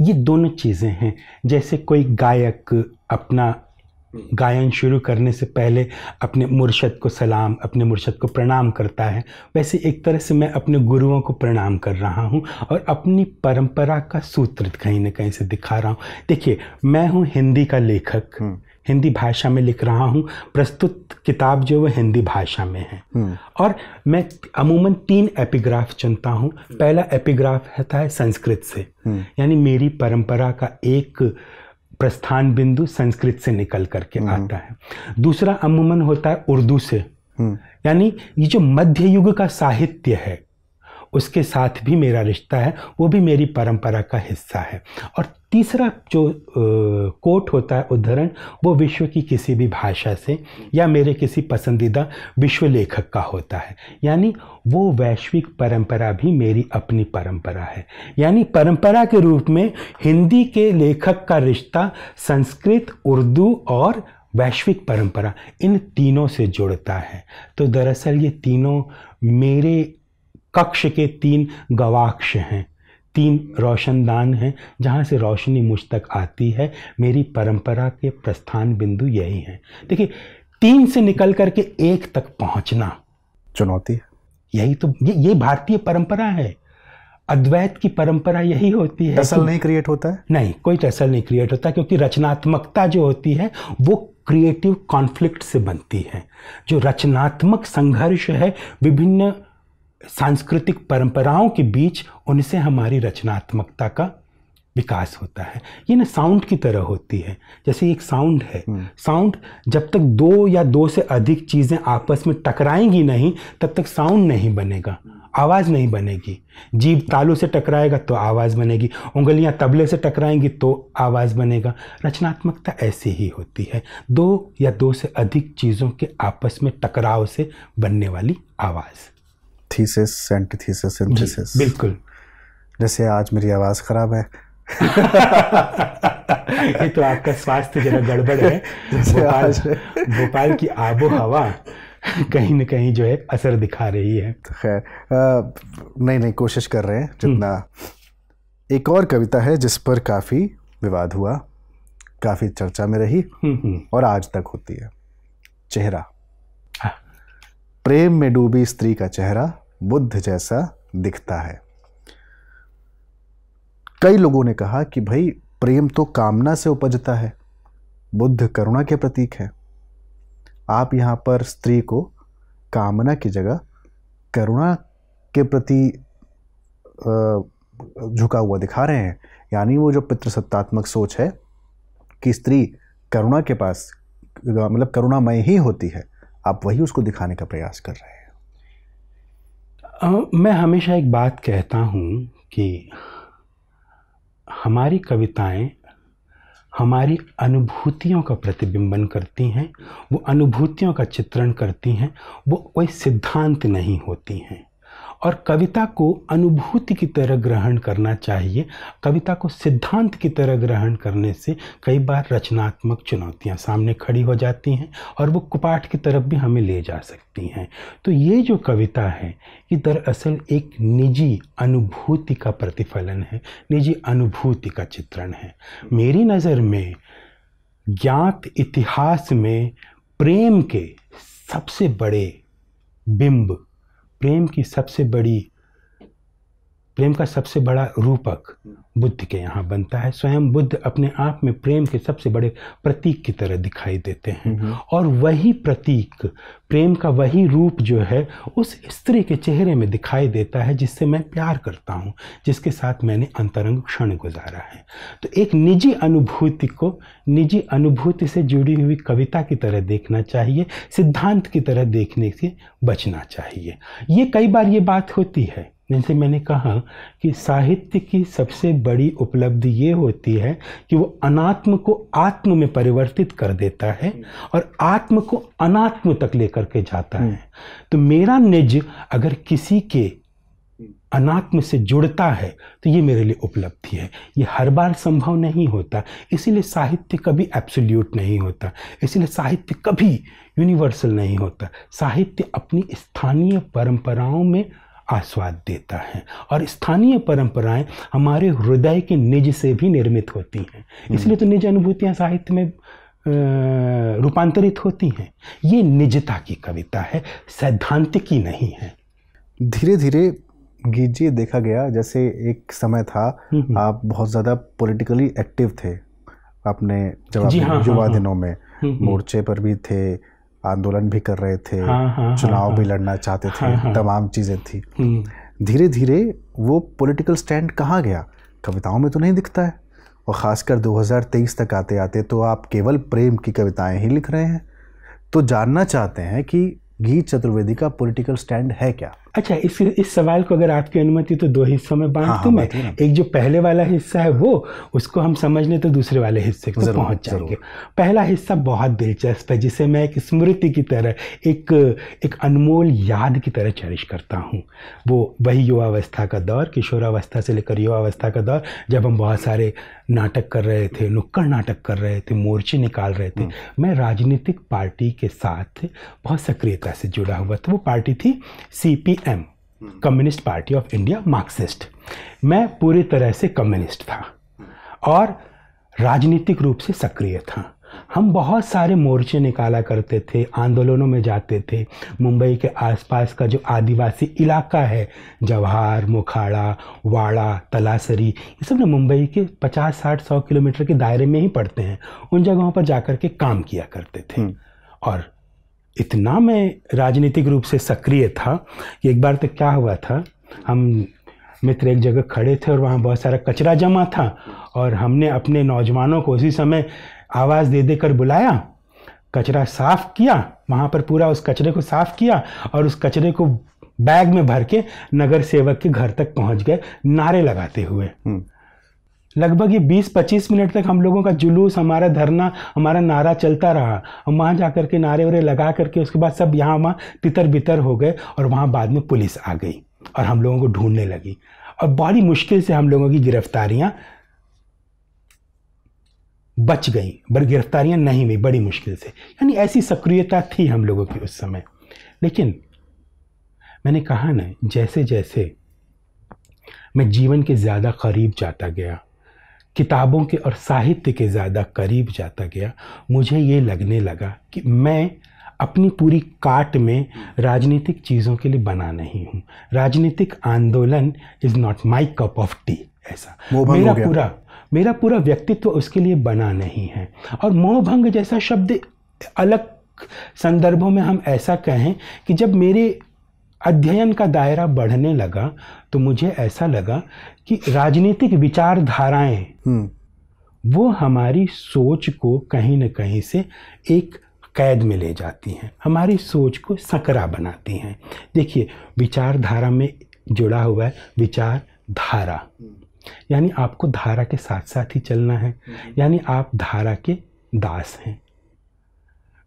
ये दोनों चीज़ें हैं। जैसे कोई गायक अपना गायन शुरू करने से पहले अपने मुर्शद को सलाम अपने मुर्शद को प्रणाम करता है। वैसे एक तरह से मैं अपने गुरुओं को प्रणाम कर रहा हूँ और अपनी परंपरा का सूत्र कहीं ना कहीं से दिखा रहा हूँ। देखिए मैं हूँ हिंदी का लेखक। हम्म। हिंदी भाषा में लिख रहा हूँ। प्रस्तुत किताब जो है हिंदी भाषा में है। हम्म। और मैं अमूमन तीन एपिग्राफ चुनता हूँ। पहला एपिग्राफ रहता है संस्कृत से। हम्म। यानी मेरी परंपरा का एक प्रस्थान बिंदु संस्कृत से निकल करके हम्म। आता है दूसरा अमूमन होता है उर्दू से हम्म। यानी ये जो मध्य युग का साहित्य है उसके साथ भी मेरा रिश्ता है वो भी मेरी परंपरा का हिस्सा है और तीसरा जो कोट होता है उद्धरण, वो विश्व की किसी भी भाषा से या मेरे किसी पसंदीदा विश्व लेखक का होता है। यानी वो वैश्विक परंपरा भी मेरी अपनी परंपरा है। यानी परंपरा के रूप में हिंदी के लेखक का रिश्ता संस्कृत, उर्दू और वैश्विक परंपरा, इन तीनों से जुड़ता है। तो दरअसल ये तीनों मेरे कक्ष के तीन गवाक्ष हैं। तीन रोशनदान हैं जहाँ से रोशनी मुझ तक आती है। मेरी परंपरा के प्रस्थान बिंदु यही हैं। देखिए तीन से निकल करके एक तक पहुँचना। चुनौती है। यही तो ये ये भारतीय परंपरा है। अद्वैत की परंपरा यही होती है टसल नहीं क्रिएट होता है? नहीं कोई टसल नहीं क्रिएट होता क्योंकि रचनात्मकता जो होती है वो क्रिएटिव कॉन्फ्लिक्ट से बनती है। जो रचनात्मक संघर्ष है विभिन्न सांस्कृतिक परंपराओं के बीच उनसे हमारी रचनात्मकता का विकास होता है। ये ना साउंड की तरह होती है। जैसे एक साउंड है। साउंड हम्म। जब तक दो या दो से अधिक चीज़ें आपस में टकराएँगी नहीं तब तक साउंड नहीं बनेगा। आवाज़ नहीं बनेगी। जीव तालू से टकराएगा तो आवाज़ बनेगी। उंगलियाँ तबले से टकराएँगी तो आवाज़ बनेगा। रचनात्मकता ऐसी ही होती है। दो या दो से अधिक चीज़ों के आपस में टकराव से बनने वाली आवाज़। थीसिस एंटीथीसिस सिंथेसिस बिल्कुल। जैसे आज मेरी आवाज़ ख़राब है। ये तो आपका स्वास्थ्य जरा गड़बड़ है। (laughs) भोपाल भोपाल की आबो हवा कहीं ना कहीं जो है असर दिखा रही है। तो खैर नहीं नहीं कोशिश कर रहे हैं जितना। हम्म। एक और कविता है जिस पर काफ़ी विवाद हुआ काफ़ी चर्चा में रही हम्म, हम्म। और आज तक होती है। चेहरा। हाँ। प्रेम में डूबी स्त्री का चेहरा बुद्ध जैसा दिखता है। कई लोगों ने कहा कि भाई, प्रेम तो कामना से उपजता है, बुद्ध करुणा के प्रतीक है। आप यहाँ पर स्त्री को कामना की जगह करुणा के प्रति झुका हुआ दिखा रहे हैं। यानी वो जो पितृसत्तात्मक सोच है कि स्त्री करुणा के पास मतलब करुणामय ही होती है, आप वही उसको दिखाने का प्रयास कर रहे हैं। मैं हमेशा एक बात कहता हूँ कि हमारी कविताएँ हमारी अनुभूतियों का प्रतिबिंबन करती हैं, वो अनुभूतियों का चित्रण करती हैं, वो कोई सिद्धांत नहीं होती हैं। और कविता को अनुभूति की तरह ग्रहण करना चाहिए। कविता को सिद्धांत की तरह ग्रहण करने से कई बार रचनात्मक चुनौतियाँ सामने खड़ी हो जाती हैं और वो कुपाठ की तरफ़ भी हमें ले जा सकती हैं। तो ये जो कविता है, ये दरअसल एक निजी अनुभूति का प्रतिफलन है, निजी अनुभूति का चित्रण है। मेरी नज़र में ज्ञात इतिहास में प्रेम के सबसे बड़े बिंब प्रेम की सबसे बड़ी प्रेम का सबसे बड़ा रूपक। बुद्ध के यहाँ बनता है। स्वयं बुद्ध अपने आप में प्रेम के सबसे बड़े प्रतीक की तरह दिखाई देते हैं। और वही प्रतीक प्रेम का वही रूप जो है उस स्त्री के चेहरे में दिखाई देता है जिससे मैं प्यार करता हूँ जिसके साथ मैंने अंतरंग क्षण गुजारा है। तो एक निजी अनुभूति को निजी अनुभूति से जुड़ी हुई कविता की तरह देखना चाहिए सिद्धांत की तरह देखने से बचना चाहिए। ये कई बार ये बात होती है जैसे मैंने कहा कि साहित्य की सबसे बड़ी उपलब्धि ये होती है कि वो अनात्म को आत्म में परिवर्तित कर देता है और आत्म को अनात्म तक लेकर के जाता है। तो मेरा निज अगर किसी के अनात्म से जुड़ता है तो ये मेरे लिए उपलब्धि है। ये हर बार संभव नहीं होता। इसीलिए साहित्य कभी एब्सोल्यूट नहीं होता। इसीलिए साहित्य कभी यूनिवर्सल नहीं होता। साहित्य अपनी स्थानीय परंपराओं में आस्वाद देता है। और स्थानीय परंपराएँ हमारे हृदय के निज से भी निर्मित होती हैं। हम्म। इसलिए तो निज अनुभूतियाँ साहित्य में रूपांतरित होती हैं। ये निजता की कविता है सैद्धांतिकी नहीं है। धीरे धीरे गीत जी देखा गया जैसे एक समय था। आप बहुत ज़्यादा पॉलिटिकली एक्टिव थे। अपने जब हाँ, युवा हाँ, हाँ, दिनों में मोर्चे पर भी थे आंदोलन भी कर रहे थे हाँ, हाँ, हाँ चुनाव हाँ, भी लड़ना चाहते थे हाँ, हाँ, तमाम चीज़ें थी। हम्म। धीरे धीरे वो पॉलिटिकल स्टैंड कहाँ गया? कविताओं में तो नहीं दिखता है। और ख़ासकर 2023 तक आते आते तो आप केवल प्रेम की कविताएँ ही लिख रहे हैं। तो जानना चाहते हैं कि गीत चतुर्वेदी का पॉलिटिकल स्टैंड है क्या? अच्छा इस इस सवाल को अगर आपकी अनुमति तो दो हिस्सों में बांट हाँ, दूँ मैं? एक जो पहले वाला हिस्सा है वो उसको हम समझ लें तो दूसरे वाले हिस्से को तो पहुँच जाएँगे। पहला हिस्सा बहुत दिलचस्प है जिसे मैं एक स्मृति की तरह एक एक अनमोल याद की तरह चेरिश करता हूँ। वो वही युवावस्था का दौर किशोरावस्था से लेकर युवावस्था का दौर जब हम बहुत सारे नाटक कर रहे थे नुक्कड़ नाटक कर रहे थे मोर्चे निकाल रहे थे। हम्म। मैं राजनीतिक पार्टी के साथ बहुत सक्रियता से जुड़ा हुआ था। वो पार्टी थी C P M Communist Party of India Marxist मैं पूरी तरह से कम्युनिस्ट था और राजनीतिक रूप से सक्रिय था। हम बहुत सारे मोर्चे निकाला करते थे आंदोलनों में जाते थे। मुंबई के आसपास का जो आदिवासी इलाका है जवाहर मुखाड़ा वाड़ा तलासरी ये सब ना मुंबई के 50 साठ सौ किलोमीटर के दायरे में ही पड़ते हैं। उन जगहों पर जाकर के काम किया करते थे। हम्म। और इतना मैं राजनीतिक रूप से सक्रिय था कि एक बार तो क्या हुआ था, हम मित्र एक जगह खड़े थे और वहाँ बहुत सारा कचरा जमा था और हमने अपने नौजवानों को उसी समय आवाज़ दे देकर बुलाया, कचरा साफ़ किया, वहाँ पर पूरा उस कचरे को साफ़ किया और उस कचरे को बैग में भर के नगर सेवक के घर तक पहुँच गए, नारे लगाते हुए हम्म। लगभग ये 20-25 मिनट तक हम लोगों का जुलूस, हमारा धरना, हमारा नारा चलता रहा। हम वहाँ जा कर के नारे वरे लगा करके उसके बाद सब यहाँ वहाँ तितर बितर हो गए और वहाँ बाद में पुलिस आ गई और हम लोगों को ढूँढने लगी। और बड़ी मुश्किल से हम लोगों की गिरफ्तारियाँ बच गई, बड़ी गिरफ्तारियाँ नहीं हुई, बड़ी मुश्किल से। यानी ऐसी सक्रियता थी हम लोगों की उस समय। लेकिन मैंने कहा ना जैसे जैसे मैं जीवन के ज़्यादा करीब जाता गया किताबों के और साहित्य के ज़्यादा करीब जाता गया। मुझे ये लगने लगा कि मैं अपनी पूरी काट में राजनीतिक चीज़ों के लिए बना नहीं हूँ। राजनीतिक आंदोलन is not my cup of tea ऐसा। मेरा पूरा मेरा पूरा व्यक्तित्व उसके लिए बना नहीं है। और मोहभंग जैसा शब्द अलग संदर्भों में हम ऐसा कहें कि जब मेरे अध्ययन का दायरा बढ़ने लगा तो मुझे ऐसा लगा कि राजनीतिक विचारधाराएँ हम्म। वो हमारी सोच को कहीं ना कहीं से एक कैद में ले जाती हैं हमारी सोच को सकरा बनाती हैं। देखिए विचारधारा में जुड़ा हुआ है विचार धारा यानी आपको धारा के साथ साथ ही चलना है यानी आप धारा के दास हैं।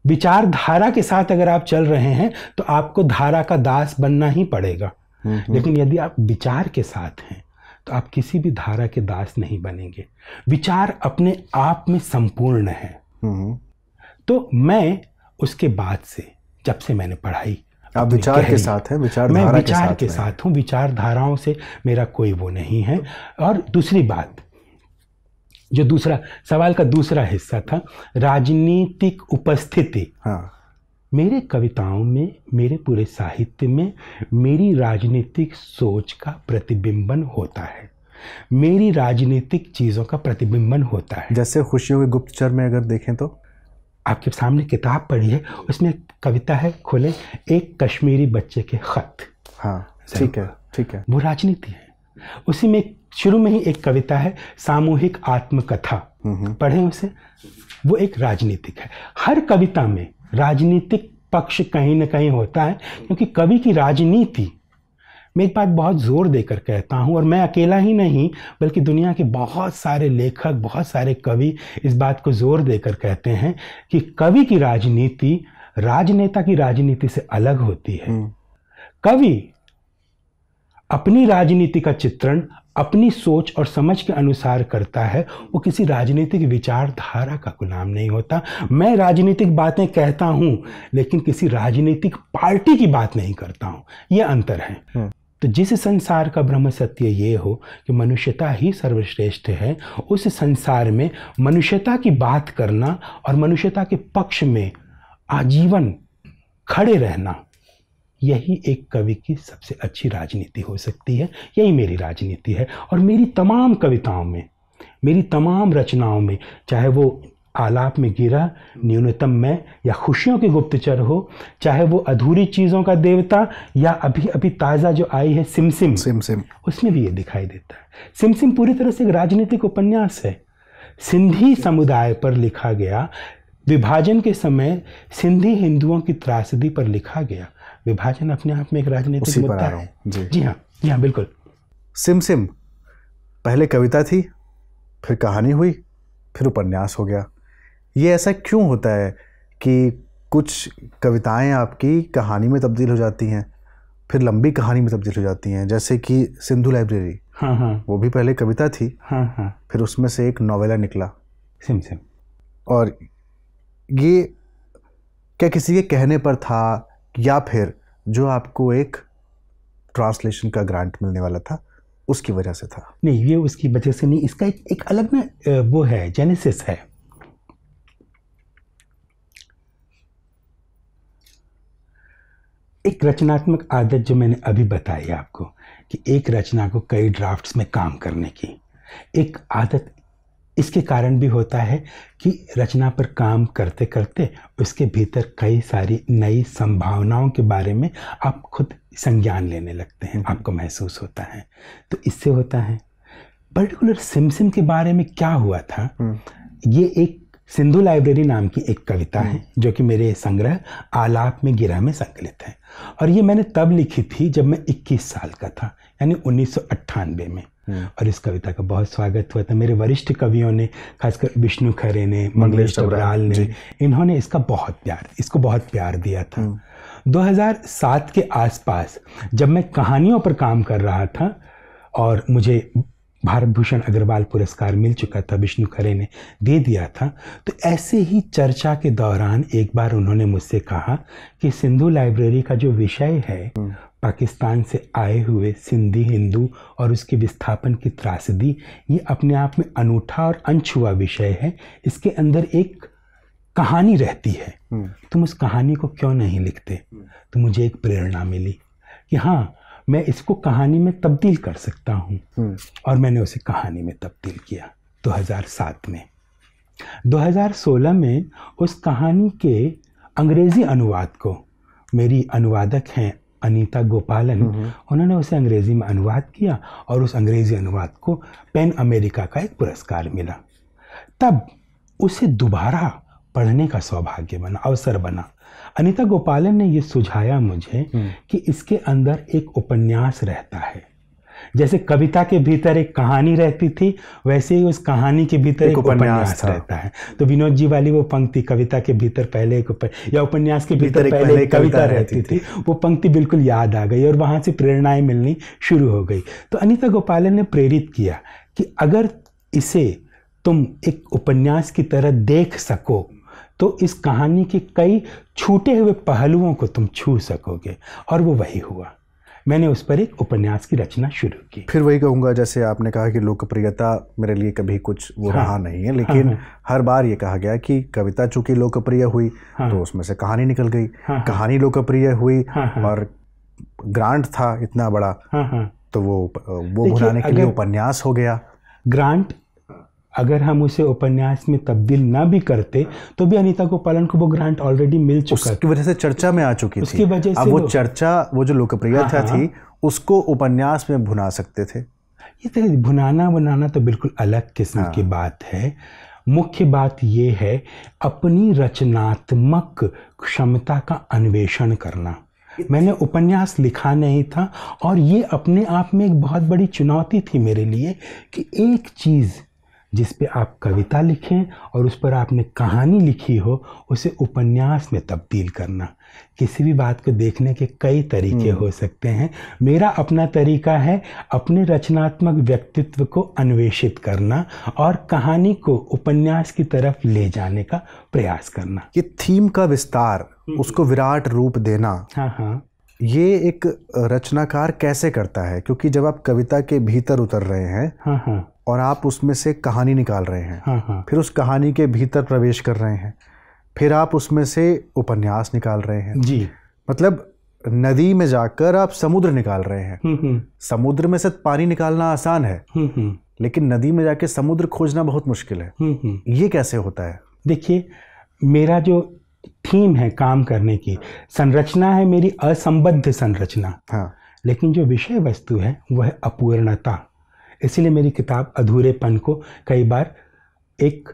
विचारधारा के साथ अगर आप चल रहे हैं तो आपको धारा का दास बनना ही पड़ेगा। लेकिन यदि आप विचार के साथ हैं तो आप किसी भी धारा के दास नहीं बनेंगे। विचार अपने आप में संपूर्ण है। तो मैं उसके बाद से जब से मैंने पढ़ाई आप विचार के साथ हैं विचार मैं विचार के साथ, के साथ हूँ विचारधाराओं से मेरा कोई वो नहीं है। और दूसरी बात जो दूसरा सवाल का दूसरा हिस्सा था राजनीतिक उपस्थिति। हाँ। मेरे कविताओं में मेरे पूरे साहित्य में मेरी राजनीतिक सोच का प्रतिबिंबन होता है। मेरी राजनीतिक चीज़ों का प्रतिबिंबन होता है। जैसे खुशियों के गुप्तचर में अगर देखें तो। आपके सामने किताब पढ़ी है उसमें कविता है खोले एक कश्मीरी बच्चे के खत। हाँ ठीक है ठीक है। वो राजनीति है। उसी में शुरू में ही एक कविता है सामूहिक आत्मकथा। पढ़े उसे। वो एक राजनीतिक है। हर कविता में राजनीतिक पक्ष कहीं ना कहीं होता है क्योंकि कवि की राजनीति मैं एक बात बहुत ज़ोर देकर कहता हूँ और मैं अकेला ही नहीं बल्कि दुनिया के बहुत सारे लेखक बहुत सारे कवि इस बात को ज़ोर देकर कहते हैं कि कवि की राजनीति राजनेता की राजनीति से अलग होती है। हम्म। कवि अपनी राजनीति का चित्रण अपनी सोच और समझ के अनुसार करता है वो किसी राजनीतिक विचारधारा का गुलाम नहीं होता। मैं राजनीतिक बातें कहता हूँ लेकिन किसी राजनीतिक पार्टी की बात नहीं करता हूँ। ये अंतर है। हम्म। तो जिस संसार का ब्रह्म सत्य ये हो कि मनुष्यता ही सर्वश्रेष्ठ है उस संसार में मनुष्यता की बात करना और मनुष्यता के पक्ष में आजीवन खड़े रहना यही एक कवि की सबसे अच्छी राजनीति हो सकती है। यही मेरी राजनीति है और मेरी तमाम कविताओं में मेरी तमाम रचनाओं में चाहे वो आलाप में गिरा न्यूनतम में या खुशियों के गुप्तचर हो चाहे वो अधूरी चीज़ों का देवता या अभी अभी ताज़ा जो आई है सिमसिम। सिम सिम उसमें भी ये दिखाई देता है। सिमसिम पूरी तरह से एक राजनीतिक उपन्यास है। सिंधी समुदाय पर लिखा गया विभाजन के समय सिंधी हिंदुओं की त्रासदी पर लिखा गया। विभाजन अपने आप में एक राजनीतिक मुद्दा है। जी। जी हाँ जी हाँ बिल्कुल। सिम सिम पहले कविता थी फिर कहानी हुई फिर उपन्यास हो गया। ये ऐसा क्यों होता है कि कुछ कविताएँ आपकी कहानी में तब्दील हो जाती हैं फिर लंबी कहानी में तब्दील हो जाती हैं जैसे कि सिंधु लाइब्रेरी। हाँ हाँ। वो भी पहले कविता थी। हाँ हाँ। फिर उसमें से एक नॉवेला निकला सिम सिम। और ये क्या किसी के कहने पर था या फिर जो आपको एक ट्रांसलेशन का ग्रांट मिलने वाला था उसकी वजह से था। नहीं ये उसकी वजह से नहीं इसका एक, एक अलग ना वो है जेनेसिस है। एक रचनात्मक आदत जो मैंने अभी बताई आपको कि एक रचना को कई ड्राफ्ट्स में काम करने की एक आदत इसके कारण भी होता है कि रचना पर काम करते करते उसके भीतर कई सारी नई संभावनाओं के बारे में आप खुद संज्ञान लेने लगते हैं आपको महसूस होता है तो इससे होता है पर्टिकुलर सिमसिम के बारे में क्या हुआ था हम्म। ये एक सिंधु लाइब्रेरी नाम की एक कविता है हम्म। जो कि मेरे संग्रह आलाप में गिरा में संकलित है और ये मैंने तब लिखी थी जब मैं 21 साल का था यानी उन्नीस सौ अट्ठानबे में। और इस कविता का बहुत स्वागत हुआ था। मेरे वरिष्ठ कवियों ने खासकर विष्णु खरे ने मंगलेश चबराल ने इन्होंने इसका बहुत प्यार इसको बहुत प्यार दिया था। 2007 हम्म। के आसपास जब मैं कहानियों पर काम कर रहा था और मुझे भारत भूषण अग्रवाल पुरस्कार मिल चुका था विष्णु खरे ने दे दिया था तो ऐसे ही चर्चा के दौरान एक बार उन्होंने मुझसे कहा कि सिंधु लाइब्रेरी का जो विषय है हम्म। पाकिस्तान से आए हुए सिंधी हिंदू और उसके विस्थापन की त्रासदी ये अपने आप में अनूठा और अनछुआ विषय है इसके अंदर एक कहानी रहती है हम्म। तुम उस कहानी को क्यों नहीं लिखते हम्म। तो मुझे एक प्रेरणा मिली कि हाँ मैं इसको कहानी में तब्दील कर सकता हूँ हम्म। और मैंने उसे कहानी में तब्दील किया 2007 में 2016 में उस कहानी के अंग्रेज़ी अनुवाद को मेरी अनुवादक हैं अनीता गोपालन। हम्म। उन्होंने उसे अंग्रेज़ी में अनुवाद किया और उस अंग्रेज़ी अनुवाद को पेन अमेरिका का एक पुरस्कार मिला। तब उसे दोबारा पढ़ने का सौभाग्य बना अवसर बना। अनीता गोपालन ने यह सुझाया मुझे कि इसके अंदर एक उपन्यास रहता है। जैसे कविता के भीतर एक कहानी रहती थी वैसे ही उस कहानी के भीतर एक, उपन्यास रहता है। तो विनोद जी वाली वो पंक्ति कविता के भीतर पहले एक या उपन्यास के भीतर पहले, पहले एक कविता रहती थी। वो पंक्ति बिल्कुल याद आ गई और वहाँ से प्रेरणाएँ मिलनी शुरू हो गई। तो अनिता गोपालन ने प्रेरित किया कि अगर इसे तुम एक उपन्यास की तरह देख सको तो इस कहानी के कई छूटे हुए पहलुओं को तुम छू सकोगे। और वो वही हुआ। मैंने उस पर एक उपन्यास की रचना शुरू की। फिर वही कहूँगा जैसे आपने कहा कि लोकप्रियता मेरे लिए कभी कुछ वो हाँ, रहा नहीं है लेकिन हाँ, हाँ, हर बार ये कहा गया कि कविता चूँकि लोकप्रिय हुई हाँ, तो उसमें से कहानी निकल गई। हाँ, हाँ। कहानी लोकप्रिय हुई हाँ, हाँ, और ग्रांट था इतना बड़ा हाँ, हाँ, तो वो वो भुनाने के लिए उपन्यास हो गया। ग्रांट अगर हम उसे उपन्यास में तब्दील ना भी करते तो भी अनीता गोपालन को वो ग्रांट ऑलरेडी मिल चुका उसकी वजह से चर्चा में आ चुकी उसकी थी। वजह से वो, चर्चा वो जो लोकप्रियता हाँ, हाँ, थी उसको उपन्यास में भुना सकते थे। ये तो भुनाना बनाना तो बिल्कुल अलग किस्म हाँ। की बात है। मुख्य बात ये है अपनी रचनात्मक क्षमता का अन्वेषण करना। मैंने उपन्यास लिखा नहीं था और ये अपने आप में एक बहुत बड़ी चुनौती थी मेरे लिए कि एक चीज़ जिस पे आप कविता लिखें और उस पर आपने कहानी लिखी हो उसे उपन्यास में तब्दील करना। किसी भी बात को देखने के कई तरीके हम्म। हो सकते हैं। मेरा अपना तरीका है अपने रचनात्मक व्यक्तित्व को अन्वेषित करना और कहानी को उपन्यास की तरफ़ ले जाने का प्रयास करना। ये थीम का विस्तार हम्म। उसको विराट रूप देना हाँ हाँ। ये एक रचनाकार कैसे करता है? क्योंकि जब आप कविता के भीतर उतर रहे हैं हाँ हाँ। और आप उसमें से कहानी निकाल रहे हैं। हाँ हाँ। फिर उस कहानी के भीतर प्रवेश कर रहे हैं। फिर आप उसमें से उपन्यास निकाल रहे हैं। जी। मतलब नदी में जाकर आप समुद्र निकाल रहे हैं। हम्म, हम्म। समुद्र में से पानी निकालना आसान है। हम्म, लेकिन नदी में जाके समुद्र खोजना बहुत मुश्किल है। ये कैसे होता है? देखिए मेरा जो थीम है काम करने की संरचना है मेरी असंबद्ध संरचना। हाँ। लेकिन जो विषय वस्तु है वह अपूर्णता। इसीलिए मेरी किताब अधूरेपन को कई बार एक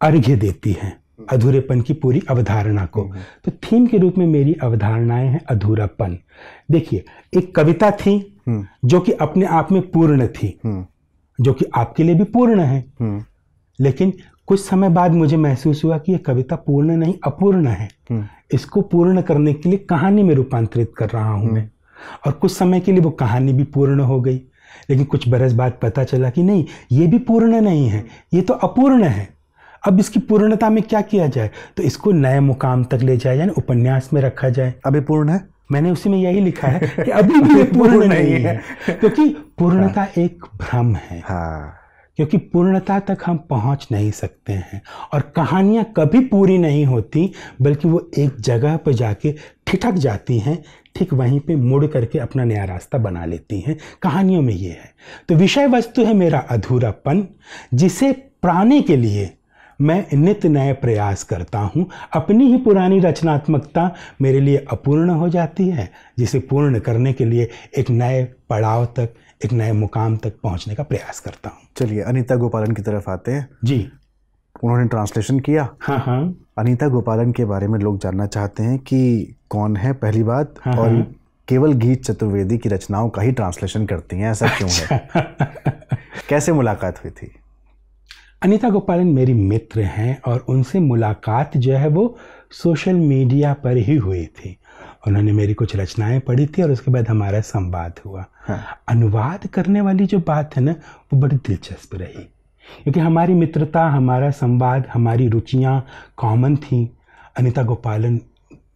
अर्घ्य देती है अधूरेपन की पूरी अवधारणा को। हम्म, हम्म। तो थीम के रूप में मेरी अवधारणाएँ हैं अधूरापन। देखिए एक कविता थी हम्म। जो कि अपने आप में पूर्ण थी जो कि आपके लिए भी पूर्ण है। लेकिन कुछ समय बाद मुझे महसूस हुआ कि यह कविता पूर्ण नहीं अपूर्ण है। इसको पूर्ण करने के लिए कहानी में रूपांतरित कर रहा हूँ मैं। और कुछ समय के लिए वो कहानी भी पूर्ण हो गई। लेकिन कुछ बरस बाद पता चला कि नहीं ये भी पूर्ण नहीं है ये तो अपूर्ण है। अब इसकी पूर्णता में क्या किया जाए? तो इसको नए मुकाम तक ले जाए यानी उपन्यास में रखा जाए। अभी पूर्ण है? मैंने उसी में यही लिखा है कि अभी भी पूर्ण नहीं है। क्योंकि पूर्णता हाँ। एक भ्रम है। हाँ। क्योंकि पूर्णता तक हम पहुँच नहीं सकते हैं। और कहानियाँ कभी पूरी नहीं होती, बल्कि वो एक जगह पर जाके ठिठक जाती हैं, ठीक वहीं पे मुड़ करके अपना नया रास्ता बना लेती हैं। कहानियों में ये है। तो विषय वस्तु है मेरा अधूरापन, जिसे प्राणे के लिए मैं नित्य नए प्रयास करता हूँ। अपनी ही पुरानी रचनात्मकता मेरे लिए अपूर्ण हो जाती है, जिसे पूर्ण करने के लिए एक नए पड़ाव तक एक नए मुकाम तक पहुँचने का प्रयास करता हूँ। चलिए अनिता गोपालन की तरफ़ आते हैं। जी। उन्होंने ट्रांसलेशन किया। हाँ हाँ। अनीता गोपालन के बारे में लोग जानना चाहते हैं कि कौन है पहली बात हाँ और हाँ। केवल गीत चतुर्वेदी की रचनाओं का ही ट्रांसलेशन करती हैं ऐसा क्यों है? अच्छा। (laughs) कैसे मुलाकात हुई थी? अनीता गोपालन मेरी मित्र हैं और उनसे मुलाकात जो है वो सोशल मीडिया पर ही हुई थी। उन्होंने मेरी कुछ रचनाएँ पढ़ी थी और उसके बाद हमारा संवाद हुआ। हाँ। अनुवाद करने वाली जो बात है ना वो बड़ी दिलचस्प रही। क्योंकि हमारी मित्रता हमारा संवाद हमारी रुचियाँ कॉमन थी। अनिता गोपालन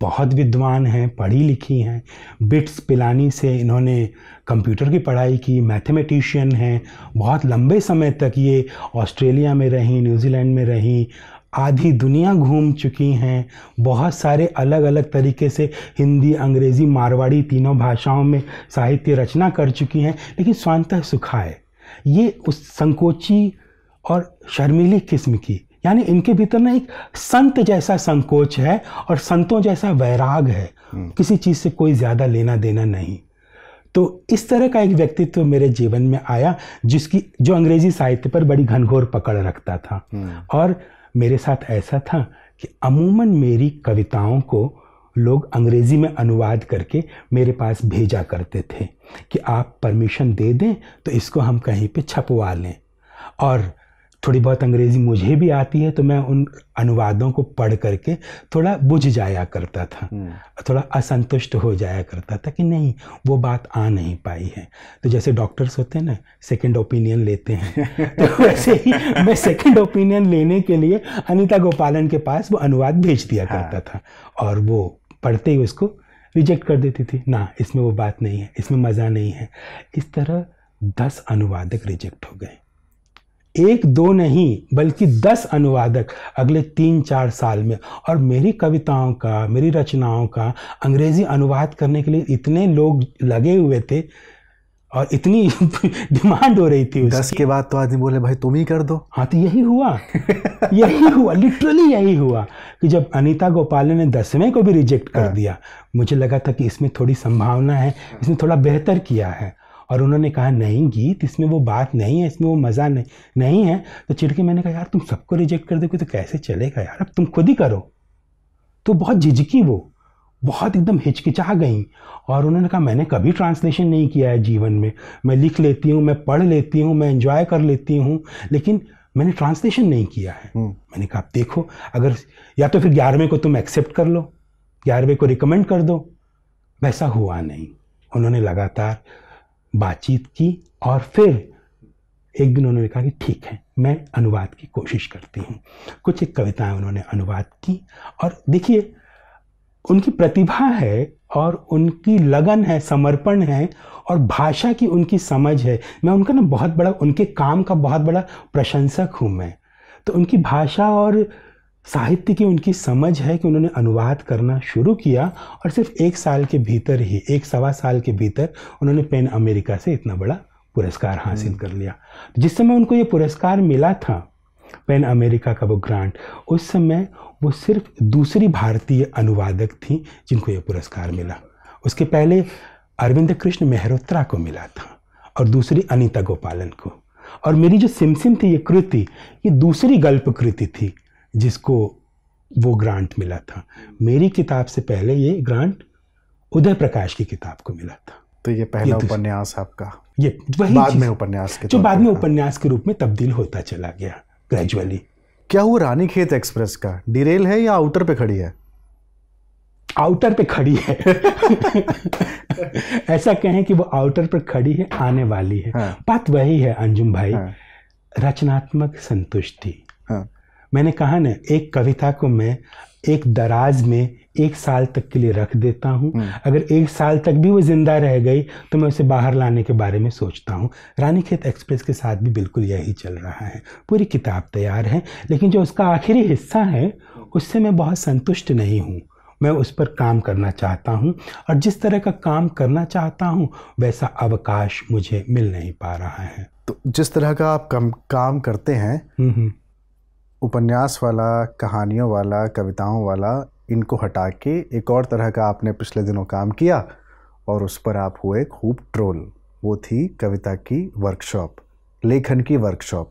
बहुत विद्वान हैं पढ़ी लिखी हैं। बिट्स पिलानी से इन्होंने कंप्यूटर की पढ़ाई की मैथमेटिशियन हैं। बहुत लंबे समय तक ये ऑस्ट्रेलिया में रहीं न्यूजीलैंड में रहीं आधी दुनिया घूम चुकी हैं। बहुत सारे अलग अलग तरीके से हिंदी अंग्रेज़ी मारवाड़ी तीनों भाषाओं में साहित्य रचना कर चुकी हैं लेकिन स्वांतः सुखाए ये उस संकोची और शर्मीली किस्म की यानी इनके भीतर ना एक संत जैसा संकोच है और संतों जैसा वैराग है। हम्म। किसी चीज़ से कोई ज़्यादा लेना देना नहीं। तो इस तरह का एक व्यक्तित्व मेरे जीवन में आया जिसकी जो अंग्रेज़ी साहित्य पर बड़ी घनघोर पकड़ रखता था। और मेरे साथ ऐसा था कि अमूमन मेरी कविताओं को लोग अंग्रेज़ी में अनुवाद करके मेरे पास भेजा करते थे कि आप परमिशन दे दें तो इसको हम कहीं पे छपवा लें। और थोड़ी बहुत अंग्रेज़ी मुझे भी आती है तो मैं उन अनुवादों को पढ़ करके थोड़ा बुझ जाया करता था। हम्म। थोड़ा असंतुष्ट हो जाया करता था कि नहीं वो बात आ नहीं पाई है। तो जैसे डॉक्टर्स होते हैं ना सेकंड ओपिनियन लेते हैं। (laughs) तो वैसे ही मैं सेकंड ओपिनियन लेने के लिए अनिता गोपालन के पास वो अनुवाद भेज दिया हाँ। करता था और वो पढ़ते ही उसको रिजेक्ट कर देती थी। ना इसमें वो बात नहीं है इसमें मज़ा नहीं है। इस तरह दस अनुवादक रिजेक्ट हो गए। एक दो नहीं बल्कि दस अनुवादक अगले तीन चार साल में। और मेरी कविताओं का मेरी रचनाओं का अंग्रेज़ी अनुवाद करने के लिए इतने लोग लगे हुए थे और इतनी (laughs) डिमांड हो रही थी दस के बाद तो आदमी बोले भाई तुम ही कर दो। हाँ तो यही हुआ। यही हुआ लिटरली यही हुआ कि जब अनीता गोपाल ने दसवें को भी रिजेक्ट कर हाँ। दिया मुझे लगा था कि इसमें थोड़ी संभावना है इसने थोड़ा बेहतर किया है। और उन्होंने कहा नहीं गीत इसमें वो बात नहीं है इसमें वो मज़ा नहीं नहीं है। तो चिड़के मैंने कहा यार तुम सबको रिजेक्ट कर दोगे तो कैसे चलेगा यार? अब तुम खुद ही करो। तो बहुत झिझकी वो बहुत एकदम हिचकिचा गई और उन्होंने कहा मैंने कभी ट्रांसलेशन नहीं किया है जीवन में। मैं लिख लेती हूँ मैं पढ़ लेती हूँ मैं इंजॉय कर लेती हूँ लेकिन मैंने ट्रांसलेशन नहीं किया है। हम्म। मैंने कहा आप देखो अगर या तो फिर ग्यारहवें को तुम एक्सेप्ट कर लो ग्यारहवें को रिकमेंड कर दो। वैसा हुआ नहीं। उन्होंने लगातार बातचीत की और फिर एक दिन उन्होंने कहा कि ठीक है, मैं अनुवाद की कोशिश करती हूँ। कुछ एक कविताएँ उन्होंने अनुवाद की और देखिए, उनकी प्रतिभा है और उनकी लगन है, समर्पण है और भाषा की उनकी समझ है। मैं उनका ना बहुत बड़ा, उनके काम का बहुत बड़ा प्रशंसक हूँ मैं। तो उनकी भाषा और साहित्य की उनकी समझ है कि उन्होंने अनुवाद करना शुरू किया और सिर्फ़ एक साल के भीतर ही, एक सवा साल के भीतर उन्होंने पेन अमेरिका से इतना बड़ा पुरस्कार हासिल। कर लिया। जिस समय उनको ये पुरस्कार मिला था, पेन अमेरिका का वो ग्रांट, उस समय वो सिर्फ़ दूसरी भारतीय अनुवादक थी जिनको ये पुरस्कार मिला। उसके पहले अरविंद कृष्ण मेहरोत्रा को मिला था और दूसरी अनीता गोपालन को। और मेरी जो सिमसिम थी ये कृति, ये दूसरी गल्प कृति थी। जिसको वो ग्रांट मिला था। मेरी किताब से पहले ये ग्रांट उदय प्रकाश की किताब को मिला था। तो ये पहला उपन्यास आपका? ये वही बाद में उपन्यास के जो बाद में उपन्यास के रूप में तब्दील होता चला गया ग्रेजुअली क्या वो रानी खेत एक्सप्रेस का? डिरेल है या आउटर पे खड़ी है? आउटर पे खड़ी है। (laughs) ऐसा कहें कि वो आउटर पर खड़ी है आने वाली है। हाँ। बात वही है अंजुम भाई। हाँ। रचनात्मक संतुष्टि। मैंने कहा ना एक कविता को मैं एक दराज में एक साल तक के लिए रख देता हूँ। हम्म। अगर एक साल तक भी वो ज़िंदा रह गई तो मैं उसे बाहर लाने के बारे में सोचता हूँ। रानी खेत एक्सप्रेस के साथ भी बिल्कुल यही चल रहा है। पूरी किताब तैयार है लेकिन जो उसका आखिरी हिस्सा है उससे मैं बहुत संतुष्ट नहीं हूँ। मैं उस पर काम करना चाहता हूँ और जिस तरह का काम करना चाहता हूँ वैसा अवकाश मुझे मिल नहीं पा रहा है। तो जिस तरह का आप कम काम करते हैं हम्म, हम्म। उपन्यास वाला, कहानियों वाला, कविताओं वाला, इनको हटा के एक और तरह का आपने पिछले दिनों काम किया और उस पर आप हुए खूब ट्रोल। वो थी कविता की वर्कशॉप लेखन की वर्कशॉप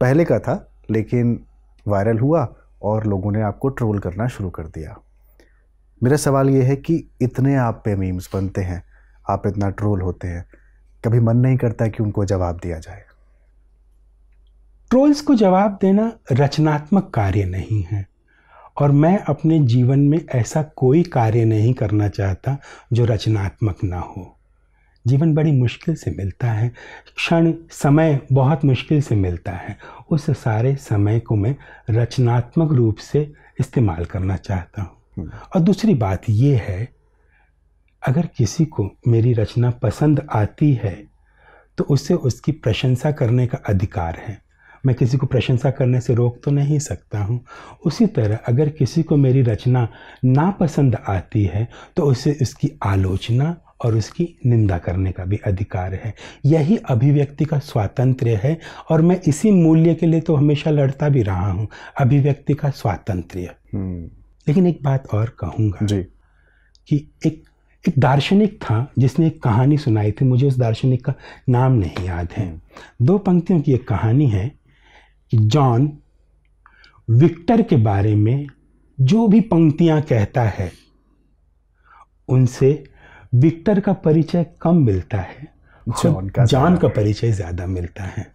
पहले का था, लेकिन वायरल हुआ और लोगों ने आपको ट्रोल करना शुरू कर दिया। मेरा सवाल ये है कि इतने आप पे मीम्स बनते हैं, आप इतना ट्रोल होते हैं, कभी मन नहीं करता कि उनको जवाब दिया जाए। ट्रोल्स को जवाब देना रचनात्मक कार्य नहीं है। और मैं अपने जीवन में ऐसा कोई कार्य नहीं करना चाहता जो रचनात्मक ना हो। जीवन बड़ी मुश्किल से मिलता है। क्षण समय बहुत मुश्किल से मिलता है। उस सारे समय को मैं रचनात्मक रूप से इस्तेमाल करना चाहता हूँ। हम्म। और दूसरी बात ये है अगर किसी को मेरी रचना पसंद आती है तो उसे उसकी प्रशंसा करने का अधिकार है। मैं किसी को प्रशंसा करने से रोक तो नहीं सकता हूँ। उसी तरह अगर किसी को मेरी रचना नापसंद आती है तो उसे उसकी आलोचना और उसकी निंदा करने का भी अधिकार है। यही अभिव्यक्ति का स्वातंत्र्य है और मैं इसी मूल्य के लिए तो हमेशा लड़ता भी रहा हूँ अभिव्यक्ति का स्वातंत्र्य। हम्म। लेकिन एक बात और कहूँगा जी। कि एक एक दार्शनिक था जिसने एक कहानी सुनाई थी मुझे उस दार्शनिक का नाम नहीं याद है। दो पंक्तियों की एक कहानी है जॉन विक्टर के बारे में जो भी पंक्तियाँ कहता है उनसे विक्टर का परिचय कम मिलता है। जॉन का जॉन का परिचय ज़्यादा मिलता है।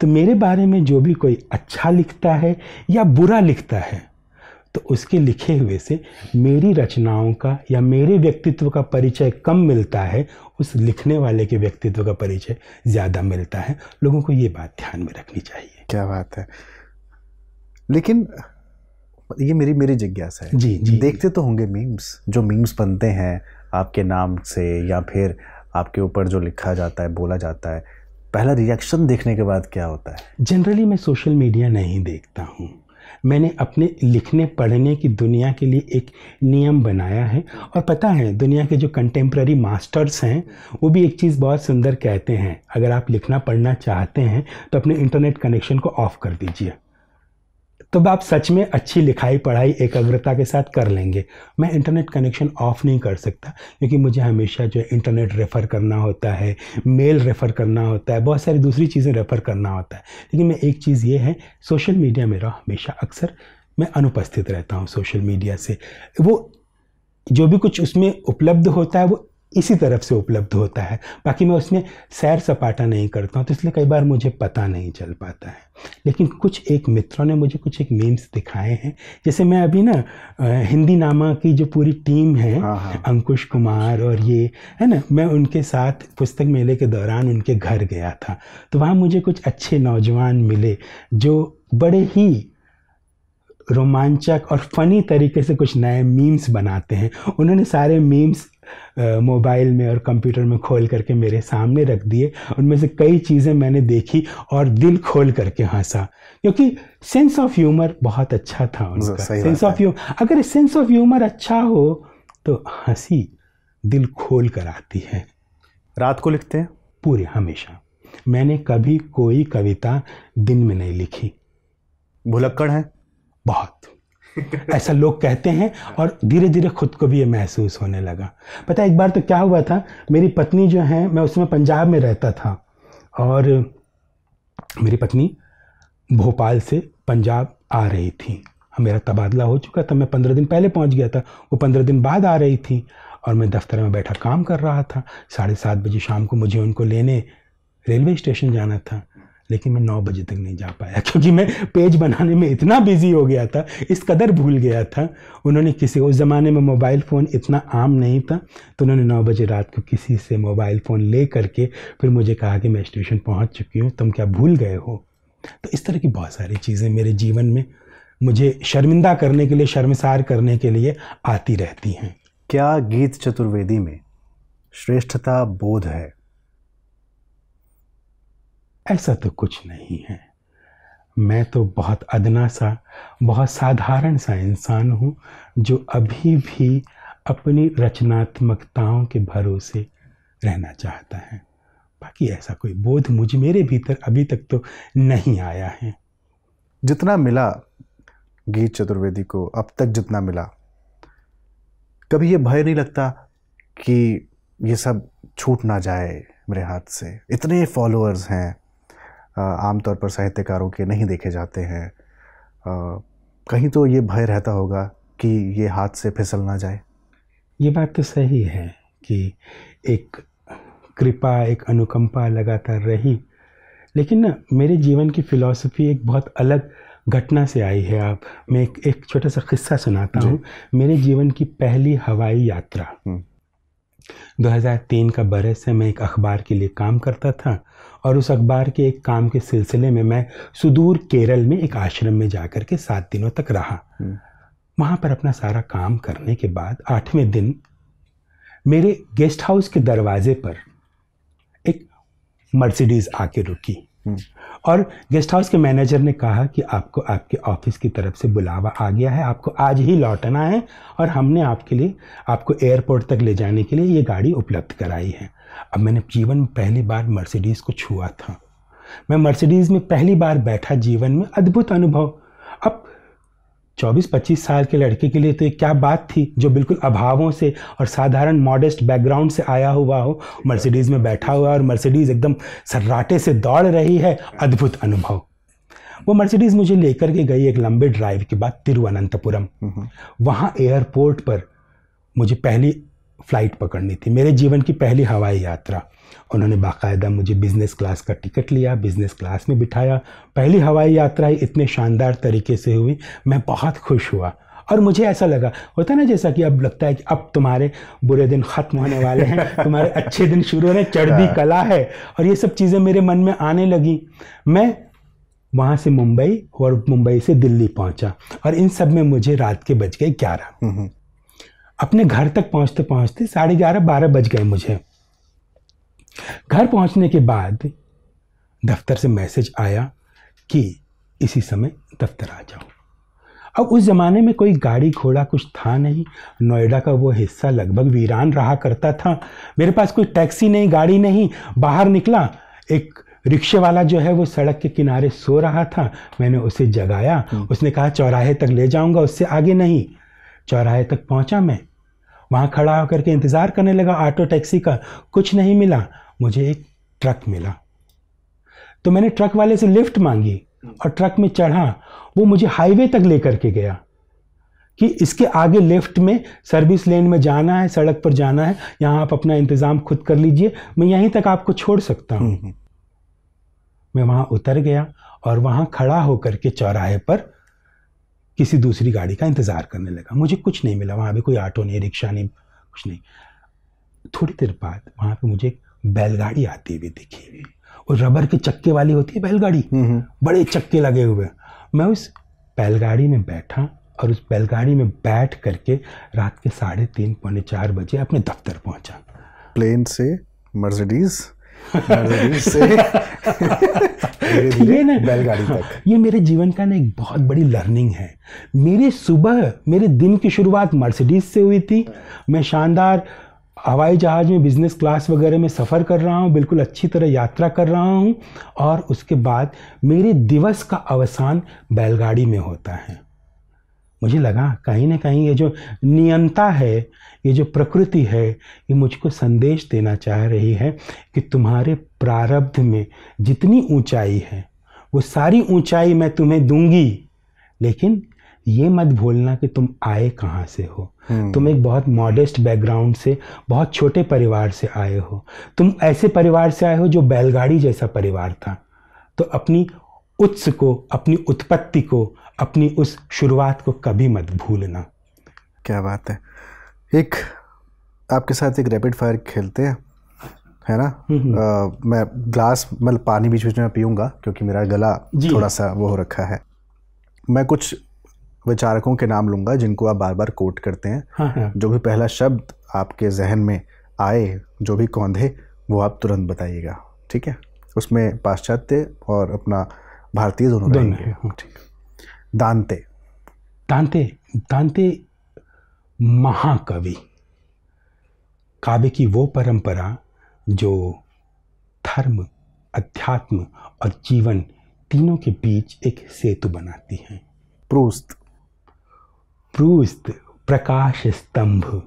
तो मेरे बारे में जो भी कोई अच्छा लिखता है या बुरा लिखता है तो उसके लिखे हुए से मेरी रचनाओं का या मेरे व्यक्तित्व का परिचय कम मिलता है उस लिखने वाले के व्यक्तित्व का परिचय ज़्यादा मिलता है। लोगों को ये बात ध्यान में रखनी चाहिए। क्या बात है। लेकिन ये मेरी मेरी जिज्ञासा है। जी जी। देखते तो होंगे मीम्स जो मीम्स बनते हैं आपके नाम से या फिर आपके ऊपर जो लिखा जाता है बोला जाता है। पहला रिएक्शन देखने के बाद क्या होता है? जनरली मैं सोशल मीडिया नहीं देखता हूँ। मैंने अपने लिखने, पढ़ने की दुनिया के लिए एक नियम बनाया है। और पता है, दुनिया के जो कंटेम्प्रेरी मास्टर्स हैं, वो भी एक चीज़ बहुत सुंदर कहते हैं। अगर आप लिखना, पढ़ना चाहते हैं तो अपने इंटरनेट कनेक्शन को ऑफ़ कर दीजिए। तब आप सच में अच्छी लिखाई, पढ़ाई, एकाग्रता के साथ कर लेंगे। मैं इंटरनेट कनेक्शन ऑफ़ नहीं कर सकता, क्योंकि मुझे हमेशा जो है इंटरनेट रेफ़र करना होता है, मेल रेफ़र करना होता है, बहुत सारी दूसरी चीज़ें रेफ़र करना होता है। लेकिन मैं एक चीज़ ये है, सोशल मीडिया मेरा हमेशा अक्सर मैं अनुपस्थित रहता हूँ सोशल मीडिया से। वो जो भी कुछ उसमें उपलब्ध होता है, वो इसी तरफ़ से उपलब्ध होता है। बाकी मैं उसमें सैर सपाटा नहीं करता हूँ तो इसलिए कई बार मुझे पता नहीं चल पाता है। लेकिन कुछ एक मित्रों ने मुझे कुछ एक मीम्स दिखाए हैं। जैसे मैं अभी ना हिंदी नामा की जो पूरी टीम है हाँ हाँ। अंकुश कुमार और ये है ना मैं उनके साथ पुस्तक मेले के दौरान उनके घर गया था। तो वहाँ मुझे कुछ अच्छे नौजवान मिले जो बड़े ही रोमांचक और फनी तरीके से कुछ नए मीम्स बनाते हैं। उन्होंने सारे मीम्स मोबाइल में और कंप्यूटर में खोल करके मेरे सामने रख दिए। उनमें से कई चीज़ें मैंने देखी और दिल खोल करके हंसा। क्योंकि सेंस ऑफ़ ह्यूमर बहुत अच्छा था उनका सेंस ऑफ़ ह्यूमर अगर सेंस ऑफ़ ह्यूमर अच्छा हो तो हँसी दिल खोल कर आती है। रात को लिखते हैं? पूरे हमेशा। मैंने कभी कोई कविता दिन में नहीं लिखी। भुलक्कड़ है? बहुत। (laughs) ऐसा लोग कहते हैं और धीरे धीरे खुद को भी ये महसूस होने लगा। पता एक बार तो क्या हुआ था, मेरी पत्नी जो है, मैं उसमें पंजाब में रहता था और मेरी पत्नी भोपाल से पंजाब आ रही थी। मेरा तबादला हो चुका था, मैं पंद्रह दिन पहले पहुँच गया था, वो पंद्रह दिन बाद आ रही थी और मैं दफ्तर में बैठा काम कर रहा था। साढ़े सात बजे शाम को मुझे उनको लेने रेलवे स्टेशन जाना था। लेकिन मैं नौ बजे तक नहीं जा पाया, (laughs) क्योंकि मैं पेज बनाने में इतना बिज़ी हो गया था, इस कदर भूल गया था। उन्होंने किसी, उस ज़माने में मोबाइल फ़ोन इतना आम नहीं था तो उन्होंने नौ बजे रात को किसी से मोबाइल फ़ोन ले करके फिर मुझे कहा कि मैं स्टेशन पहुँच चुकी हूँ, तुम क्या भूल गए हो? तो इस तरह की बहुत सारी चीज़ें मेरे जीवन में मुझे शर्मिंदा करने के लिए, शर्मसार करने के लिए आती रहती हैं। क्या गीत चतुर्वेदी में श्रेष्ठता बोध है? ऐसा तो कुछ नहीं है। मैं तो बहुत अदना सा, बहुत साधारण सा इंसान हूँ, जो अभी भी अपनी रचनात्मकताओं के भरोसे रहना चाहता है। बाकी ऐसा कोई बोध मुझ मेरे भीतर अभी तक तो नहीं आया है। जितना मिला गीत चतुर्वेदी को, अब तक जितना मिला, कभी ये भय नहीं लगता कि ये सब छूट ना जाए मेरे हाथ से। इतने फॉलोअर्स हैं। आमतौर पर साहित्यकारों के नहीं देखे जाते हैं। कहीं तो ये भय रहता होगा कि ये हाथ से फिसल ना जाए। ये बात तो सही है कि एक कृपा एक अनुकंपा लगातार रही। लेकिन ना मेरे जीवन की फ़िलॉसफी एक बहुत अलग घटना से आई है। आप मैं एक एक छोटा सा किस्सा सुनाता हूँ। मेरे जीवन की पहली हवाई यात्रा। 2003 हम्म। का बरस है मैं एक अखबार के लिए काम करता था। और उस अखबार के एक काम के सिलसिले में मैं सुदूर केरल में एक आश्रम में जाकर के सात दिनों तक रहा हम्म। वहाँ पर अपना सारा काम करने के बाद आठवें दिन मेरे गेस्ट हाउस के दरवाजे पर एक मर्सिडीज़ आके रुकी हम्म। और गेस्ट हाउस के मैनेजर ने कहा कि आपको आपके ऑफ़िस की तरफ़ से बुलावा आ गया है आपको आज ही लौटना है और हमने आपके लिए आपको एयरपोर्ट तक ले जाने के लिए ये गाड़ी उपलब्ध कराई है अब मैंने जीवन में पहली बार मर्सिडीज़ को छुआ था। मैं मर्सिडीज़ में पहली बार बैठा जीवन में अद्भुत अनुभव। अब 24-25 साल के लड़के के लिए तो ये क्या बात थी जो बिल्कुल अभावों से और साधारण मॉडेस्ट बैकग्राउंड से आया हुआ हो। मर्सिडीज़ में बैठा हुआ और मर्सिडीज़ एकदम सर्राटे से दौड़ रही है। अद्भुत अनुभव। वो मर्सिडीज़ मुझे लेकर के गई एक लंबे ड्राइव के बाद तिरुवनंतपुरम। वहाँ एयरपोर्ट पर मुझे पहली फ़्लाइट पकड़नी थी। मेरे जीवन की पहली हवाई यात्रा। उन्होंने बाकायदा मुझे बिज़नेस क्लास का टिकट लिया बिज़नेस क्लास में बिठाया। पहली हवाई यात्रा इतने शानदार तरीके से हुई मैं बहुत खुश हुआ। और मुझे ऐसा लगा होता ना जैसा कि अब लगता है कि अब तुम्हारे बुरे दिन ख़त्म होने वाले हैं (laughs) तुम्हारे अच्छे दिन शुरू होने चढ़दी हाँ। कला है। और ये सब चीज़ें मेरे मन में आने लगी। मैं वहाँ से मुंबई और मुंबई से दिल्ली पहुँचा। और इन सब में मुझे रात के बज गए ग्यारह। हम्म, हम्म। अपने घर तक पहुँचते पहुँचते साढ़े ग्यारह बारह बज गए मुझे। घर पहुँचने के बाद दफ्तर से मैसेज आया कि इसी समय दफ्तर आ जाओ। अब उस ज़माने में कोई गाड़ी घोड़ा कुछ था नहीं। नोएडा का वो हिस्सा लगभग वीरान रहा करता था। मेरे पास कोई टैक्सी नहीं गाड़ी नहीं। बाहर निकला एक रिक्शे वाला जो है वो सड़क के किनारे सो रहा था। मैंने उसे जगाया। हम्म। उसने कहा चौराहे तक ले जाऊँगा उससे आगे नहीं। चौराहे तक पहुँचा मैं। वहाँ खड़ा होकर के इंतज़ार करने लगा। ऑटो टैक्सी का कुछ नहीं मिला। मुझे एक ट्रक मिला। तो मैंने ट्रक वाले से लिफ्ट मांगी और ट्रक में चढ़ा। वो मुझे हाईवे तक लेकर के गया कि इसके आगे लेफ़्ट में सर्विस लेन में जाना है सड़क पर जाना है। यहाँ आप अपना इंतज़ाम खुद कर लीजिए। मैं यहीं तक आपको छोड़ सकता हूँ। हम्म, हम्म। मैं वहाँ उतर गया और वहाँ खड़ा होकर के चौराहे पर किसी दूसरी गाड़ी का इंतज़ार करने लगा। मुझे कुछ नहीं मिला वहाँ भी कोई ऑटो नहीं रिक्शा नहीं कुछ नहीं। थोड़ी देर बाद वहाँ पे मुझे एक बैलगाड़ी आती हुई दिखी और रबर के चक्के वाली होती है बैलगाड़ी? हम्म, हम्म। बड़े चक्के लगे हुए। मैं उस बैलगाड़ी में बैठा और उस बैलगाड़ी में बैठ करके रात के साढ़े तीन पौने चार बजे अपने दफ्तर पहुँचा। प्लेन से मर्सिडीज़? (laughs) से बैलगाड़ी तक। ये मेरे जीवन का ना एक बहुत बड़ी लर्निंग है। मेरी सुबह मेरे दिन की शुरुआत मर्सिडीज से हुई थी। मैं शानदार हवाई जहाज़ में बिज़नेस क्लास वगैरह में सफ़र कर रहा हूँ बिल्कुल अच्छी तरह यात्रा कर रहा हूँ और उसके बाद मेरे दिवस का अवसान बैलगाड़ी में होता है। मुझे लगा कहीं ना कहीं ये जो नियंता है ये जो प्रकृति है ये मुझको संदेश देना चाह रही है कि तुम्हारे प्रारब्ध में जितनी ऊंचाई है वो सारी ऊंचाई मैं तुम्हें दूँगी। लेकिन ये मत भूलना कि तुम आए कहाँ से हो। हम्म। तुम एक बहुत मॉडेस्ट बैकग्राउंड से बहुत छोटे परिवार से आए हो। तुम ऐसे परिवार से आए हो जो बैलगाड़ी जैसा परिवार था। तो अपनी उत्स को अपनी उत्पत्ति को अपनी उस शुरुआत को कभी मत भूलना। क्या बात है। एक आपके साथ एक रैपिड फायर खेलते हैं है ना? आ। मैं ग्लास मतलब पानी बीच बीच में पीऊँगा क्योंकि मेरा गला थोड़ा सा वो हो रखा है। मैं कुछ विचारकों के नाम लूँगा जिनको आप बार बार कोट करते हैं। हाँ हाँ। जो भी पहला शब्द आपके जहन में आए जो भी कौंधे वो आप तुरंत बताइएगा ठीक है? उसमें पाश्चात्य और अपना भारतीय दोनों रहेंगे। हाँ। ठीक। दांते। दांते दांते महाकवि। काव्य की वो परंपरा जो धर्म अध्यात्म और जीवन तीनों के बीच एक सेतु बनाती है। प्रूस्त। प्रूस्त प्रकाश स्तंभ।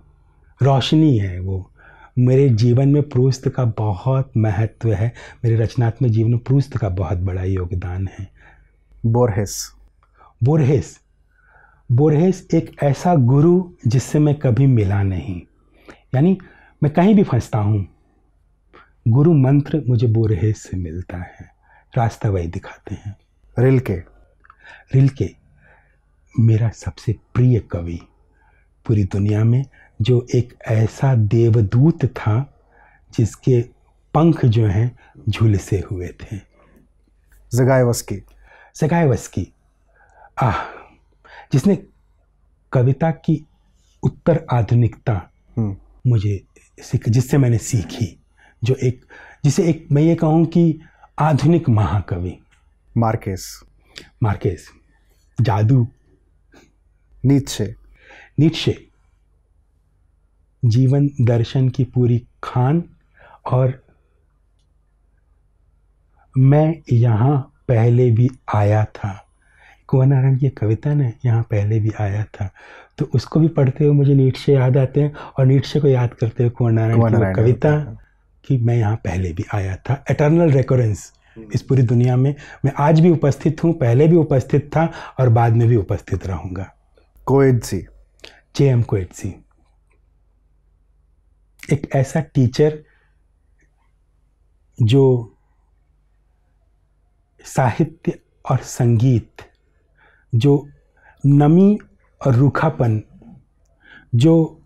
रोशनी है वो। मेरे जीवन में प्रूस्त का बहुत महत्व है। मेरे रचनात्मक जीवन में प्रूस्त का बहुत बड़ा योगदान है। बोरहेस। बोरहेस बोरहेस एक ऐसा गुरु जिससे मैं कभी मिला नहीं। यानी मैं कहीं भी फंसता हूँ। गुरु मंत्र मुझे बोरहेस से मिलता है। रास्ता वही दिखाते हैं। रिलके। रिलके मेरा सबसे प्रिय कवि। पूरी दुनिया में जो एक ऐसा देवदूत था जिसके पंख जो हैं झुलसे हुए थे। जगायवस्की। जगायवस्की। आह जिसने कविता की उत्तर आधुनिकता हम्म। मुझे सीख जिससे मैंने सीखी जो एक जिसे एक मैं ये कहूँ कि आधुनिक महाकवि। मार्केस। मार्केस। जादू। नीचे नीचे जीवन दर्शन की पूरी खान और मैं यहाँ पहले भी आया था। कुंवर नारायण की कविता ने यहाँ पहले भी आया था। तो उसको भी पढ़ते हुए मुझे नीटशे याद आते हैं और नीटशे को याद करते हुए कुंवर नारायण की कविता कि मैं यहाँ पहले भी आया था। एटर्नल रेकोरेंस इस पूरी दुनिया में मैं आज भी उपस्थित हूँ पहले भी उपस्थित था और बाद में भी उपस्थित रहूँगा। कोएडसी जे एम कोएडसी एक ऐसा टीचर जो साहित्य और संगीत जो नमी और रूखापन जो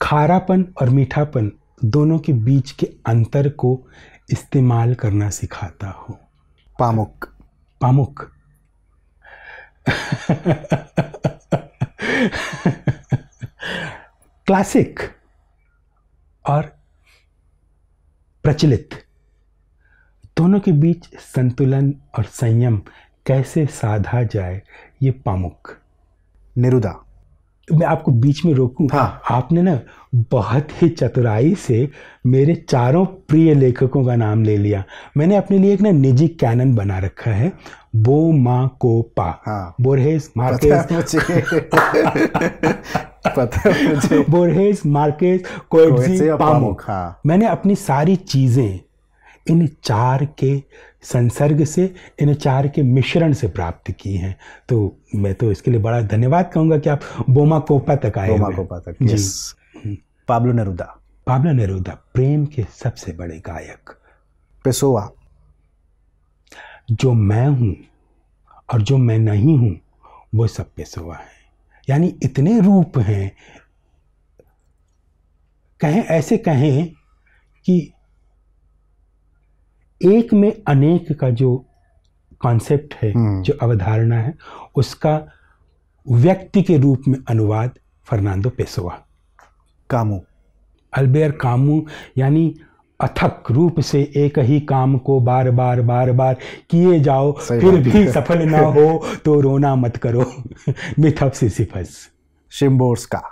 खारापन और मीठापन दोनों के बीच के अंतर को इस्तेमाल करना सिखाता हो। पामुक पामुक क्लासिक और प्रचलित दोनों के बीच संतुलन और संयम कैसे साधा जाए ये पामुक निरुदा। मैं आपको बीच में रोकूं? हाँ। आपने ना बहुत ही चतुराई से मेरे चारों प्रिय लेखकों का नाम ले लिया। मैंने अपने लिए एक ना निजी कैनन बना रखा है। बो मा को पा। हाँ। बोरहेस मार्केस पता मुझे। बोरहेस मार्केस कोएट्जी पामुक, हाँ। मैंने अपनी सारी चीज़ें इन चार के संसर्ग से इन चार के मिश्रण से प्राप्त की हैं। तो मैं तो इसके लिए बड़ा धन्यवाद कहूँगा कि आप बोमा कोपा तक आए बोमा कोपा तक जी। Pablo Neruda. पाब्लो नेरूदा प्रेम के सबसे बड़े गायक। पेसोआ जो मैं हूँ और जो मैं नहीं हूँ वो सब पेशवा है। यानी इतने रूप हैं। कहें ऐसे कहें कि एक में अनेक का जो कॉन्सेप्ट है हम्म। जो अवधारणा है उसका व्यक्ति के रूप में अनुवाद Fernando Pessoa Camus. Albert Camus यानी अथक रूप से एक ही काम को बार बार बार बार किए जाओ फिर भी सफल ना हो तो रोना मत करो। (laughs) मिथप सिसिफस। शिम्बोर्स्का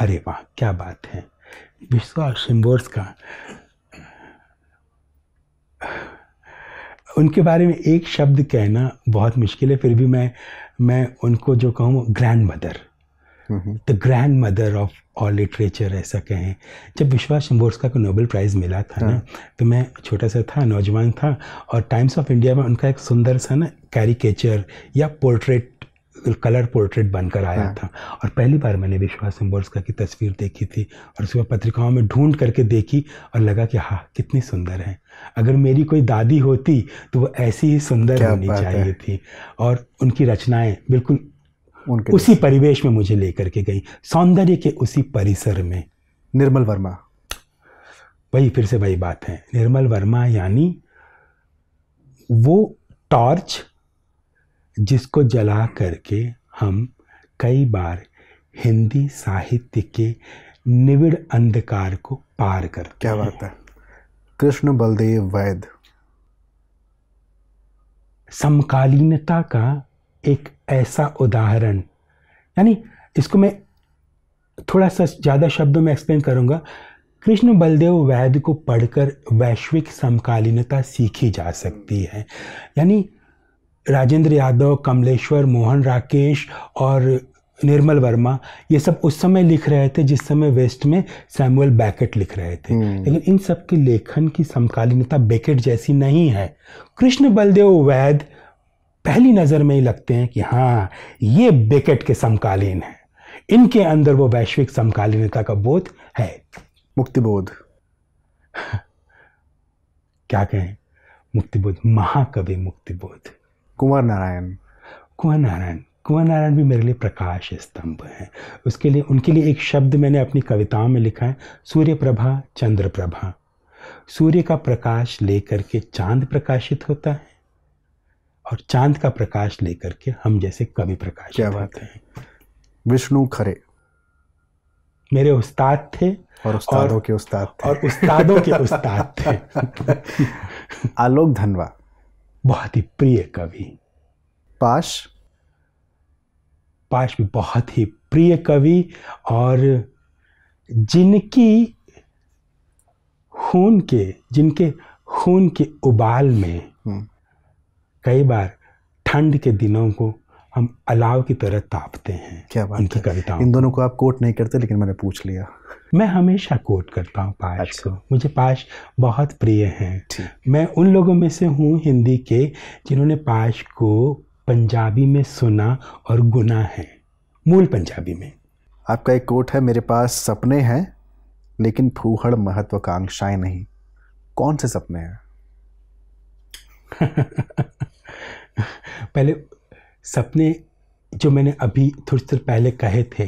अरे वाह क्या बात है। विश्वास शिम्बोर्स का। उनके बारे में एक शब्द कहना बहुत मुश्किल है फिर भी मैं मैं उनको जो कहूँ grandmother the grandmother of all literature ऐसा कहें। जब विश्वास शिम्बोर्स्का को नोबेल प्राइज़ मिला था ना तो मैं छोटा सा था नौजवान था और टाइम्स ऑफ़ इंडिया में उनका एक सुंदर सा ना कैरिकेचर या पोर्ट्रेट कलर पोर्ट्रेट बनकर आया था। और पहली बार मैंने विश्वास शिम्बोर्स्का की तस्वीर देखी थी और उसके बाद पत्रिकाओं में ढूंढ करके देखी और लगा कि हाँ कितनी सुंदर है। अगर मेरी कोई दादी होती तो वो ऐसी ही सुंदर होनी चाहिए थी। और उनकी रचनाएँ बिल्कुल उनके उसी परिवेश में मुझे लेकर के गई। सौंदर्य के उसी परिसर में। निर्मल वर्मा। वही फिर से वही बात है। निर्मल वर्मा यानी वो टॉर्च जिसको जला करके हम कई बार हिंदी साहित्य के निविड़ अंधकार को पार करते क्या बात है। कृष्ण बलदेव वैद समकालीनता का एक ऐसा उदाहरण यानी इसको मैं थोड़ा सा ज़्यादा शब्दों में एक्सप्लेन करूँगा। कृष्ण बलदेव वैद को पढ़कर वैश्विक समकालीनता सीखी जा सकती है। यानी राजेंद्र यादव कमलेश्वर मोहन राकेश और निर्मल वर्मा ये सब उस समय लिख रहे थे जिस समय वेस्ट में सैमुअल बैकेट लिख रहे थे। लेकिन इन सब के लेखन की समकालीनता बेकेट जैसी नहीं है। कृष्ण बलदेव वैद पहली नज़र में ही लगते हैं कि हाँ ये बेकेट के समकालीन हैं। इनके अंदर वो वैश्विक समकालीनता का बोध है। मुक्तिबोध। (laughs) क्या कहें? मुक्तिबोध महाकवि मुक्तिबोध। कुंवर नारायण। कुंवर नारायण। कुंवर नारायण भी मेरे लिए प्रकाश स्तंभ हैं। उसके लिए उनके लिए एक शब्द मैंने अपनी कविताओं में लिखा है सूर्य प्रभा चंद्र प्रभा सूर्य का प्रकाश लेकर के चाँद प्रकाशित होता है और चाँद का प्रकाश लेकर के हम जैसे कवि प्रकाश क्या बात हैं। विष्णु खरे। मेरे उस्ताद थे और उस्तादों और, के उस्ताद थे। और उस्तादों के उस्ताद थे। (laughs) आलोक धनवा। बहुत ही प्रिय कवि। पाश? पाश भी बहुत ही प्रिय कवि और जिनकी खून के जिनके खून के उबाल में हम्म, कई बार ठंड के दिनों को हम अलाव की तरह तापते हैं क्या बात उनकी है। कविताओं इन दोनों को आप कोट नहीं करते लेकिन मैंने पूछ लिया। मैं हमेशा कोट करता हूँ पाश अच्छा। को मुझे पाश बहुत प्रिय हैं। मैं उन लोगों में से हूँ हिंदी के जिन्होंने पाश को पंजाबी में सुना और गुना है मूल पंजाबी में। आपका एक कोट है मेरे पास सपने हैं लेकिन फूहड़ महत्वाकांक्षाएँ नहीं। कौन से सपने हैं? (laughs) पहले सपने जो मैंने अभी थोड़ी देर पहले कहे थे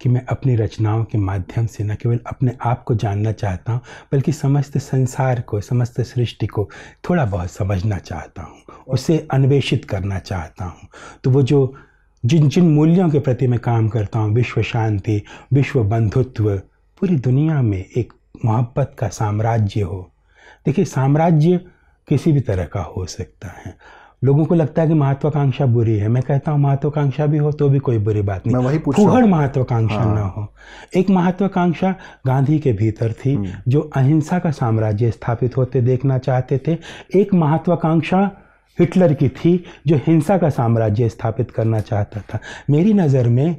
कि मैं अपनी रचनाओं के माध्यम से न केवल अपने आप को जानना चाहता हूँ, बल्कि समस्त संसार को, समस्त सृष्टि को थोड़ा बहुत समझना चाहता हूँ, उसे अन्वेषित करना चाहता हूँ। तो वो जो, जिन जिन मूल्यों के प्रति मैं काम करता हूँ, विश्व शांति, विश्व बंधुत्व, पूरी दुनिया में एक मोहब्बत का साम्राज्य हो। देखिए, साम्राज्य किसी भी तरह का हो सकता है। लोगों को लगता है कि महत्वाकांक्षा बुरी है। मैं कहता हूँ महत्वाकांक्षा भी हो तो भी कोई बुरी बात नहीं। मैं वही फूहड़ महत्वाकांक्षा हाँ। न हो। एक महत्वाकांक्षा गांधी के भीतर थी हम्म। जो अहिंसा का साम्राज्य स्थापित होते देखना चाहते थे। एक महत्वाकांक्षा हिटलर की थी जो हिंसा का साम्राज्य स्थापित करना चाहता था। मेरी नज़र में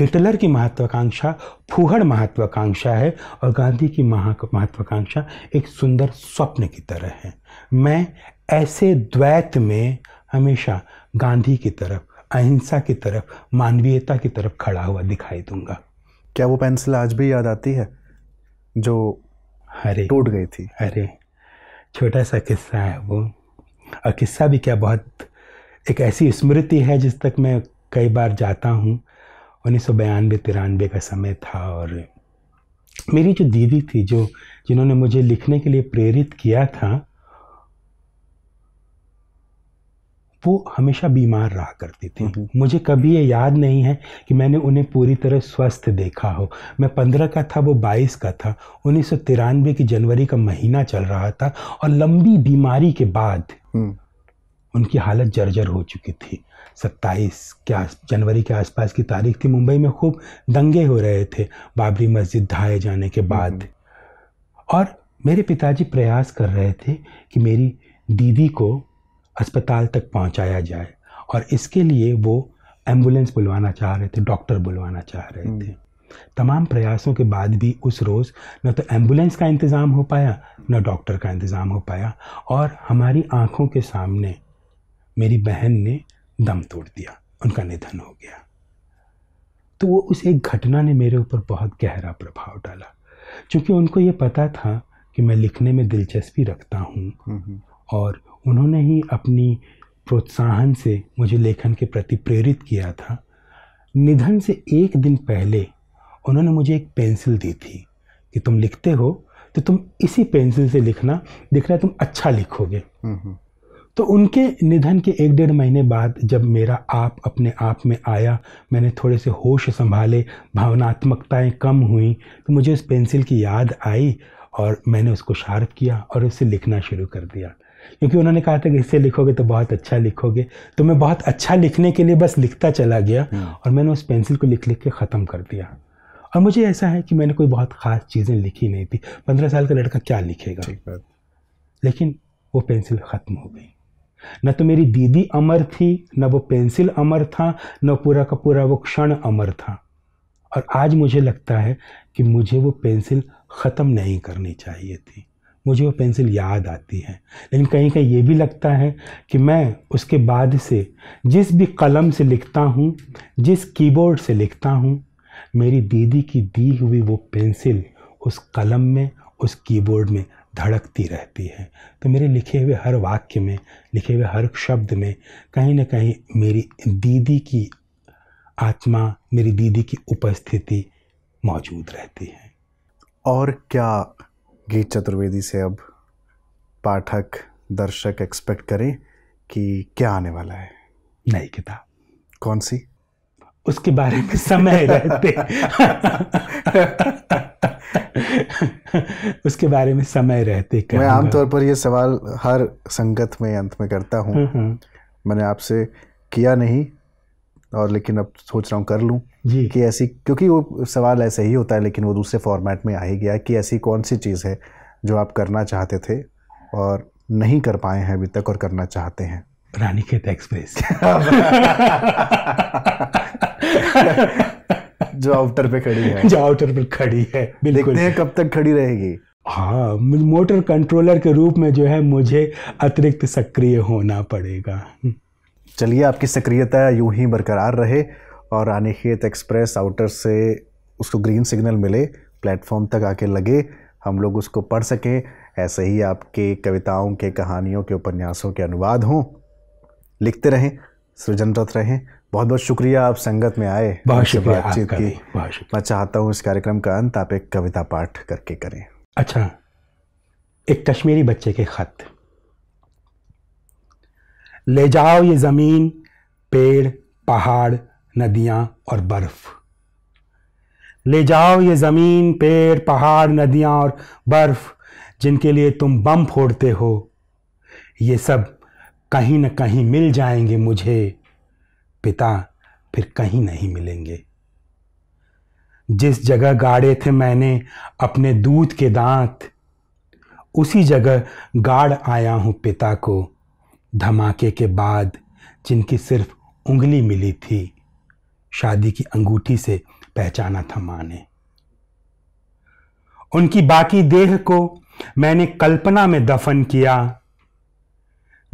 हिटलर की महत्वाकांक्षा फूहड़ महत्वाकांक्षा है और गांधी की महा महत्वाकांक्षा एक सुंदर स्वप्न की तरह है। मैं ऐसे द्वैत में हमेशा गांधी की तरफ़ अहिंसा की तरफ़ मानवीयता की तरफ़ खड़ा हुआ दिखाई दूँगा। क्या वो पेंसिल आज भी याद आती है? जो अरे। टूट गई थी। अरे छोटा सा किस्सा है वो। और किस्सा भी क्या बहुत एक ऐसी स्मृति है जिस तक मैं कई बार जाता हूँ। उन्नीस सौ बयानवे तिरानवे का समय था और मेरी जो दीदी थी जो जिन्होंने मुझे लिखने के लिए प्रेरित किया था वो हमेशा बीमार रहा करती थी। हम्म। मुझे कभी ये याद नहीं है कि मैंने उन्हें पूरी तरह स्वस्थ देखा हो। मैं पंद्रह का था वो बाईस का था। उन्नीस सौ तिरानवे की जनवरी का महीना चल रहा था और लंबी बीमारी के बाद हम्म, उनकी हालत जर्जर हो चुकी थी। सत्ताईस के आस जनवरी के आसपास की तारीख थी। मुंबई में खूब दंगे हो रहे थे बाबरी मस्जिद ढाए जाने के बाद। और मेरे पिताजी प्रयास कर रहे थे कि मेरी दीदी को अस्पताल तक पहुँचाया जाए और इसके लिए वो एंबुलेंस बुलवाना चाह रहे थे डॉक्टर बुलवाना चाह रहे थे। तमाम प्रयासों के बाद भी उस रोज़ न तो एंबुलेंस का इंतज़ाम हो पाया न डॉक्टर का इंतज़ाम हो पाया और हमारी आँखों के सामने मेरी बहन ने दम तोड़ दिया उनका निधन हो गया। तो वो उस एक घटना ने मेरे ऊपर बहुत गहरा प्रभाव डाला क्योंकि उनको ये पता था कि मैं लिखने में दिलचस्पी रखता हूँ हम्म, और उन्होंने ही अपनी प्रोत्साहन से मुझे लेखन के प्रति प्रेरित किया था। निधन से एक दिन पहले उन्होंने मुझे एक पेंसिल दी थी कि तुम लिखते हो तो तुम इसी पेंसिल से लिखना दिख रहा है तुम अच्छा लिखोगे। तो उनके निधन के एक डेढ़ महीने बाद जब मेरा आप अपने आप में आया मैंने थोड़े से होश संभाले भावनात्मकताएँ कम हुई तो मुझे उस पेंसिल की याद आई और मैंने उसको शार्प किया और उससे लिखना शुरू कर दिया। क्योंकि उन्होंने कहा था कि इससे लिखोगे तो बहुत अच्छा लिखोगे। तो मैं बहुत अच्छा लिखने के लिए बस लिखता चला गया और मैंने उस पेंसिल को लिख लिख के ख़त्म कर दिया। और मुझे ऐसा है कि मैंने कोई बहुत ख़ास चीज़ें लिखी नहीं थी। पंद्रह साल का लड़का क्या लिखेगा? लेकिन वो पेंसिल ख़त्म हो गई। न तो मेरी दीदी अमर थी न वो पेंसिल अमर था न पूरा का पूरा वो क्षण अमर था। और आज मुझे लगता है कि मुझे वो पेंसिल ख़त्म नहीं करनी चाहिए थी। मुझे वो पेंसिल याद आती है। लेकिन कहीं कहीं ये भी लगता है कि मैं उसके बाद से जिस भी कलम से लिखता हूँ, जिस कीबोर्ड से लिखता हूँ, मेरी दीदी की दी हुई वो पेंसिल उस कलम में, उस कीबोर्ड में धड़कती रहती है। तो मेरे लिखे हुए हर वाक्य में, लिखे हुए हर शब्द में कहीं ना कहीं मेरी दीदी की आत्मा, मेरी दीदी की उपस्थिति मौजूद रहती है। और क्या गीत चतुर्वेदी से अब पाठक दर्शक एक्सपेक्ट करें कि क्या आने वाला है। नई किताब। कौन सी? उसके बारे में समय रहते। उसके बारे में समय रहते मैं आमतौर पर यह सवाल हर संगत में अंत में करता हूँ। हम्म, हम्म, मैंने आपसे किया नहीं और लेकिन अब सोच रहा हूँ कर लूँ। जी। कि ऐसी क्योंकि वो सवाल ऐसे ही होता है लेकिन वो दूसरे फॉर्मेट में आ ही गया कि ऐसी कौन सी चीज़ है जो आप करना चाहते थे और नहीं कर पाए हैं अभी तक और करना चाहते हैं। रानीखेत एक्सप्रेस। (laughs) जो आउटर पे खड़ी है। जो आउटर पर खड़ी है बिल्कुल। देखते हैं कब तक खड़ी रहेगी। हाँ मोटर कंट्रोलर के रूप में जो है मुझे अतिरिक्त सक्रिय होना पड़ेगा। चलिए आपकी सक्रियता यूँ ही बरकरार रहे। और रानीखेत एक्सप्रेस आउटर से उसको ग्रीन सिग्नल मिले प्लेटफॉर्म तक आके लगे हम लोग उसको पढ़ सकें। ऐसे ही आपके कविताओं के कहानियों के उपन्यासों के अनुवाद हों। लिखते रहें सृजनरत रहें। बहुत बहुत शुक्रिया आप संगत में आए। बहुत शुक्रिया बातचीत की। मैं चाहता हूँ इस कार्यक्रम का अंत आप एक कविता पाठ करके करें। अच्छा एक कश्मीरी बच्चे के खत। ले जाओ ये ज़मीन पेड़ पहाड़ नदियाँ और बर्फ़। ले जाओ ये ज़मीन, पेड़, पहाड़, नदियाँ और बर्फ़, जिनके लिए तुम बम फोड़ते हो। ये सब कहीं न कहीं मिल जाएँगे मुझे। पिता फिर कहीं नहीं मिलेंगे। जिस जगह गाड़े थे मैंने अपने दूध के दांत, उसी जगह गाड़ आया हूँ पिता को, धमाके के बाद जिनकी सिर्फ़ उंगली मिली थी। शादी की अंगूठी से पहचाना था माँ ने। उनकी बाकी देह को मैंने कल्पना में दफन किया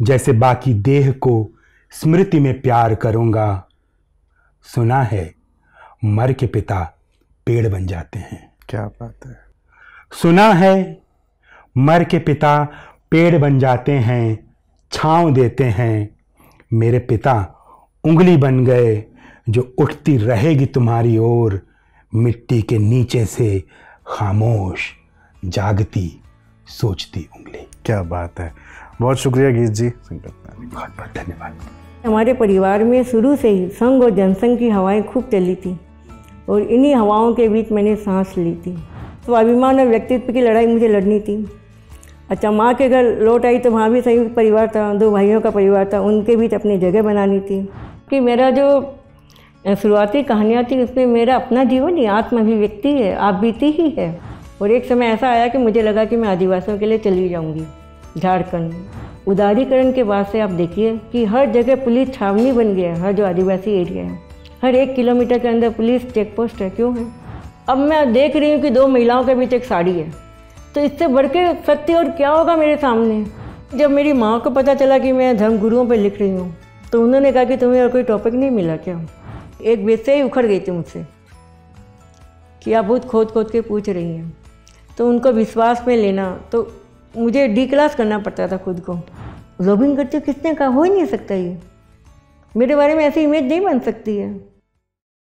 जैसे बाकी देह को स्मृति में प्यार करूँगा। सुना है मर के पिता पेड़ बन जाते हैं। क्या बात है। सुना है मर के पिता पेड़ बन जाते हैं छांव देते हैं। मेरे पिता उंगली बन गए जो उठती रहेगी तुम्हारी ओर मिट्टी के नीचे से खामोश जागती सोचती उंगली। क्या बात है। बहुत शुक्रिया गीत जी। बहुत बहुत धन्यवाद। हमारे परिवार में शुरू से ही संघ और जनसंघ की हवाएँ खूब चली थी और इन्हीं हवाओं के बीच मैंने सांस ली थी। स्वाभिमान तो और व्यक्तित्व की लड़ाई मुझे लड़नी थी। अच्छा माँ के घर लौट आई तो वहाँ भी संयुक्त परिवार था दो भाइयों का परिवार था उनके बीच अपनी जगह बनानी थी। कि मेरा जो शुरुआती कहानियाँ थी, उसमें मेरा अपना जीवन ही आत्म अभिव्यक्ति है, आप बीती ही है। और एक समय ऐसा आया कि मुझे लगा कि मैं आदिवासियों के लिए चली जाऊँगी, झारखंड उदारीकरण के बाद से आप देखिए कि हर जगह पुलिस छावनी बन गया है, हर जो आदिवासी एरिया है। हर एक किलोमीटर के अंदर पुलिस चेक पोस्ट है, क्यों है? अब मैं देख रही हूँ कि दो महिलाओं के बीच एक साड़ी है। तो इससे बढ़ के सत्य और क्या होगा मेरे सामने? जब मेरी माँ को पता चला कि मैं धर्म गुरुओं पर लिख रही हूँ तो उन्होंने कहा कि तुम्हें और कोई टॉपिक नहीं मिला क्या? एक बेचते ही उखड़ गई थी मुझसे कि आप बहुत खोद खोद के पूछ रही हैं। तो उनको विश्वास में लेना तो मुझे डी क्लास करना पड़ता था खुद को। लॉबिंग करते किसने कहा? हो ही नहीं सकता ये। मेरे बारे में ऐसी इमेज नहीं बन सकती है।